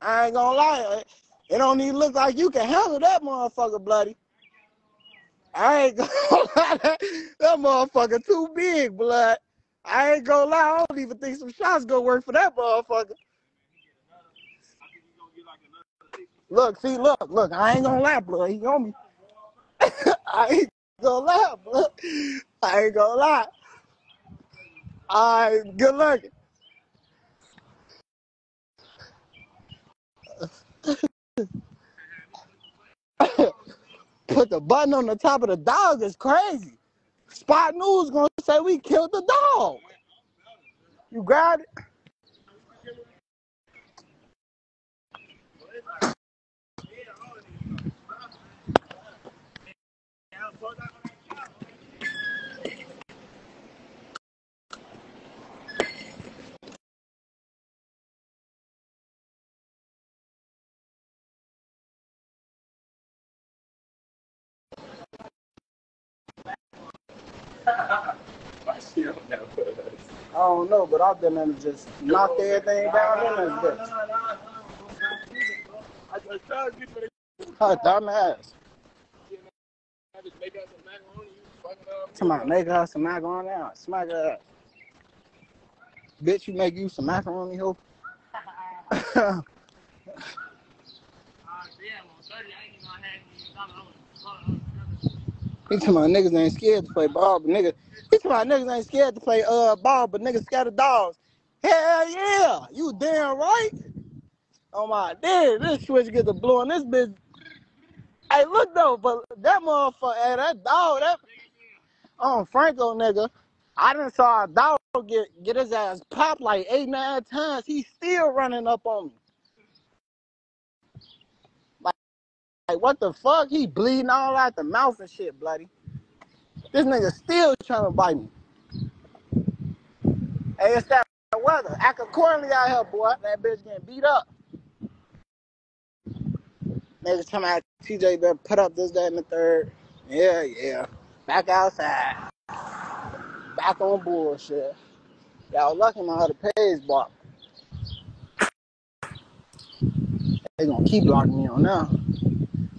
I ain't gonna lie. It don't even look like you can handle that motherfucker, bloody. I ain't gonna lie. That, that motherfucker too big, blood. I ain't gonna lie. I don't even think some shots gonna work for that motherfucker. Look, see, look, look. I ain't gonna lie, blood. He on me. I ain't gonna lie, bro. I ain't gonna lie. All right, good luck. Put the button on the top of the dog is crazy. Spot News gonna say we killed the dog. You got it? I don't know, but I've been in just knocked everything down in this bitch. Her dumb ass. Somebody make her some macaroni out. Smack her ass. Bitch, you make you some macaroni, hoe. He talking about niggas ain't scared to play ball, but niggas. He talking niggas ain't scared to play uh ball, but niggas scared dogs. Hell yeah, you damn right. Oh my, damn, this switch get the blue on this bitch. Hey, look though, but that motherfucker, that dog, that um Franco nigga, I done saw a dog get get his ass popped like eight nine times. He still running up on me. Like, like what the fuck? He bleeding all out the mouth and shit, bloody. This nigga still trying to bite me. Hey, it's that weather. Act accordingly out here, boy. That bitch getting beat up. Niggas come out, TJ better put up this, that, and the third. Yeah, yeah. Back outside. Back on bullshit. Y'all lucky my other page block. They gonna keep blocking me on now.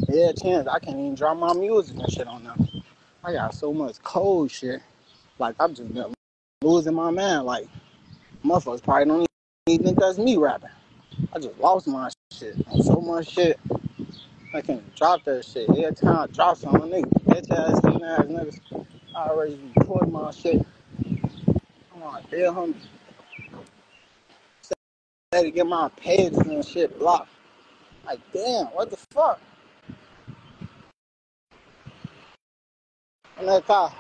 Yeah, chance I can't even drop my music and shit on them. I got so much cold shit. Like I'm just losing my man. Like motherfuckers probably don't even think that's me rapping. I just lost my shit on so much shit. I can't drop that shit. Every time I drop something, niggas, bitch ass, hating ass niggas, I already record my shit. I'm like, dear homie. Had to get my pages and shit blocked. Like, damn, what the fuck? In that car.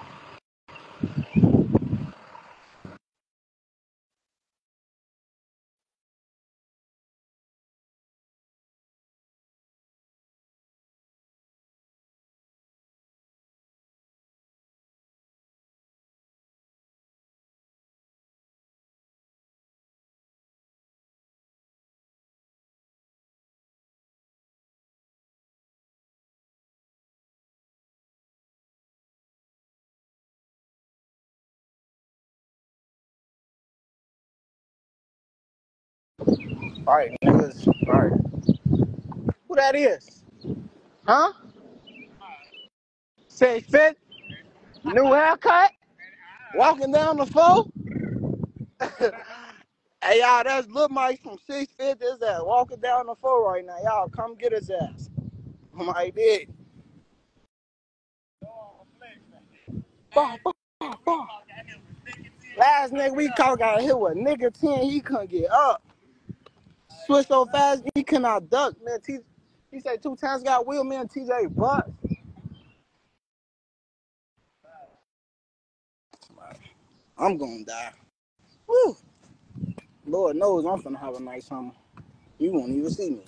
All right, niggas. All right. Who that is? Huh? Say fit? New haircut? Walking down the floor? hey, y'all, that's Lil Mike from 650. Is that walking down the floor right now. Y'all come get his ass. Bah, bah. Last nigga we caught got hit with nigga 10. He couldn't get up. Switch so fast, he cannot duck. Man, T- he said two times got wheel me and TJ butt. I'm gonna die. Woo. Lord knows I'm gonna have a nice summer. You won't even see me.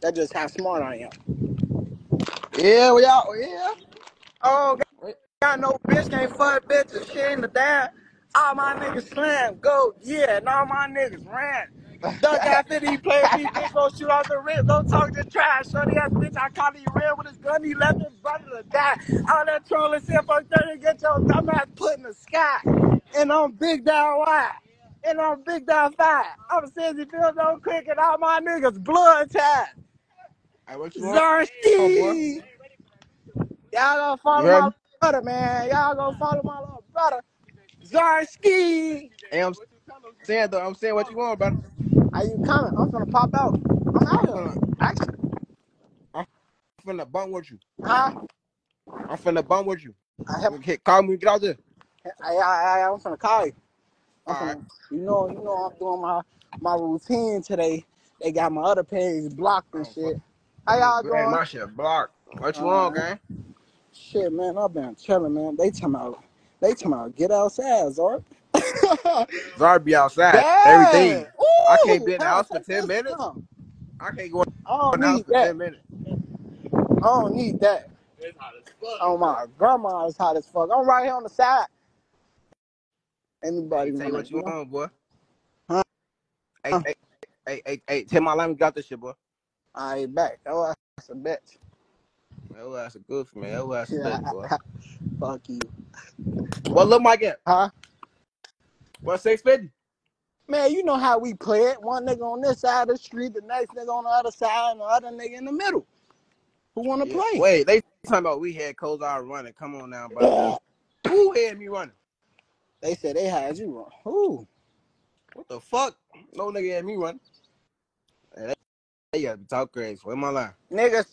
That's just how smart I am. Yeah, we out. Yeah. Oh, got, got no bitch can't fuck bitches. She ain't the dad. All my niggas slam, go, yeah, and all my niggas ran. Duck got 50, play me, bitch, go shoot off the rip, don't talk to trash. Shorty ass bitch, I caught he ran with his gun, he left his brother to die. All that trolling shit for 30, get your dumb ass put in the sky. And I'm big down wide. And I'm big down five. I'm a Cindy Fields on quick and all my niggas blood tied. Hey, what you want? Zarsky. Y'all gonna follow my brother, man. Y'all gonna follow my little brother. Zarsky. Hey, I'm saying though, I'm saying what you want, brother. Are you coming? I'm finna pop out. I'm out here. Actually, I'm finna bump with you. huh? I'm finna bump with you. I have. Hit, call me, get out there. I, I, I, I'm finna call you. I'm right. you know, you know, I'm doing my my routine today. They got my other page blocked and shit. How y'all doing? my shit blocked. What you Uh, want, gang? Shit, man, I've been chilling, man. They talking about, they talking about get outside, Zord. Zara be outside every day. Dang! I can't Ooh, be in the house for 10 minutes. down. I can't go in the house need for that. 10 minutes. I don't need that. Oh my grandma is hot as fuck. I'm right here on the side. Anybody Hey, wanna, what you want, boy. Huh? Hey, hey, hey, hey, hey, tell my line we got this shit, boy. I ain't back. Oh, that's a bitch. That ass a good for me. That ass a Yeah, bitch, boy. fuck you. What look Mike at? Huh? What, 650? Man, you know how we play it. One nigga on this side of the street, the next nigga on the other side, and the other nigga in the middle. Who wanna Yeah. play? Wait, they talking about we had out running. Come on now, bro. Who had me running? They said they had you wrong. Who? What the fuck? No nigga had me running. Hey, they, they gotta talk crazy. Where my line? Nigga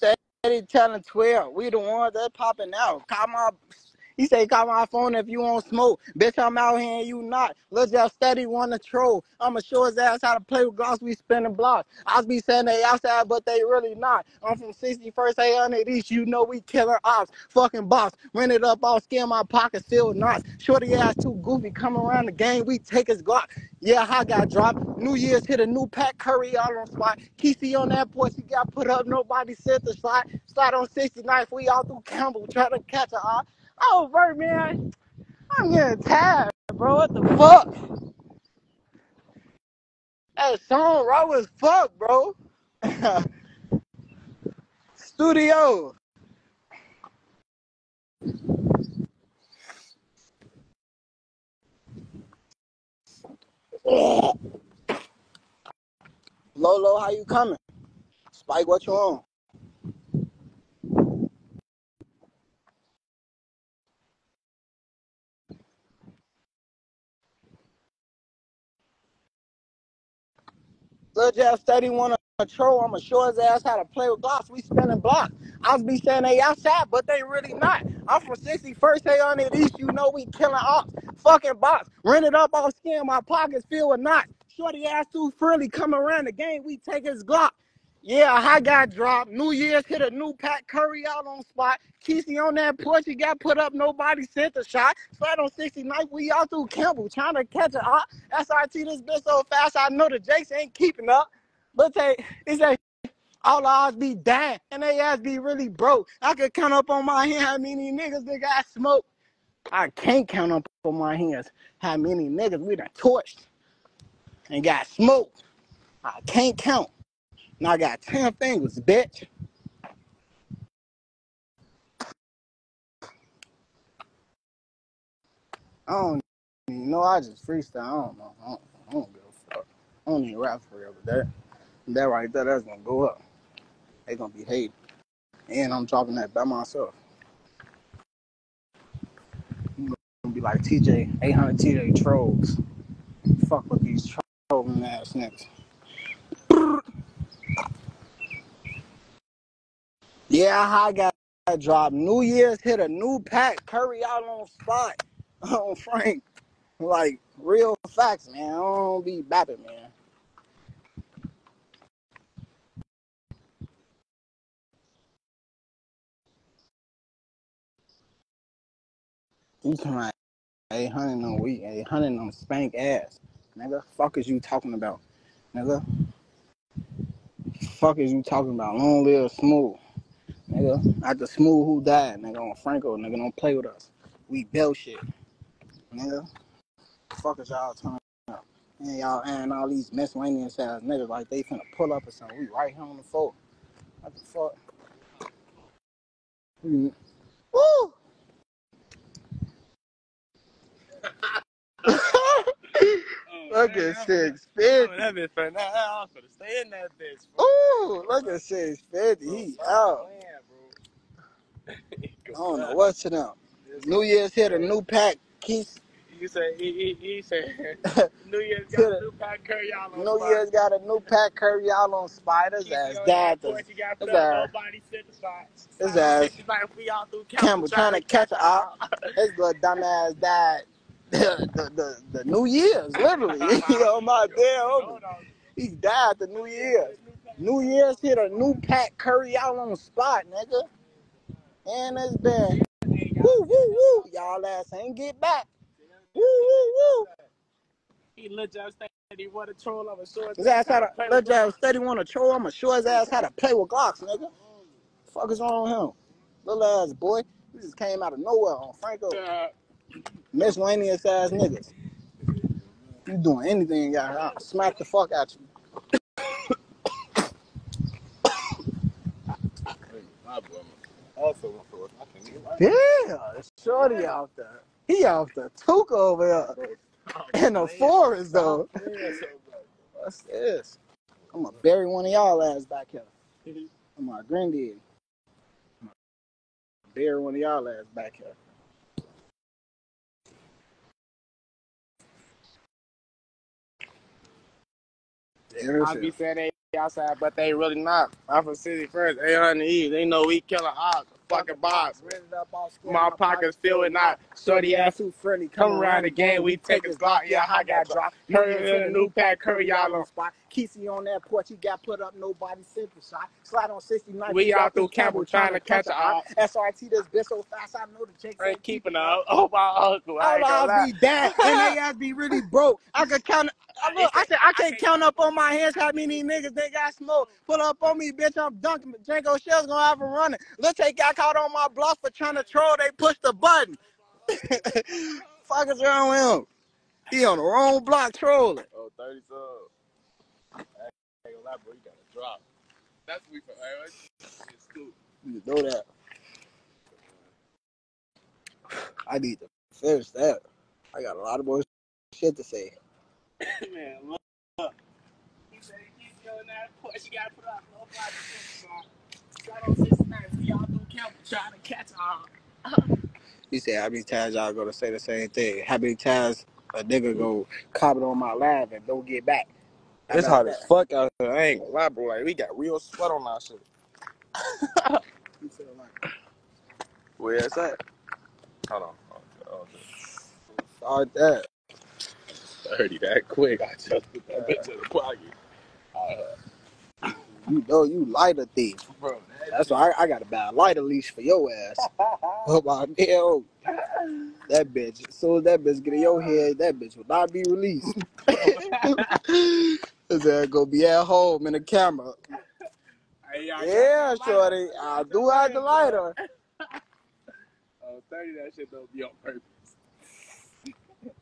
steady telling 12. We the ones that popping out. Come my he say call my phone if you want smoke. Bitch, I'm out here and you not. Let's just steady wanna troll. I'ma show his ass how to play with gloss, we spinning blocks. I be saying they outside, but they really not. I'm from 61st 800 East, you know we killer ops. Fucking boss. Rent it up, all skin my pockets filled with knots. Shorty ass too goofy, come around the game, we take his Glock. Yeah, I got dropped. New Year's hit a new pack, Curry all on spot. Kesey on that porch, he got put up, nobody sent the shot. Slide on 69th, we all through Campbell, trying to catch a eye. Oh, man, I'm getting tired, bro. What the fuck? That song raw as fuck, bro. Studio. Lolo, how you coming? Spike, what you on? Lil Jeff steady wanna control. I'ma show his ass how to play with blocks. We spinning blocks. I was be saying they outside, but they really not. I'm from 61st, they on it east. You know we killing ops. Fucking box. Rented up all skin. My pockets filled with knots. Shorty ass too frilly. Come around the game. We take his Glock. Yeah, I got dropped. New Year's hit a new pack. Curry out on spot. Kesey on that porch. He got put up. Nobody sent a shot. Slide on 69. We all through Campbell trying to catch a op. SRT this bitch so fast. I know the Jakes ain't keeping up. But they, it's a all the odds be dying and they ass be really broke. I could count up on my hand how many niggas they got smoked. I can't count up on my hands how many niggas we done torched and got smoked. I can't count. And I got 10 fingers, bitch. I don't even know. I just freestyle. I don't know. I don't, I don't give a fuck. I don't even rap for real, but that, that right there, that's gonna go up. They gonna be hating. And I'm dropping that by myself. I'm gonna be like TJ, 800 TJ trolls. Fuck with these trolling ass niggas. Yeah, I got that drop. New Year's hit a new pack. Curry out on spot. On oh, Frank. Like real facts, man. I don't be bapping, man. You talking like 800 on week, 800 on spank ass. Nigga, fuck is you talking about? Nigga, fuck is you talking about? Long live smooth. Nigga, after smooth who died, nigga on Franco, nigga don't play with us. We built shit. Nigga, fuck is y'all talking up. And y'all and all these miscellaneous ass niggas like they finna pull up or something. We right here on the floor. What the fuck? Mm. Woo! Look at six fifty. that bitch for now. I'm finna stay in that bitch. Ooh, look at six fifty. He out. I don't know what's it up. New Year's hit a new pack. Keith You say he he, he said New Year's got a new pack curry y'all on New. Year's got a new pack curry y'all on spiders Keep on dad. that porch, you got His up ass, nobody set the spot. his ass 69 we all through Campbell trying to catch op. His little dumb ass dad. The, the, the, the New Year's, literally. on my damn. He died the New Year's. New Year's hit a new pack curry out on the spot, nigga. And it's been woo woo woo. Y'all ass ain't get back. Woo woo woo. He let y'all stay he want to troll a short His ass had a let y'all steady want to troll. I'ma show his ass how to play with Glocks, nigga. Fuck is wrong with him? Little ass boy. He just came out of nowhere on Franco. Miscellaneous ass niggas. You doing anything, got I'll smack the fuck out you. Yeah, shorty out there. He out there. Tuka over here. In the forest though. What's this? I'm gonna bury one of y'all ass back here. I'm my granddaddy. Gonna bury one of y'all ass back here. I be saying they outside, but they really not. I'm from City First, 800 East. They know we killing ops, fucking box. My pockets filled with not shorty ass too friendly. Come around the game, we take his Glock. Yeah, I got dropped. Curry in the new pack, hurry y'all on spot. Kesey on that porch, he got put up, nobody sent the shot. Slide on 69. We out through Campbell trying to catch a op. SRT does this bitch so fast, I know the chicks Ain't keeping up. Oh, my uncle. I All ain't gonna I'll be that, and they ass be really broke. I could count. I, look, I said I can't count up on my hands how many niggas they got smoke. Pull up on me, bitch. I'm dunking. Django Shell's gonna have a running. Lil take got caught on my bluff for trying to troll. They pushed the button. Fuck is wrong with him? He on the wrong block trolling. Oh, 30 subs. I ain't gonna lie, bro. You got to drop. That's we for hey, It's cool. You know that. I need to finish that. I got a lot of more shit to say. Man, look. look. He said he's going that push. You got to put up nobody set the spot. Slide on 69. We all through Campbell trying to catch a. He said, how many times y'all gonna say the same thing? How many times a nigga go comment on my live and don't get back? How It's about hot that? as fuck out here. I ain't gonna lie, bro. Like, we got real sweat on our shit. You feel like Where it's at? Hold on. Oh, okay. start that. 30 that quick. I just put that bitch in the pocket. You know you lighter thief. bro, That's why I, I got a bad lighter leash for your ass. Oh my hell. That bitch, as soon as that bitch get in your head, that bitch will not be released. Is that gonna be at home in the camera. Hey, Yeah, got that shorty. I do have the lighter. Oh, 30 that shit don't be on purpose.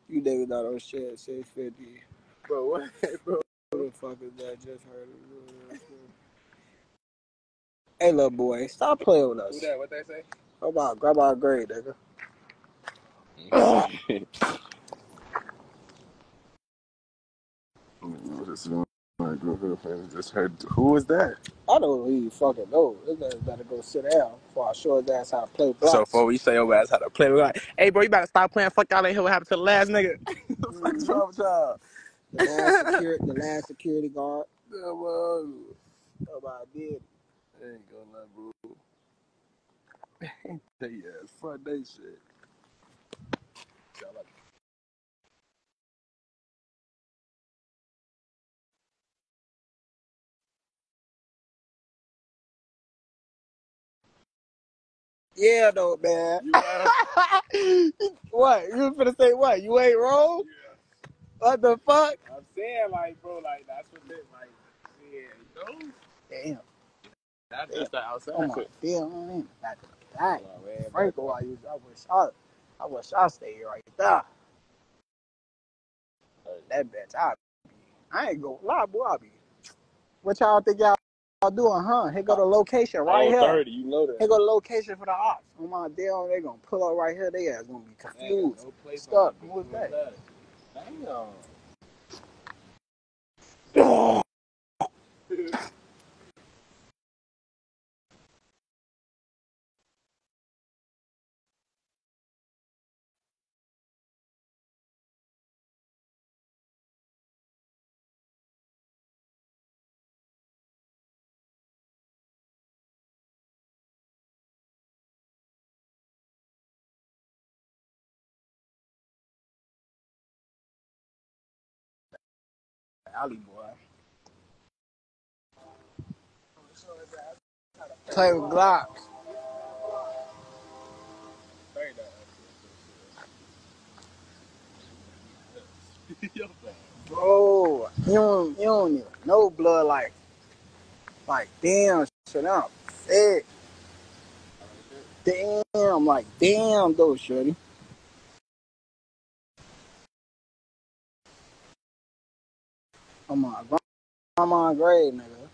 You niggas not on shit, 650. Bro, what? Bro. Who the fuck is that? Just heard it. Hey, little boy, stop playing with us. Who that? What they say? How about grab our grade, nigga? Just heard. Who was that? I don't even fucking know. This nigga better go sit down before I show his ass how to play blocks. So before we say your ass how to play, we're like, hey bro, you better stop playing. Fuck y'all ain't here. What happened to the last nigga? What's wrong with y'all? The last security, the last security guard. Come on. Nobody did. I ain't gonna lie, bro. They ass front they shit. Yeah, though, man. You right? what? You finna say what? You ain't wrong? What the fuck? I'm saying like, bro, like that's what it like. Yeah, you know. Damn. That's just the outside Oh my damn, I'm in the back of the back. Oh, man, Franco, I use. I wish I, I wish I stayed right there. That bitch, I, I ain't gonna lie, boy. I be. What y'all think y'all doing, huh? Here go the location right oh, here. 30, you know that. Here go the location for the ops. On my damn, they gonna pull up right here. They ass gonna be confused. no place Stuck. Who was that? Damn. alley boy. Play with Glocks. Bro, you don't, you don't even know blood like, like damn, shit, I'm sick. Damn, like damn though, shorty. Oh my grandma grade, nigga.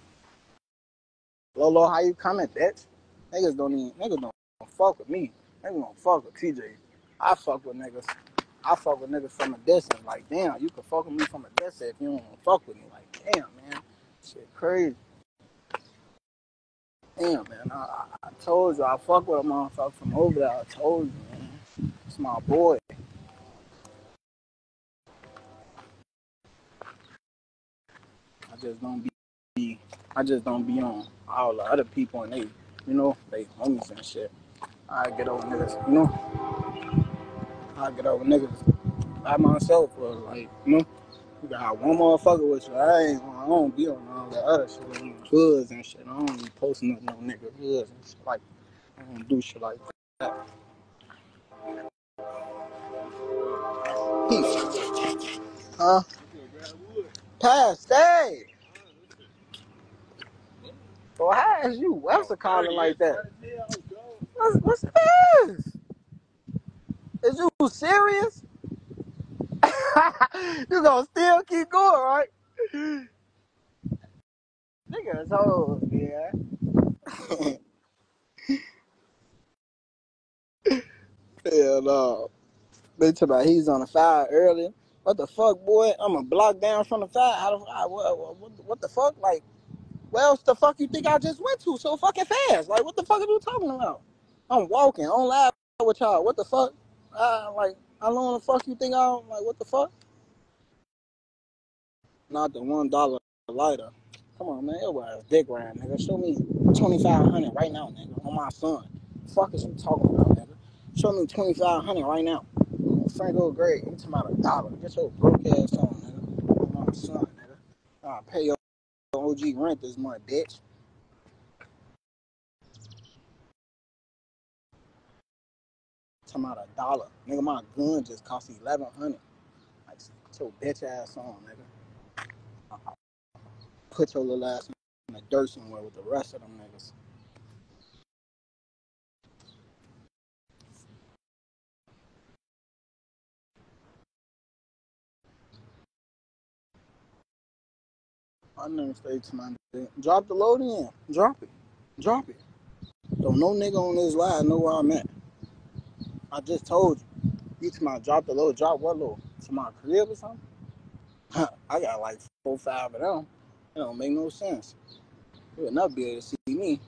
Lolo, how you coming, bitch? Niggas don't even, niggas don't fuck with me. Niggas don't fuck with TJ. I fuck with niggas. I fuck with niggas from a distance. Like, damn, you can fuck with me from a distance if you don't fuck with me. Like, damn, man. Shit crazy. Damn, man. I, I told you, I fuck with a motherfucker from over there. I told you, man. It's my boy. Just don't be, I just don't be on all the other people and they, you know, they homies and shit. I get over niggas, you know. I get over niggas by myself or like, you know. You got one motherfucker with you. I ain't, I don't be on all that other shit, the hoods and shit. I don't be posting up no nigga hoods and shit like. I don't do shit like that. He, huh? Pass, stay. Well, how is you? What's oh, the calling like that? What's, what's this? Is you serious? you gonna still keep going, right? Nigga, it's old, yeah. Hell no. They talk about he's on the fire earlier. What the fuck, boy? I'm a block down from the fire. How the I, what, what, what the fuck? Like, where else the fuck you think I just went to so fucking fast? Like, what the fuck are you talking about? I'm walking. I'm live with y'all. What the fuck? Uh, like, how long the fuck you think I'm? Like, what the fuck? Not the one dollar lighter. Come on, man. It was dick round, nigga. Show me twenty five hundred right now, nigga, on my son. fuck is you talking about, nigga? Show me twenty five hundred right now. Franco Gray, you talking about a dollar? Get your broke ass on, nigga. On my son, nigga. I'll pay your OG rent this month, bitch. Talking about a dollar, nigga. My gun just cost eleven hundred. Like, get your bitch ass on, nigga. Put your little ass in the dirt somewhere with the rest of them niggas. I never stayed to my Drop the load in. Drop it. Drop it. Don't no nigga on this line know where I'm at. I just told you. You to my drop the load. Drop what load? To my crib or something? I got like four, five of them. It don't make no sense. You would not be able to see me,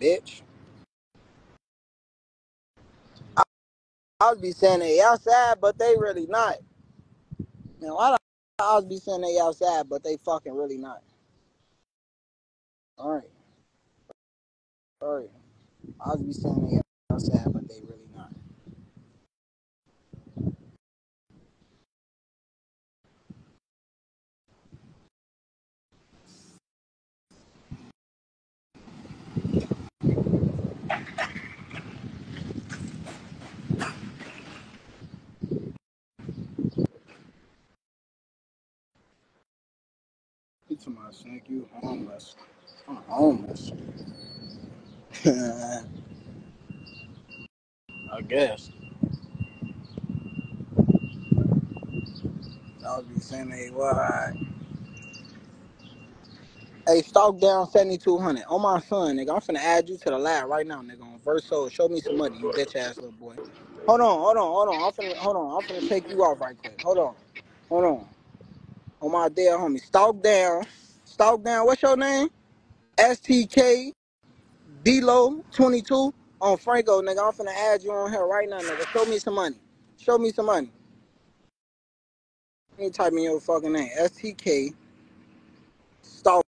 bitch. I, I would be saying they outside, but they really not. Now why the I would be saying they outside, but they fucking really not. All right. All right. I would be saying they outside, but they really not. He to my snake, you homeless. I'm homeless. I guess. I'll be saying they what? Hey, stalk down 7200 on my son, nigga. I'm finna add you to the lab right now, nigga. On Verso, show me some money, you bitch ass little boy. Hold on, hold on, hold on. I'm finna, hold on. I'm finna take you off right quick. Hold on, hold on. On my dear homie, stalk down, stalk down. What's your name? STK D-Lo 22 on Franco, nigga. I'm finna add you on here right now, nigga. Show me some money. Show me some money. Me type in your fucking name. STK stalk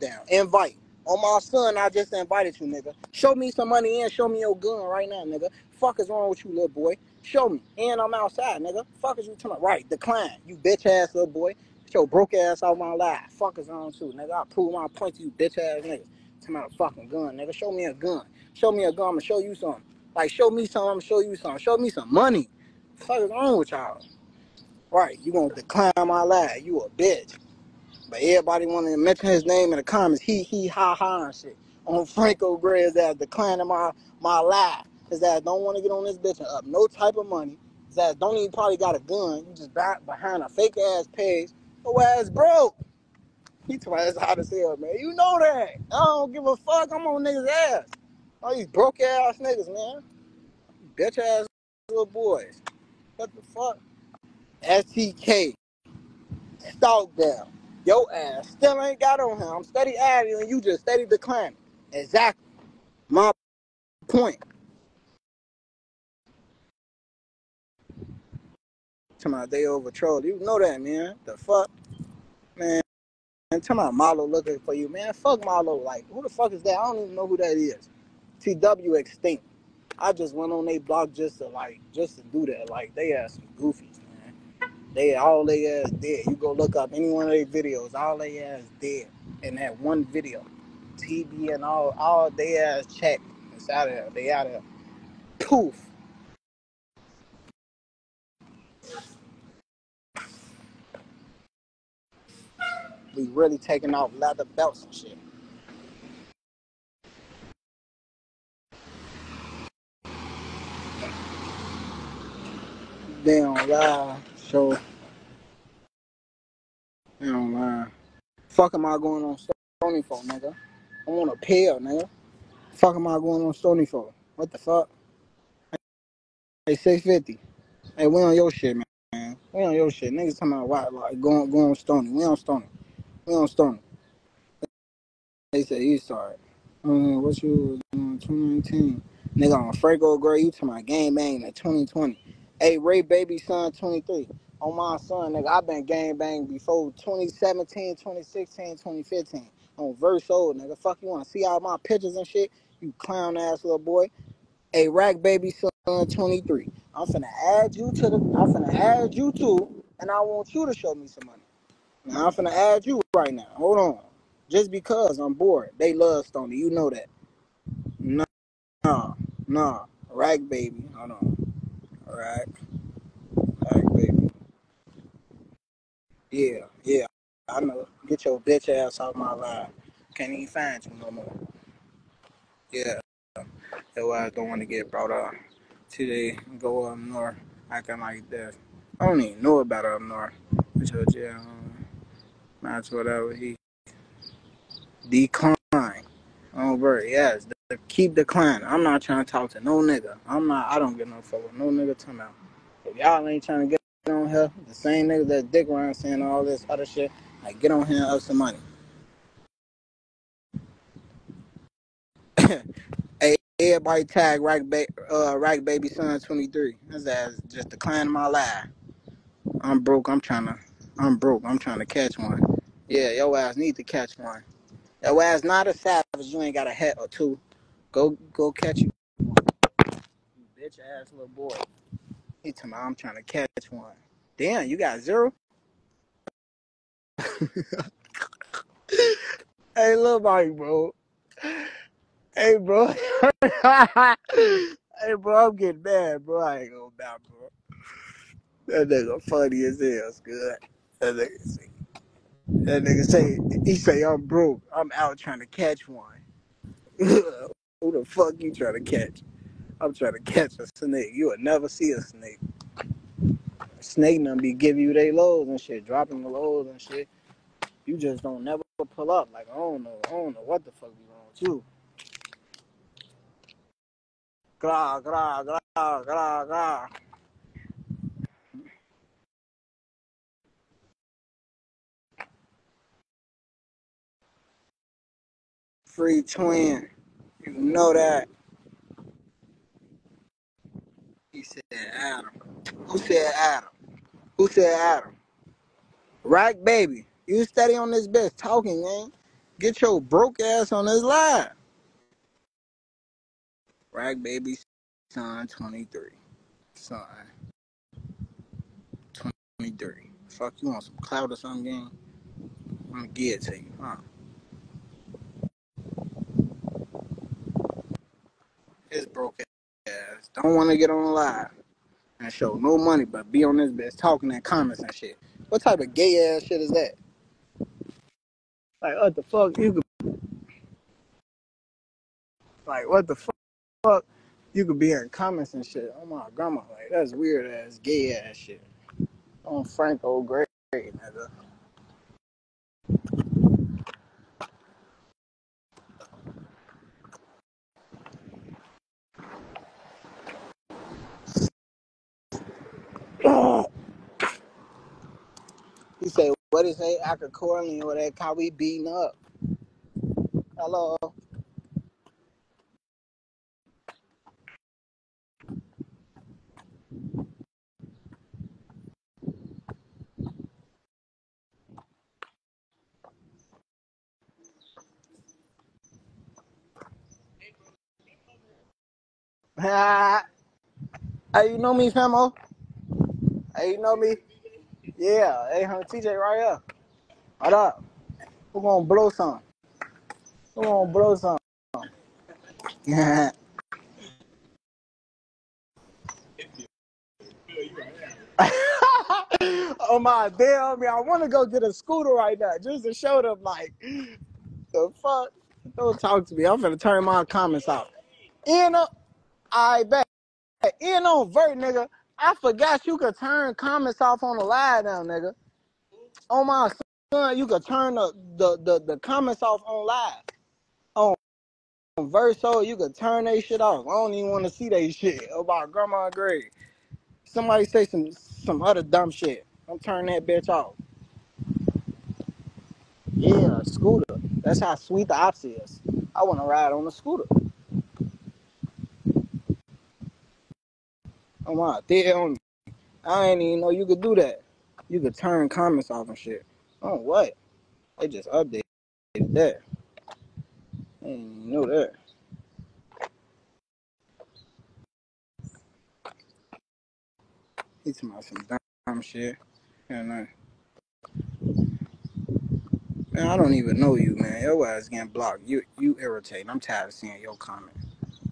down. Invite. On my son, I just invited you, nigga. Show me some money and show me your gun right now, nigga. Fuck is wrong with you, little boy? Show me. And I'm outside, nigga. Fuck is you talking about? Right, decline. You bitch ass little boy. Get your broke ass out my life. Fuck is on too, nigga. I prove my point to you, bitch ass nigga. Tell me a fucking gun, nigga. Show me a gun. Show me a gun. I'ma show you something. Like show me something. I'ma show you something. Show me some money. Fuck is wrong with y'all? Right, you gonna decline my life. You a bitch. But everybody wanna mention his name in the comments. He he ha ha and shit. On Franco Gray is that declining my my life. His ass don't want to get on this bitch and up no type of money. His ass don't even probably got a gun. You just back behind a fake ass page. Your ass broke. He told us how to sell, man. You know that. I don't give a fuck. I'm on niggas' ass. All these broke ass niggas, man. Bitch ass little boys. What the fuck? STK. Stalk down. Your ass still ain't got on him. I'm steady adding and you just steady declining. Exactly. My point. Talking about they over troll. You know that, man. The fuck? Man. And talking about Marlo looking for you, man. Fuck Marlo. Like, who the fuck is that? I don't even know who that is. TW extinct. I just went on they blog just to like, just to do that. Like, they ass some goofies, man. They all they ass dead. You go look up any one of their videos, all they ass dead in that one video. TB and all, all they ass checked. It's out of there. They out of. Poof. We really taking off leather belts and shit. They don't lie. So, they don't lie. Fuck am I going on Stony for, nigga? I want a pill, nigga. Fuck am I going on Stony for? What the fuck? Hey, 650. Hey, we on your shit, man. We on your shit. Niggas talking about why, like, going, going on Stony. We on Stony. We on Stony. They said you sorry. Uh, what you doing 2019? Nigga on Franco Gray, you talking my game bang in 2020. Hey, Ray Baby Son 23. On my son, nigga, i been gang bang before 2017, 2016, 2015. On verse old, nigga. Fuck you wanna see all my pictures and shit? You clown ass little boy. Hey, Rack Baby Son 23. I'm finna add you to the I'm finna add you to, and I want you to show me some money. Now I'm finna add you right now. Hold on. Just because I'm bored. They love Stony. You know that. No, no, no. Rag baby. Hold on. Rag. Rag baby. Yeah, yeah. I know. Get your bitch ass off my line. Can't even find you no more. Yeah. That's why I don't want to get brought up. Today, go up north acting like this. I don't even know about up north. With your jail. Match whatever he decline. Oh, bro, yes, the, keep declining. I'm not trying to talk to no nigga. I'm not. I don't get no fuck with no nigga talking out. If y'all ain't trying to get on here, the same niggas that dick around saying all this other shit, like get on here and up some money. hey, everybody tag Rack, ba- uh, Rack Baby Son 23. His ass just declining my life. I'm broke. I'm trying to. I'm broke. I'm trying to catch one. Yeah, your ass need to catch one. Your ass not a savage. You ain't got a hat or two. Go go catch you. You bitch ass little boy. He told me I'm trying to catch one. Damn, you got zero? hey, little Mike, bro. Hey, bro. hey, bro, I'm getting mad, bro. I ain't gonna doubt, bro. That nigga funny as hell, It's good. That nigga say, that nigga say, he say I'm broke. I'm out trying to catch one. Who the fuck you trying to catch? I'm trying to catch a snake. You would never see a snake. Snake done be giving you they loads and shit, dropping the loads and shit. You just don't never pull up. Like I don't know, I don't know what the fuck be wrong with you. Gra gra gra gra gra. Free twin. You know that. He said Adam. Who said Adam? Who said Adam? Rack baby. You steady on this bitch talking, man. Get your broke ass on this live. Rack baby son 23. Son 23. fuck? You want some clout or something, gang? I'm gonna give it to you, huh? His broke ass. Don't want to get on live and show no money, but be on this bitch talking in comments and shit. What type of gay ass shit is that? Like, what the fuck? You could, like, what the fuck? You could be in comments and shit. Oh my grandma, like, that's weird ass gay ass shit. On Franco Gray, nigga. He said, what is? Aka Corley or that car we beating up. Hello. hey, you know me, Famo? Hey, you know me? Yeah. Hey, huh, TJ right here. What up? We're gonna blow some. We're gonna blow some. Yeah. oh my damn me, I wanna go get a scooter right now just to show them like the fuck. Don't talk to me. I'm gonna turn my comments off. In a, I bet. In on vert, nigga. I forgot you could turn comments off on the live now, nigga. On my son, you could turn the the, the, the comments off on live. On, on Verso, oh, you could turn they shit off. I don't even want to see they shit about grandma grade. Somebody say some some other dumb shit. I'm turning that bitch off. Yeah, scooter. That's how sweet the ops is. I want to ride on a scooter. Oh my, dead on. I ain't even know you could do that. You could turn comments off and shit. Oh what? They just updated that. I didn't know that. He's talking about some dumb shit. And uh, man, I don't even know you, man. Your ass getting blocked. You you irritating. I'm tired of seeing your comment.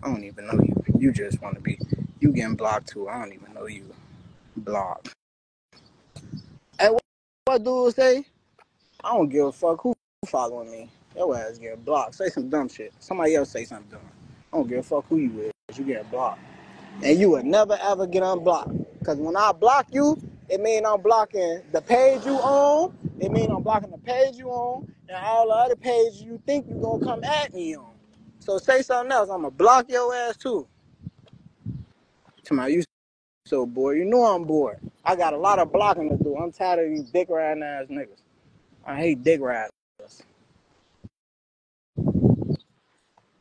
I don't even know you. You just want to be. You getting blocked too. I don't even know you. Blocked. Hey, what, what dude say? I don't give a fuck who following me. Your ass getting blocked. Say some dumb shit. Somebody else say something dumb. I don't give a fuck who you is. You get blocked. And you will never ever get unblocked. Cause when I block you, it mean I'm blocking the page you own. It mean I'm blocking the page you own and all the other pages you think you gonna come at me on. So say something else. I'ma block your ass too. Tomorrow you so bored. You know I'm bored. I got a lot of blocking to do. I'm tired of these dick riding ass niggas. I hate dick riders.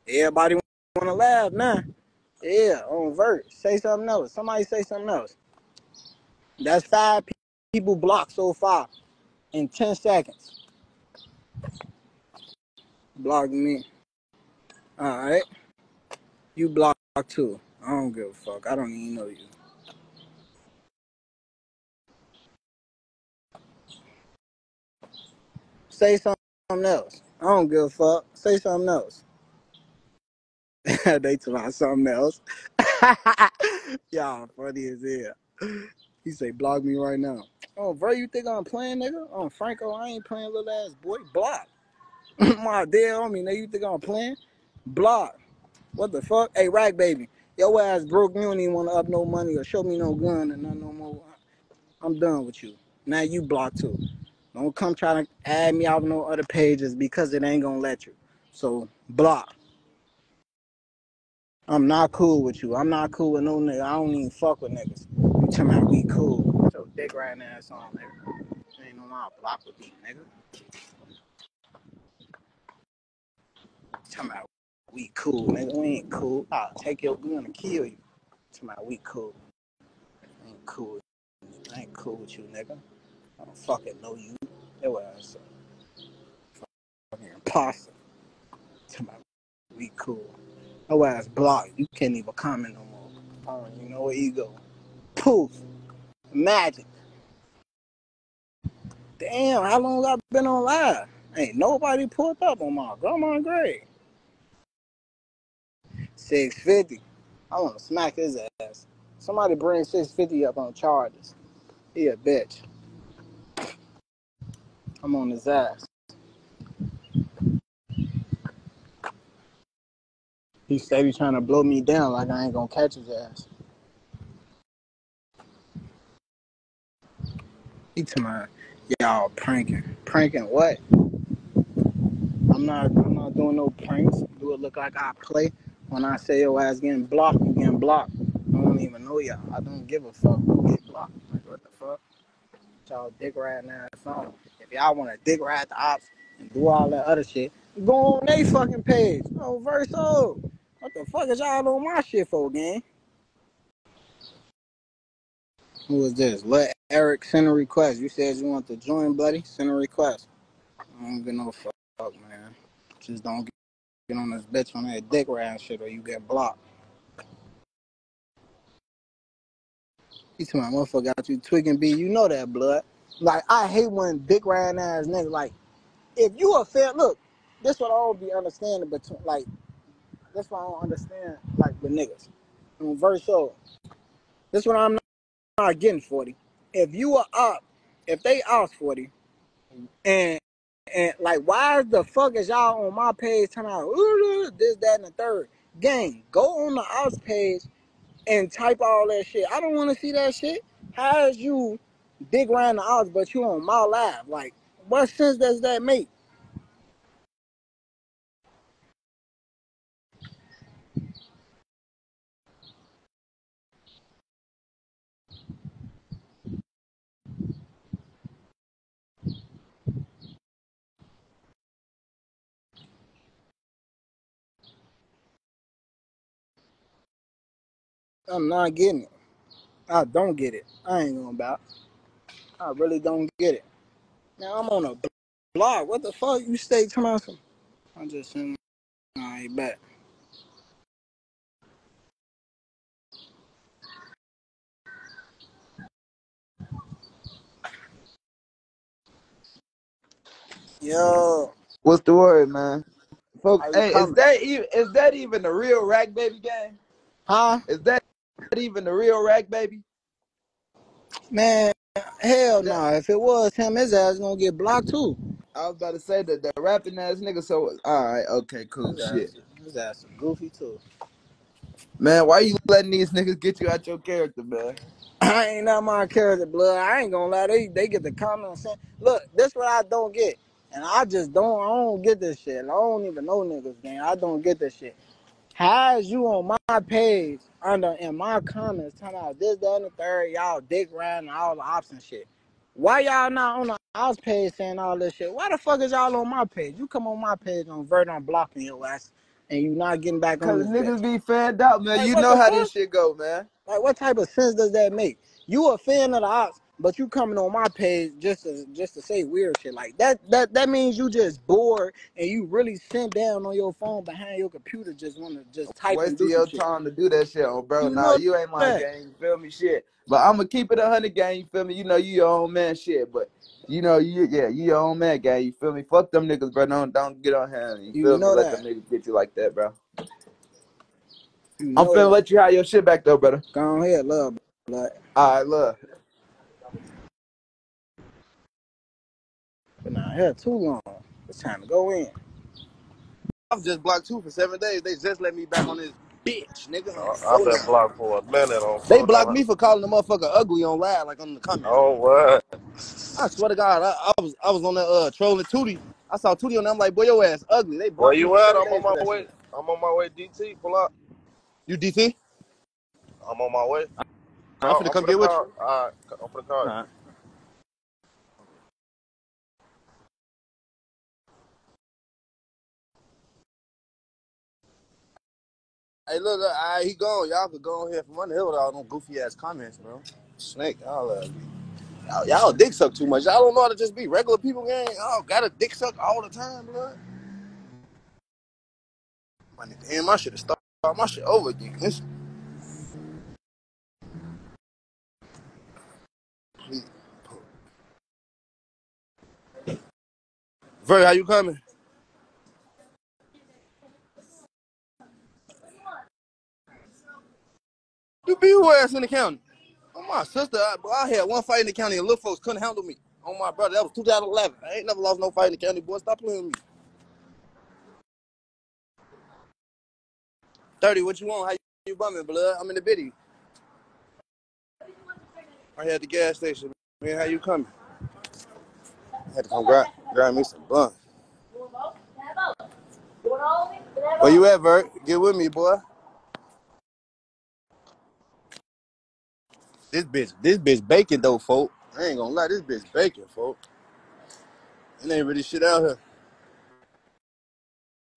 Everybody wanna laugh now. Yeah, on vert. Say something else. Somebody say something else. That's five pe- people blocked so far in 10 seconds. Block me. Alright. You blocked too. I don't give a fuck. I don't even know you. Say something else. I don't give a fuck. Say something else. they talking about something else. Y'all funny as hell. He say block me right now. Oh, bro, you think I'm playing, nigga? Oh, Franco, I ain't playing little ass boy. Block. My dear homie, nigga, you think I'm playing? Block. What the fuck? Hey, Rag Baby, your ass broke. You don't even want to up no money or show me no gun and nothing no more. I'm done with you. Now you blocked too. Don't come try to add me out no other pages because it ain't gonna let you. So block. I'm not cool with you. I'm not cool with no nigga. I don't even fuck with niggas. You talking about we cool. So dick right now, ass on there. Ain't no more block with me, nigga. Talking about we cool, nigga. We ain't cool. I'll take your gun and kill you. Talking about we cool. ain't cool. I ain't cool with you, nigga. I don't fucking know you. Ass a fucking imposter. Talking about we cool. Your ass blocked. You can't even comment no more. I don't know where you go. Poof. Magic. Damn, how long I been on live? Ain't nobody pulled up on my grandma grave. 650. I want to smack his ass. Somebody bring 650 up on charges. He a bitch. I'm on his ass. He steady trying to blow me down like I ain't gonna catch his ass. He to my y'all pranking. Pranking what? I'm not I'm not doing no pranks. Do it look like I play? When I say your ass getting blocked, you getting blocked. I don't even know y'all. I don't give a fuck who get blocked. Like what the fuck? Y'all dick riding on. If y'all wanna dick ride the ops and do all that other shit, go on they fucking page. Oh verso. What the fuck is y'all on my shit for, gang? Who was this? Let Eric send a request. You said you want to join, buddy. Send a request. I don't give no fuck, man. Just don't get on this bitch on that dick riding shit or you get blocked. You see my motherfucker got you tweaking B. You know that blood. Like I hate when dick riding ass niggas. Like if you a fair look, this what I don't be understanding between like that's why I don't understand like the niggas. On verse so this what I'm not, getting 40. If you are up, if they ask 40 and and like why the fuck is y'all on my page telling out "Ooh, this, that, and the third? Gang, go on the ops page and type all that shit. I don't want to see that shit. How is you dig around the odds, but you on my live? Like, what sense does that make? I'm not getting it. I don't get it. I ain't gonna about. I really don't get it. Now I'm on a blog. What the fuck? You stay some? I'm just saying. I ain't back. Yo, What's the word, man? Folks, how you hey, is coming? that even is that even the real Rack Baby game? Huh? Is that even the real Rack Baby? Man, hell no. Nah. If it was him, his ass gonna get blocked too. I was about to say that the rapping ass nigga. So all right, okay, cool, His shit, ass, his ass is goofy too. man. Why you letting these niggas get you out your character, man? I ain't not my character, blood. I ain't gonna lie. They they get the common sense. Look, this what I don't get, and I just don't. I don't get this shit. I don't even know niggas, gang. I don't get this shit. How is you on my page under in my comments talking about this, that, and the third, y'all dick riding and all the ops and shit? Why y'all not on the ops page saying all this shit? Why the fuck is y'all on my page? You come on my page on Vert on blocking your ass, and you not getting back on Cause niggas be fanned out, man. Like You know how fuck? this shit go, man. Like, what type of sense does that make? You a fan of the ops, but you coming on my page just to just to say weird shit like that. That that means you just bored and you really sent down on your phone behind your computer, just want to just type Wasting your shit. time to do that shit, on bro. You Nah, you ain't my that. gang. You feel me? Shit. But I'ma keep it a hundred gang. You feel me? You know you your own man, shit. But you know you yeah you your own man, gang. You feel me? Fuck them niggas, bro. Don't don't get on hand. You You feel me? know Let them niggas get you like that, bro. You I'm know finna that. let you have your shit back though, brother. Go ahead, love, blood. All right, look. Been out here too long. It's time to go in. I was just blocked too for seven days. They just let me back on this bitch, nigga. On I- I've been now. blocked for a minute on They phone. blocked now. me for calling the motherfucker ugly on live, like on the comments. Oh what? I swear to God, I, I was I was on the uh trolling Tootie. I saw Tootie on there. I'm like, boy, your ass ugly. They Where you for at? I'm on my way. shit. I'm on my way. DT, pull up. You DT? I'm on my way. I'm Call, finna I'm come get with you. All right, I'm for the car. Hey, look, look, all right, he gone. Y'all could go on here from under here with all them goofy ass comments, bro. Snake, y'all, uh, y'all, y'all dick suck too much. Y'all don't know how to just be regular people, gang. Y'all gotta dick suck all the time, blood. My nigga, damn, my shit is start my shit over again. This, how you coming? You be who ass in the county? Oh my sister, I, I had one fight in the county and little folks couldn't handle me. Oh my brother, that was 2011. I ain't never lost no fight in the county, boy. Stop playing with me. 30, what you want? How you, bumming, blood? I'm in the biddy. I had the gas station. Man, how you coming? I had to come grab, grab me some bun. Where you at, Vert? Get with me, boy. This bitch, this bitch bacon though, folk. I ain't gonna lie, this bitch bacon, folk. It ain't really shit out here.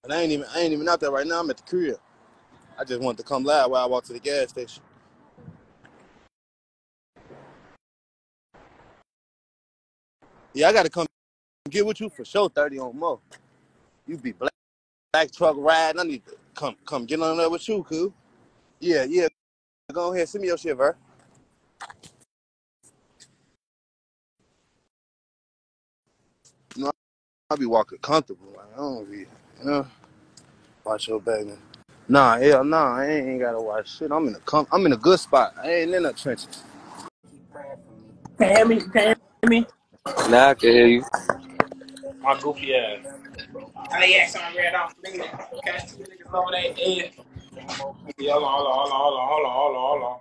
And I ain't even I ain't even out there right now. I'm at the crib. I just wanted to come live while I walk to the gas station. Yeah, I gotta come get with you for sure, 30 on more. You be black, black truck riding. I need to come come get on there with you, cool. Yeah, yeah. Go ahead, send me your shit, Ver. You know, I be walking comfortable. Like, I don't be, you know, watch your back. man. Nah, hell nah, I ain't, ain't gotta watch shit. I'm in a com- I'm in a good spot. I ain't in the trenches. Can you hear me? Can you hear me? Now I can hear you. My goofy ass. I lay ass on red off nigga. Catch two niggas over their head. Yeah, hold on, hold on, hold on, hold on, hold on, hold on.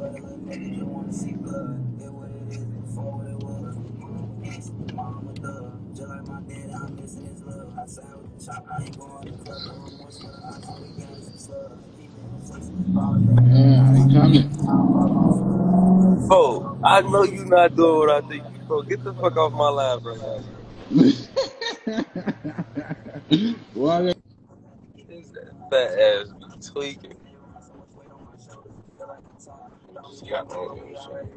the fuck? Bro, I know you not doing what I think you bro. Get the fuck off my line, bro. Why His fat ass be tweaking. Just got on here, so.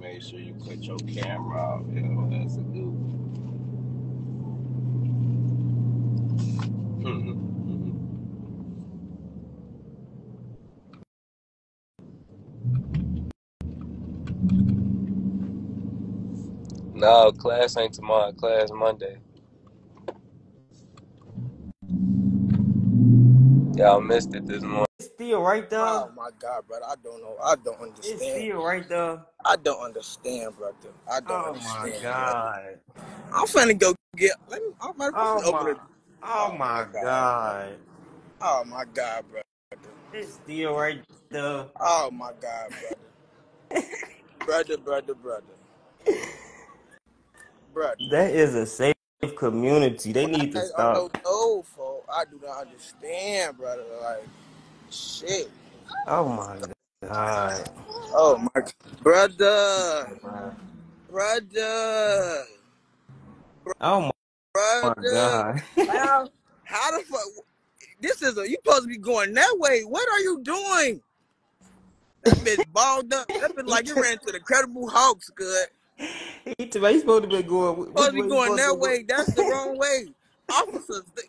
Make sure you put your camera out, you know, that's a good No, class ain't tomorrow. Class Monday. Y'all missed it this morning. It's still right there. Oh my god, brother. I don't know. I don't It's understand. still right there. I don't understand, brother. I don't Oh my understand, brother. god. I'm finna go get. Let me. Oh, I'm, I'm Oh finna open my. it. Oh, oh my god. Oh my god, brother. It's still right there. Oh my god, brother. brother, brother, brother, brother. That is a safe community. They need I to don't know, stop. no, folks. I do not understand, brother. Like, shit. Oh my god. Oh my, g- brother, brother, Oh my, my brother. god. How, how the fuck? This is a. You supposed to be going that way. What are you doing? That bitch balled up. That bitch like you ran to the Credible Hawks. Good. He's supposed to be going. Which Supposed to be going that way. That's the wrong way. Officers, they,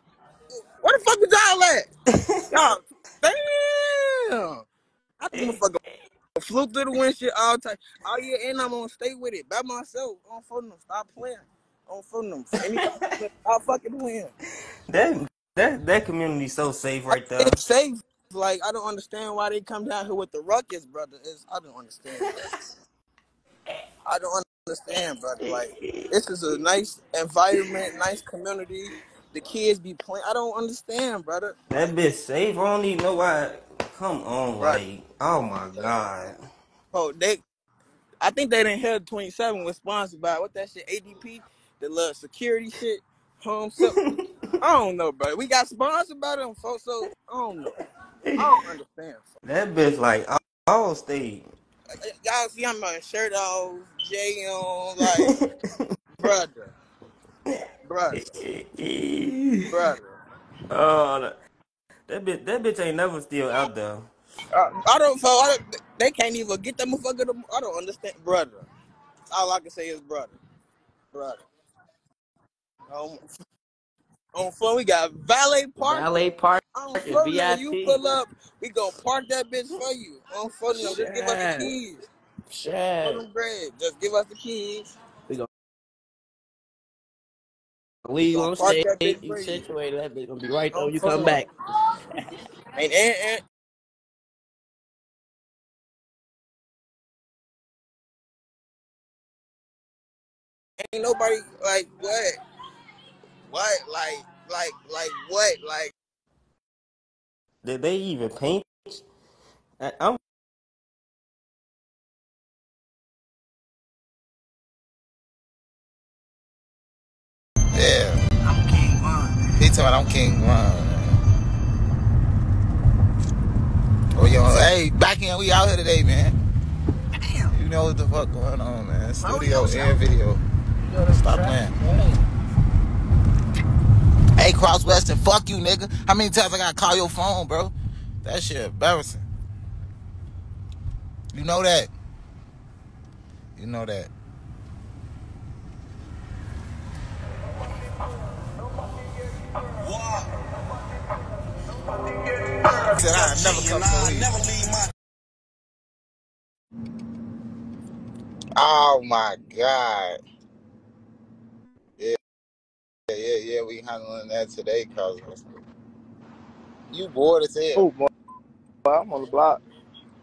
where the fuck was y'all at? Y'all, damn. I think motherfucker flew through the windshield all time. Oh yeah, and I'm gonna stay with it by myself. On phone them, stop playing. On phone them. Anybody stop fucking playing. That that that community so safe right there. It's safe. Like I don't understand why they come down here with the ruckus, brother. It's, I don't understand. I don't understand, brother. Eh, like eh. this is a nice environment, nice community. The kids be playing. I don't understand, brother. That bitch safe. I don't even know why. Come on, brother. like, oh my god. Oh, they. I think they didn't hear 27 was sponsored by what that shit ADT, the little security shit, home so. I don't know, bro. We got sponsored by them folks, so I don't know. I don't understand. That bitch like all, all state. Y'all see I'm my shirt off, J on, like, brother, brother, brother. Oh, that that bitch, that bitch ain't never still out there. Uh, I don't, so I don't, they can't even get that motherfucker. To, I don't understand, brother. All I can say is brother, brother. On, on phone, we got valet Park. Valet park On now you pull up, we gonna park that bitch for you. On phone, now just give us the keys. Shit. bread, just give us the keys. We We leave on park stage. You situated. That bitch gonna be right there when you come back. And, and, and ain't nobody like what, what, like, like, like what, like. Did they even paint? I, I'm Yeah. I'm King Von. He talking about I'm King Von. Oh, yo, hey, back in, we out here today, man. Damn. You know what the fuck going on, man. Studio and video. Stop playing. Hey, Cross Weston, fuck you, nigga. How many times I gotta call your phone, bro? That shit embarrassing. You know that. You know that. Said I never come so here. Oh my god. Yeah, yeah, yeah. We handling that today, Cross Weston. You bored as hell. Oh, boy, I'm on the block.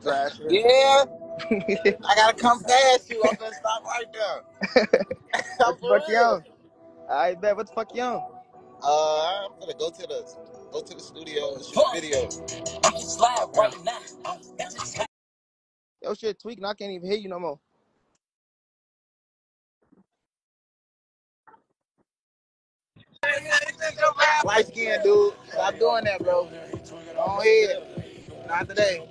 Trash. Yeah. I gotta come past you. I'm gonna stop right there. what the fuck you on? I bet. What the fuck you on? Uh, I'm gonna go to the go to the studio and shoot a video. I'm slide right now. Yo, shit tweaking. I can't even hear you no more. Light skin dude. Stop doing that, bro. Go ahead. Not today.